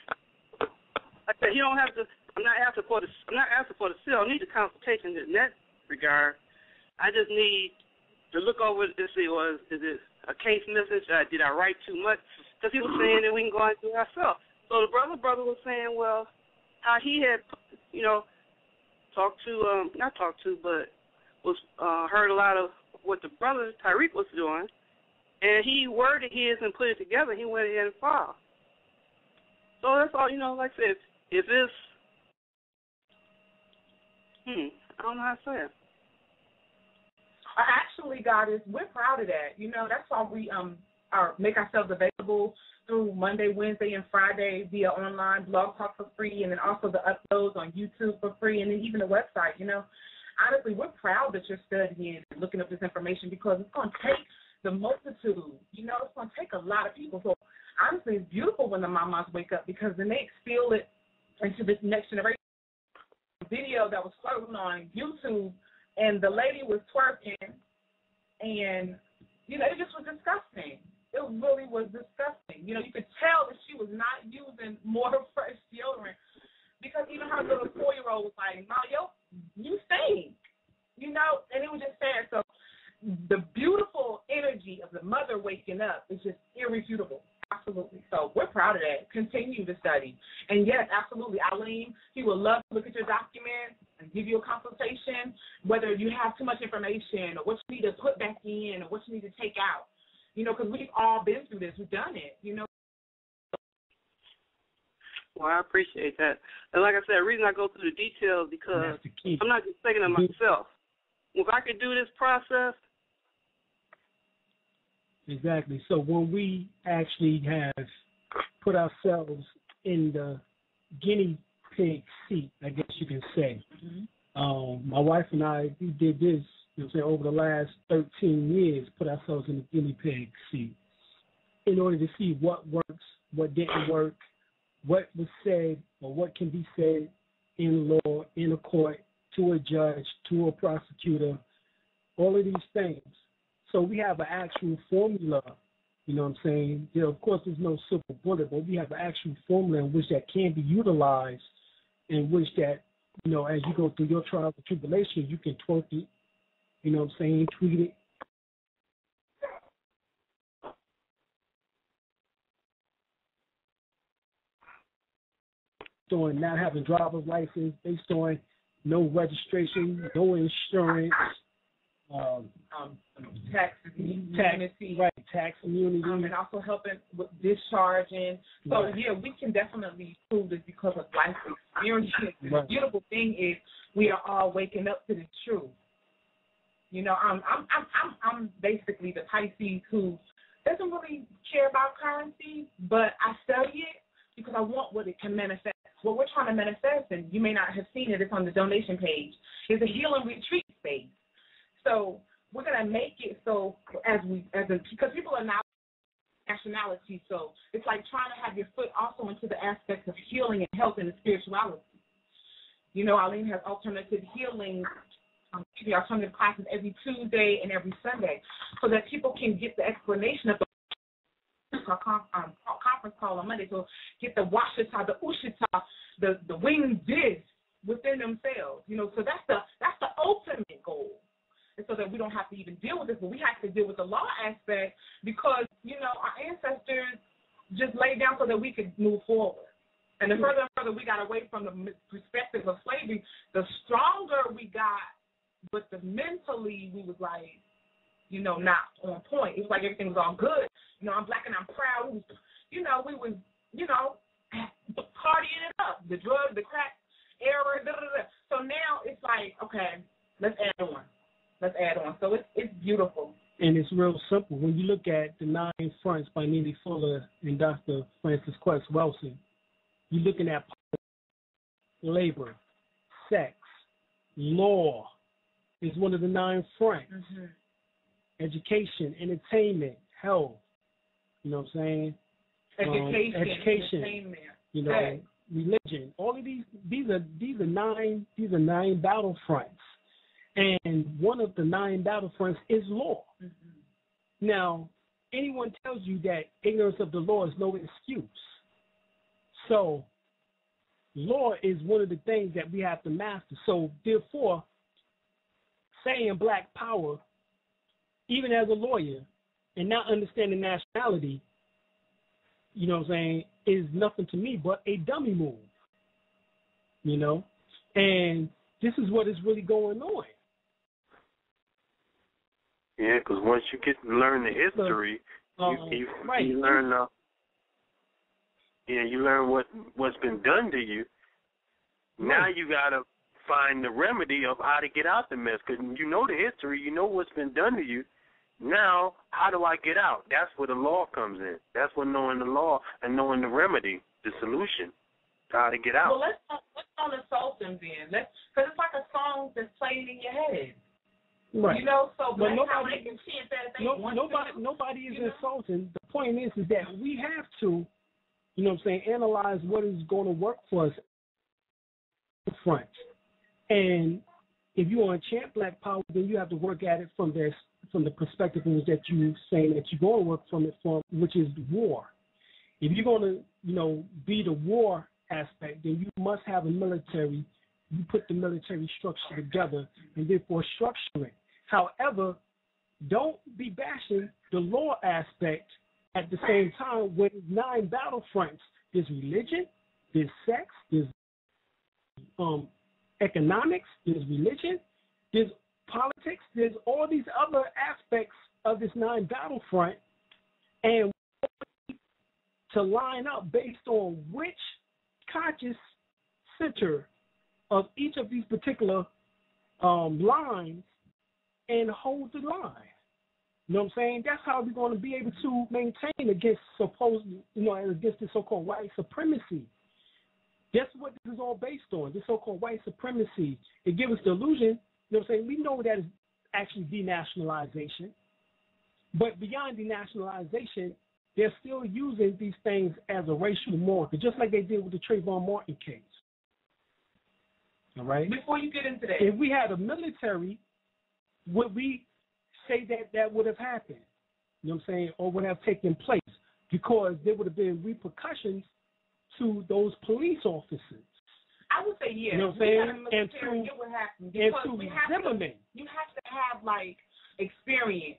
like I said, you don't have to. I'm not asking for the. I'm not asking for the seal. I need the consultation in that regard. I just need to look over and see was is it a case message? Uh, did I write too much? Because he was saying that we can go and do it ourselves. So the brother brother was saying, well, how he had, you know, talked to um not talked to, but was uh heard a lot of what the brother Tyreek was doing, and he worded his and put it together. He went ahead and filed. So that's all you know. Like I said, if this, hmm, I don't know how to say it. Actually, God is we're proud of that. You know, that's why we um are make ourselves available through Monday, Wednesday, and Friday via online blog talk for free, and then also the uploads on YouTube for free, and then even the website. You know, honestly, we're proud that you're studying and looking up this information because it's going to take the multitude. You know, it's going to take a lot of people. So honestly, it's beautiful when the mamas wake up because then they feel it into this next generation. Video that was floating on YouTube, and the lady was twerking, and you know, it just was disgusting. It really was disgusting. You know, you could tell that she was not using more fresh deodorant because even her little four year old was like, "Mom, yo, you stink," you know, and it was just sad. So the beautiful energy of the mother waking up is just irrefutable. Absolutely. So we're proud of that. Continue to study. And yes, absolutely. Alim, he would love to look at your document and give you a consultation, whether you have too much information or what you need to put back in or what you need to take out. You know, because we've all been through this. We've done it. You know. Well, I appreciate that. And like I said, the reason I go through the details because the. I'm not just thinking of myself. If I could do this process, Exactly. So when we actually have put ourselves in the guinea pig seat, I guess you can say. Um, my wife and I we did this, you know, say over the last 13 years, put ourselves in the guinea pig seat in order to see what works, what didn't work, what was said or what can be said in law, in a court, to a judge, to a prosecutor, all of these things. So we have an actual formula, you know what I'm saying? You know, of course, there's no silver bullet, but we have an actual formula in which that can be utilized, in which that, you know, as you go through your trials and tribulations, you can twerk it, you know what I'm saying, tweet it. On not having driver's license, based on no registration, no insurance, um, Um, tax tax, immunity. right, tax immunity. um, and also helping with discharging. So Right. yeah, we can definitely prove this because of life experience. The beautiful thing is we are all waking up to the truth. You know, I'm I'm I'm I'm, I'm basically the Pisces who doesn't really care about currency, but I study it because I want what it can manifest. What we're trying to manifest, and you may not have seen it, it's on the donation page, is a healing retreat space. So we're gonna make it so as we as a because people are not nationality, so it's like trying to have your foot also into the aspects of healing and health and spirituality. You know, Alim has alternative healing, um, alternative classes every Tuesday and every Sunday, so that people can get the explanation of the um, conference call on Monday. So get the washita, the ushita, the the winged disc within themselves. You know, so that's the that's the ultimate goal. And so that we don't have to even deal with this, but we have to deal with the law aspect because you know our ancestors just laid down so that we could move forward. And the further and further we got away from the perspective of slavery, the stronger we got, but the mentally we was like, you know, not on point. It was like everything was all good. You know, I'm black and I'm proud. We was, you know, we was, you know, partying it up. The drug, the crack era. Da, da, da. So now it's like, okay, let's add on. Let's add on. So it's it's beautiful. And it's real simple. When you look at the nine fronts by Neely Fuller and Dr. Frances Cress Welsing, you're looking at labor, sex, law is one of the nine fronts. Mm-hmm. Education, entertainment, health. You know what I'm saying? Education, um, education. You know, Hey. religion. All of these these are these are nine these are nine battlefronts. And one of the nine battlefronts is law. Mm-hmm. Now, anyone tells you that ignorance of the law is no excuse. So, law is one of the things that we have to master. So, therefore, saying black power, even as a lawyer, and not understanding nationality, you know what I'm saying, is nothing to me but a dummy move. You know? And this is what is really going on. Yeah, because once you get to learn the history, Um, you, you, right. you learn uh, yeah, you learn what what's been done to you. Now you gotta find the remedy of how to get out the mess because you know the history, you know what's been done to you. Now, how do I get out? That's where the law comes in. That's where knowing the law and knowing the remedy, the solution, how to get out. Well, let's not, let's not insult them then. Let's because it's like a song that's playing in your head. Right. You know, so But nobody- can chant that if they no, nobody to. nobody is you know? insulting. The point is is that we have to, you know what I'm saying, analyze what is going to work for us front. And if you want to chant black power, then you have to work at it from this from the perspective in which that you saying that you're going to work from it from which is war. If you're going to, you know, be the war aspect, then you must have a military. You put the military structure together and therefore structure it. However, don't be bashing the law aspect at the same time with nine battle fronts. There's religion, there's sex, there's um, economics, there's religion, there's politics, there's all these other aspects of this nine battlefront, and to line up based on which conscious center of each of these particular um, lines and hold the line. You know what I'm saying? That's how we're going to be able to maintain against supposed, you know, against the so-called white supremacy. That's what this is all based on. This so-called white supremacy. It gives us the illusion. You know what I'm saying? We know that is actually denationalization, but beyond denationalization, they're still using these things as a racial marker, just like they did with the Trayvon Martin case. All right. Before you get into that, If we had a military, would we say that that would have happened? You know what I'm saying? Or would have taken place because there would have been repercussions to those police officers I would say yes. You know what I'm a saying? And to- and to Zimmerman. you have to have like experience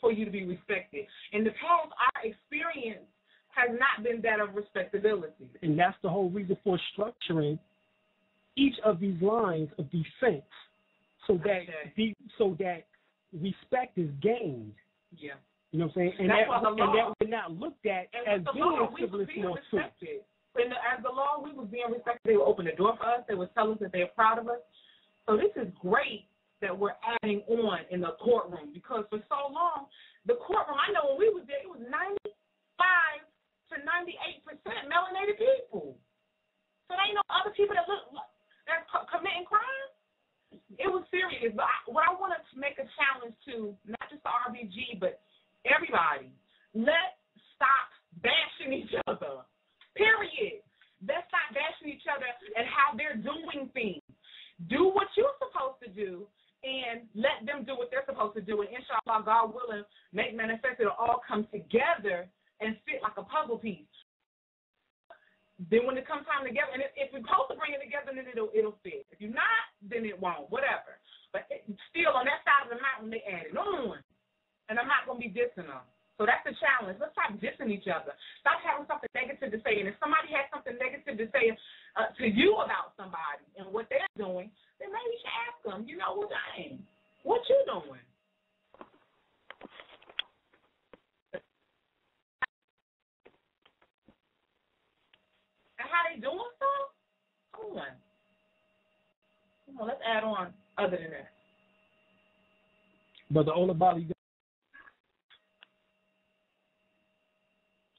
for you to be respected. In the past, our experience has not been that of respectability. And that's the whole reason for structuring each of these lines of defense so that Okay. the, so that respect is gained. Yeah. You know what I'm saying? And That's that and that we're not looked at And as being law, we was civilist being nor suit. respected. And as the law, we was being respected. They would open the door for us. They would tell us that they're proud of us. So this is great that we're adding on in the courtroom because for so long, the courtroom, I know when we was there, it was 95 to 98% melanated people. So ain't no other people that look that's committing crime. It was serious. But I, what I wanted to make a challenge to not just the RBG, but everybody, let's stop bashing each other. Period. Let's stop bashing each other and how they're doing things. Do what you're supposed to do and let them do what they're supposed to do. And inshallah, God willing, make manifest it'll all come together and fit like a puzzle piece. Then when it comes time together, and if, if we're supposed to bring it together, then it'll it'll fit. If you're not, then it won't. Whatever. But it, still, on that side of the mountain, they added on, and I'm not gonna be dissing them. So that's the challenge. Let's stop dissing each other. Stop having something negative to say. And if somebody has something negative to say uh, to you about somebody and what they're doing, then maybe you should ask them. You know, well, dang, what you doing? And how they doing stuff? Come on. Come on, let's add on other than that. Brother Olabali,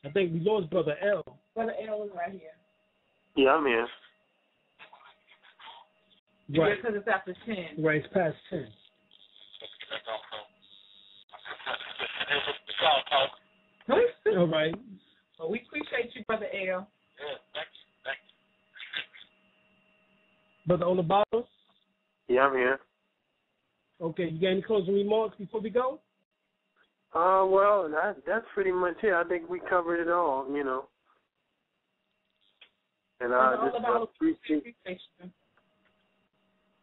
I think we lost Brother L. Brother L is right here. Yeah, I'm here. Right. Because it's after 10. Right, it's past 10. All right. Well, we appreciate you, Brother L. Yeah, thanks, thanks. Brother Olabato? Yeah, I'm here. Okay, you got any closing remarks before we go? Uh, well, that that's pretty much it. I think we covered it all, you know. And I just Olabato, appreciate.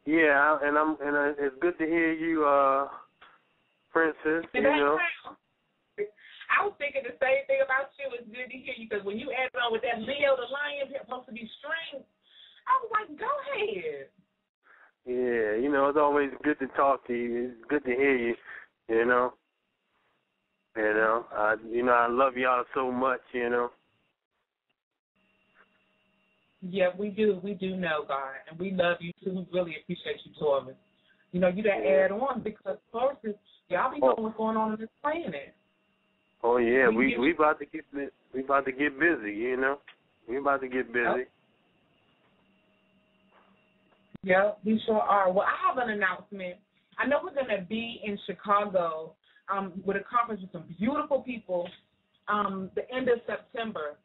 Yeah, and I'm and uh, it's good to hear you, uh, Princess. You know. I was thinking the same thing about you. It's good to hear you because when you added on with that Leo the lion supposed to be string, I was like, go ahead. Yeah, you know, it's always good to talk to you. It's good to hear you. You know. You know, I you know I love y'all so much. You know. Yeah, we do. We do know God, and we love you too. We really appreciate you, Torvin. You know, you got to add on because sources, y'all be knowing what's going on in this planet. Oh yeah, We we we about to get we about to get busy. You know, we about to get busy. Yeah, we sure are. Well, I have an announcement. I know we're going to be in Chicago um, with a conference with some beautiful people um, the end of September.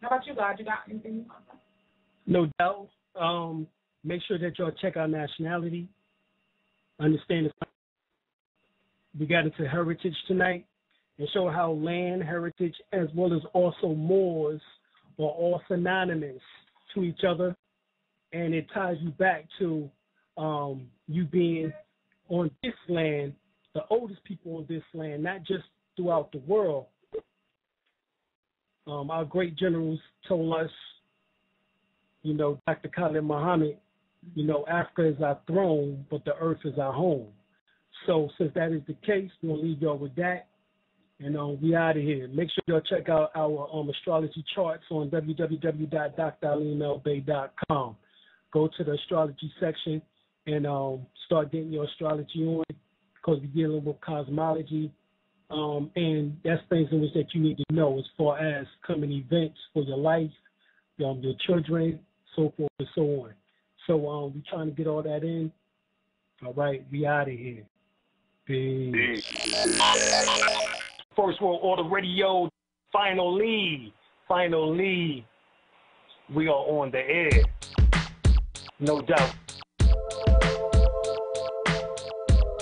How about you, God? You got anything? No doubt. Um, make sure that y'all check our nationality. Understand the we got into heritage tonight and show how land, heritage, as well as also Moors are all synonymous to each other. And it ties you back to um, you being on this land, the oldest people on this land, not just throughout the world. Um, our great generals told us you know, Dr. Khalid Muhammad, you know, Africa is our throne, but the earth is our home. So since that is the case, we'll leave y'all with that. And um, we out of here. Make sure y'all check out our um, astrology charts on www.dralimelbey.com. Go to the astrology section and um, start getting your astrology on because we're dealing with cosmology. Um, and that's things in which that you need to know as far as coming events for your life, um, your children, so forth and so on. So um, we're trying to get all that in. All right, we out of here. Peace. First World Order Radio, finally, finally, we are on the air. No doubt.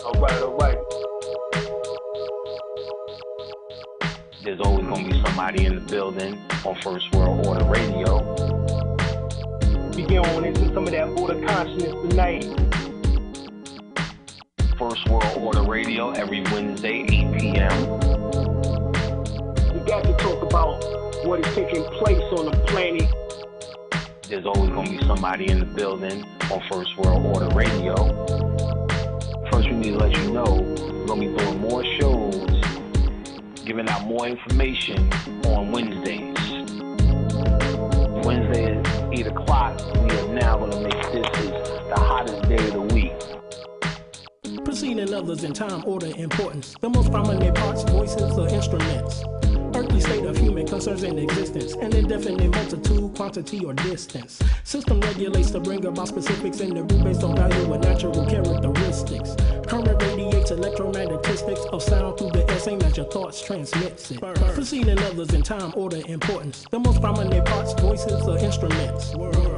All right, all right. There's always going to be somebody in the building on First World Order Radio. We get on into some of that order consciousness tonight. First World Order Radio every Wednesday, 8 p.m. about what is taking place on the planet. There's always going to be somebody in the building on First World Order Radio. First we need to let you know we're going to be doing more shows, giving out more information on Wednesdays. Wednesday at 8 o'clock, we are now going to make this is the hottest day of the week. Preceding others in time, order, importance. The most prominent parts, voices, or instruments earthly state of human concerns in existence, an indefinite multitude, quantity, or distance. System regulates to bring about specifics in the group based on value and natural characteristics. Current radiates electromagnetistics of sound through the same as your thoughts transmits it. Preceding others in time, order, importance. The most prominent parts, voices, or instruments.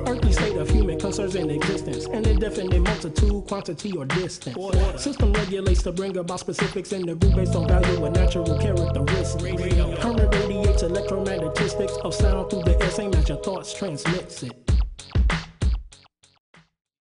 Earthly state of human concerns in existence, an indefinite multitude, quantity, or distance. System regulates to bring about specifics in the group based on value and natural characteristics. Current radiates electromagnetistics of sound through the same as your thoughts transmits it.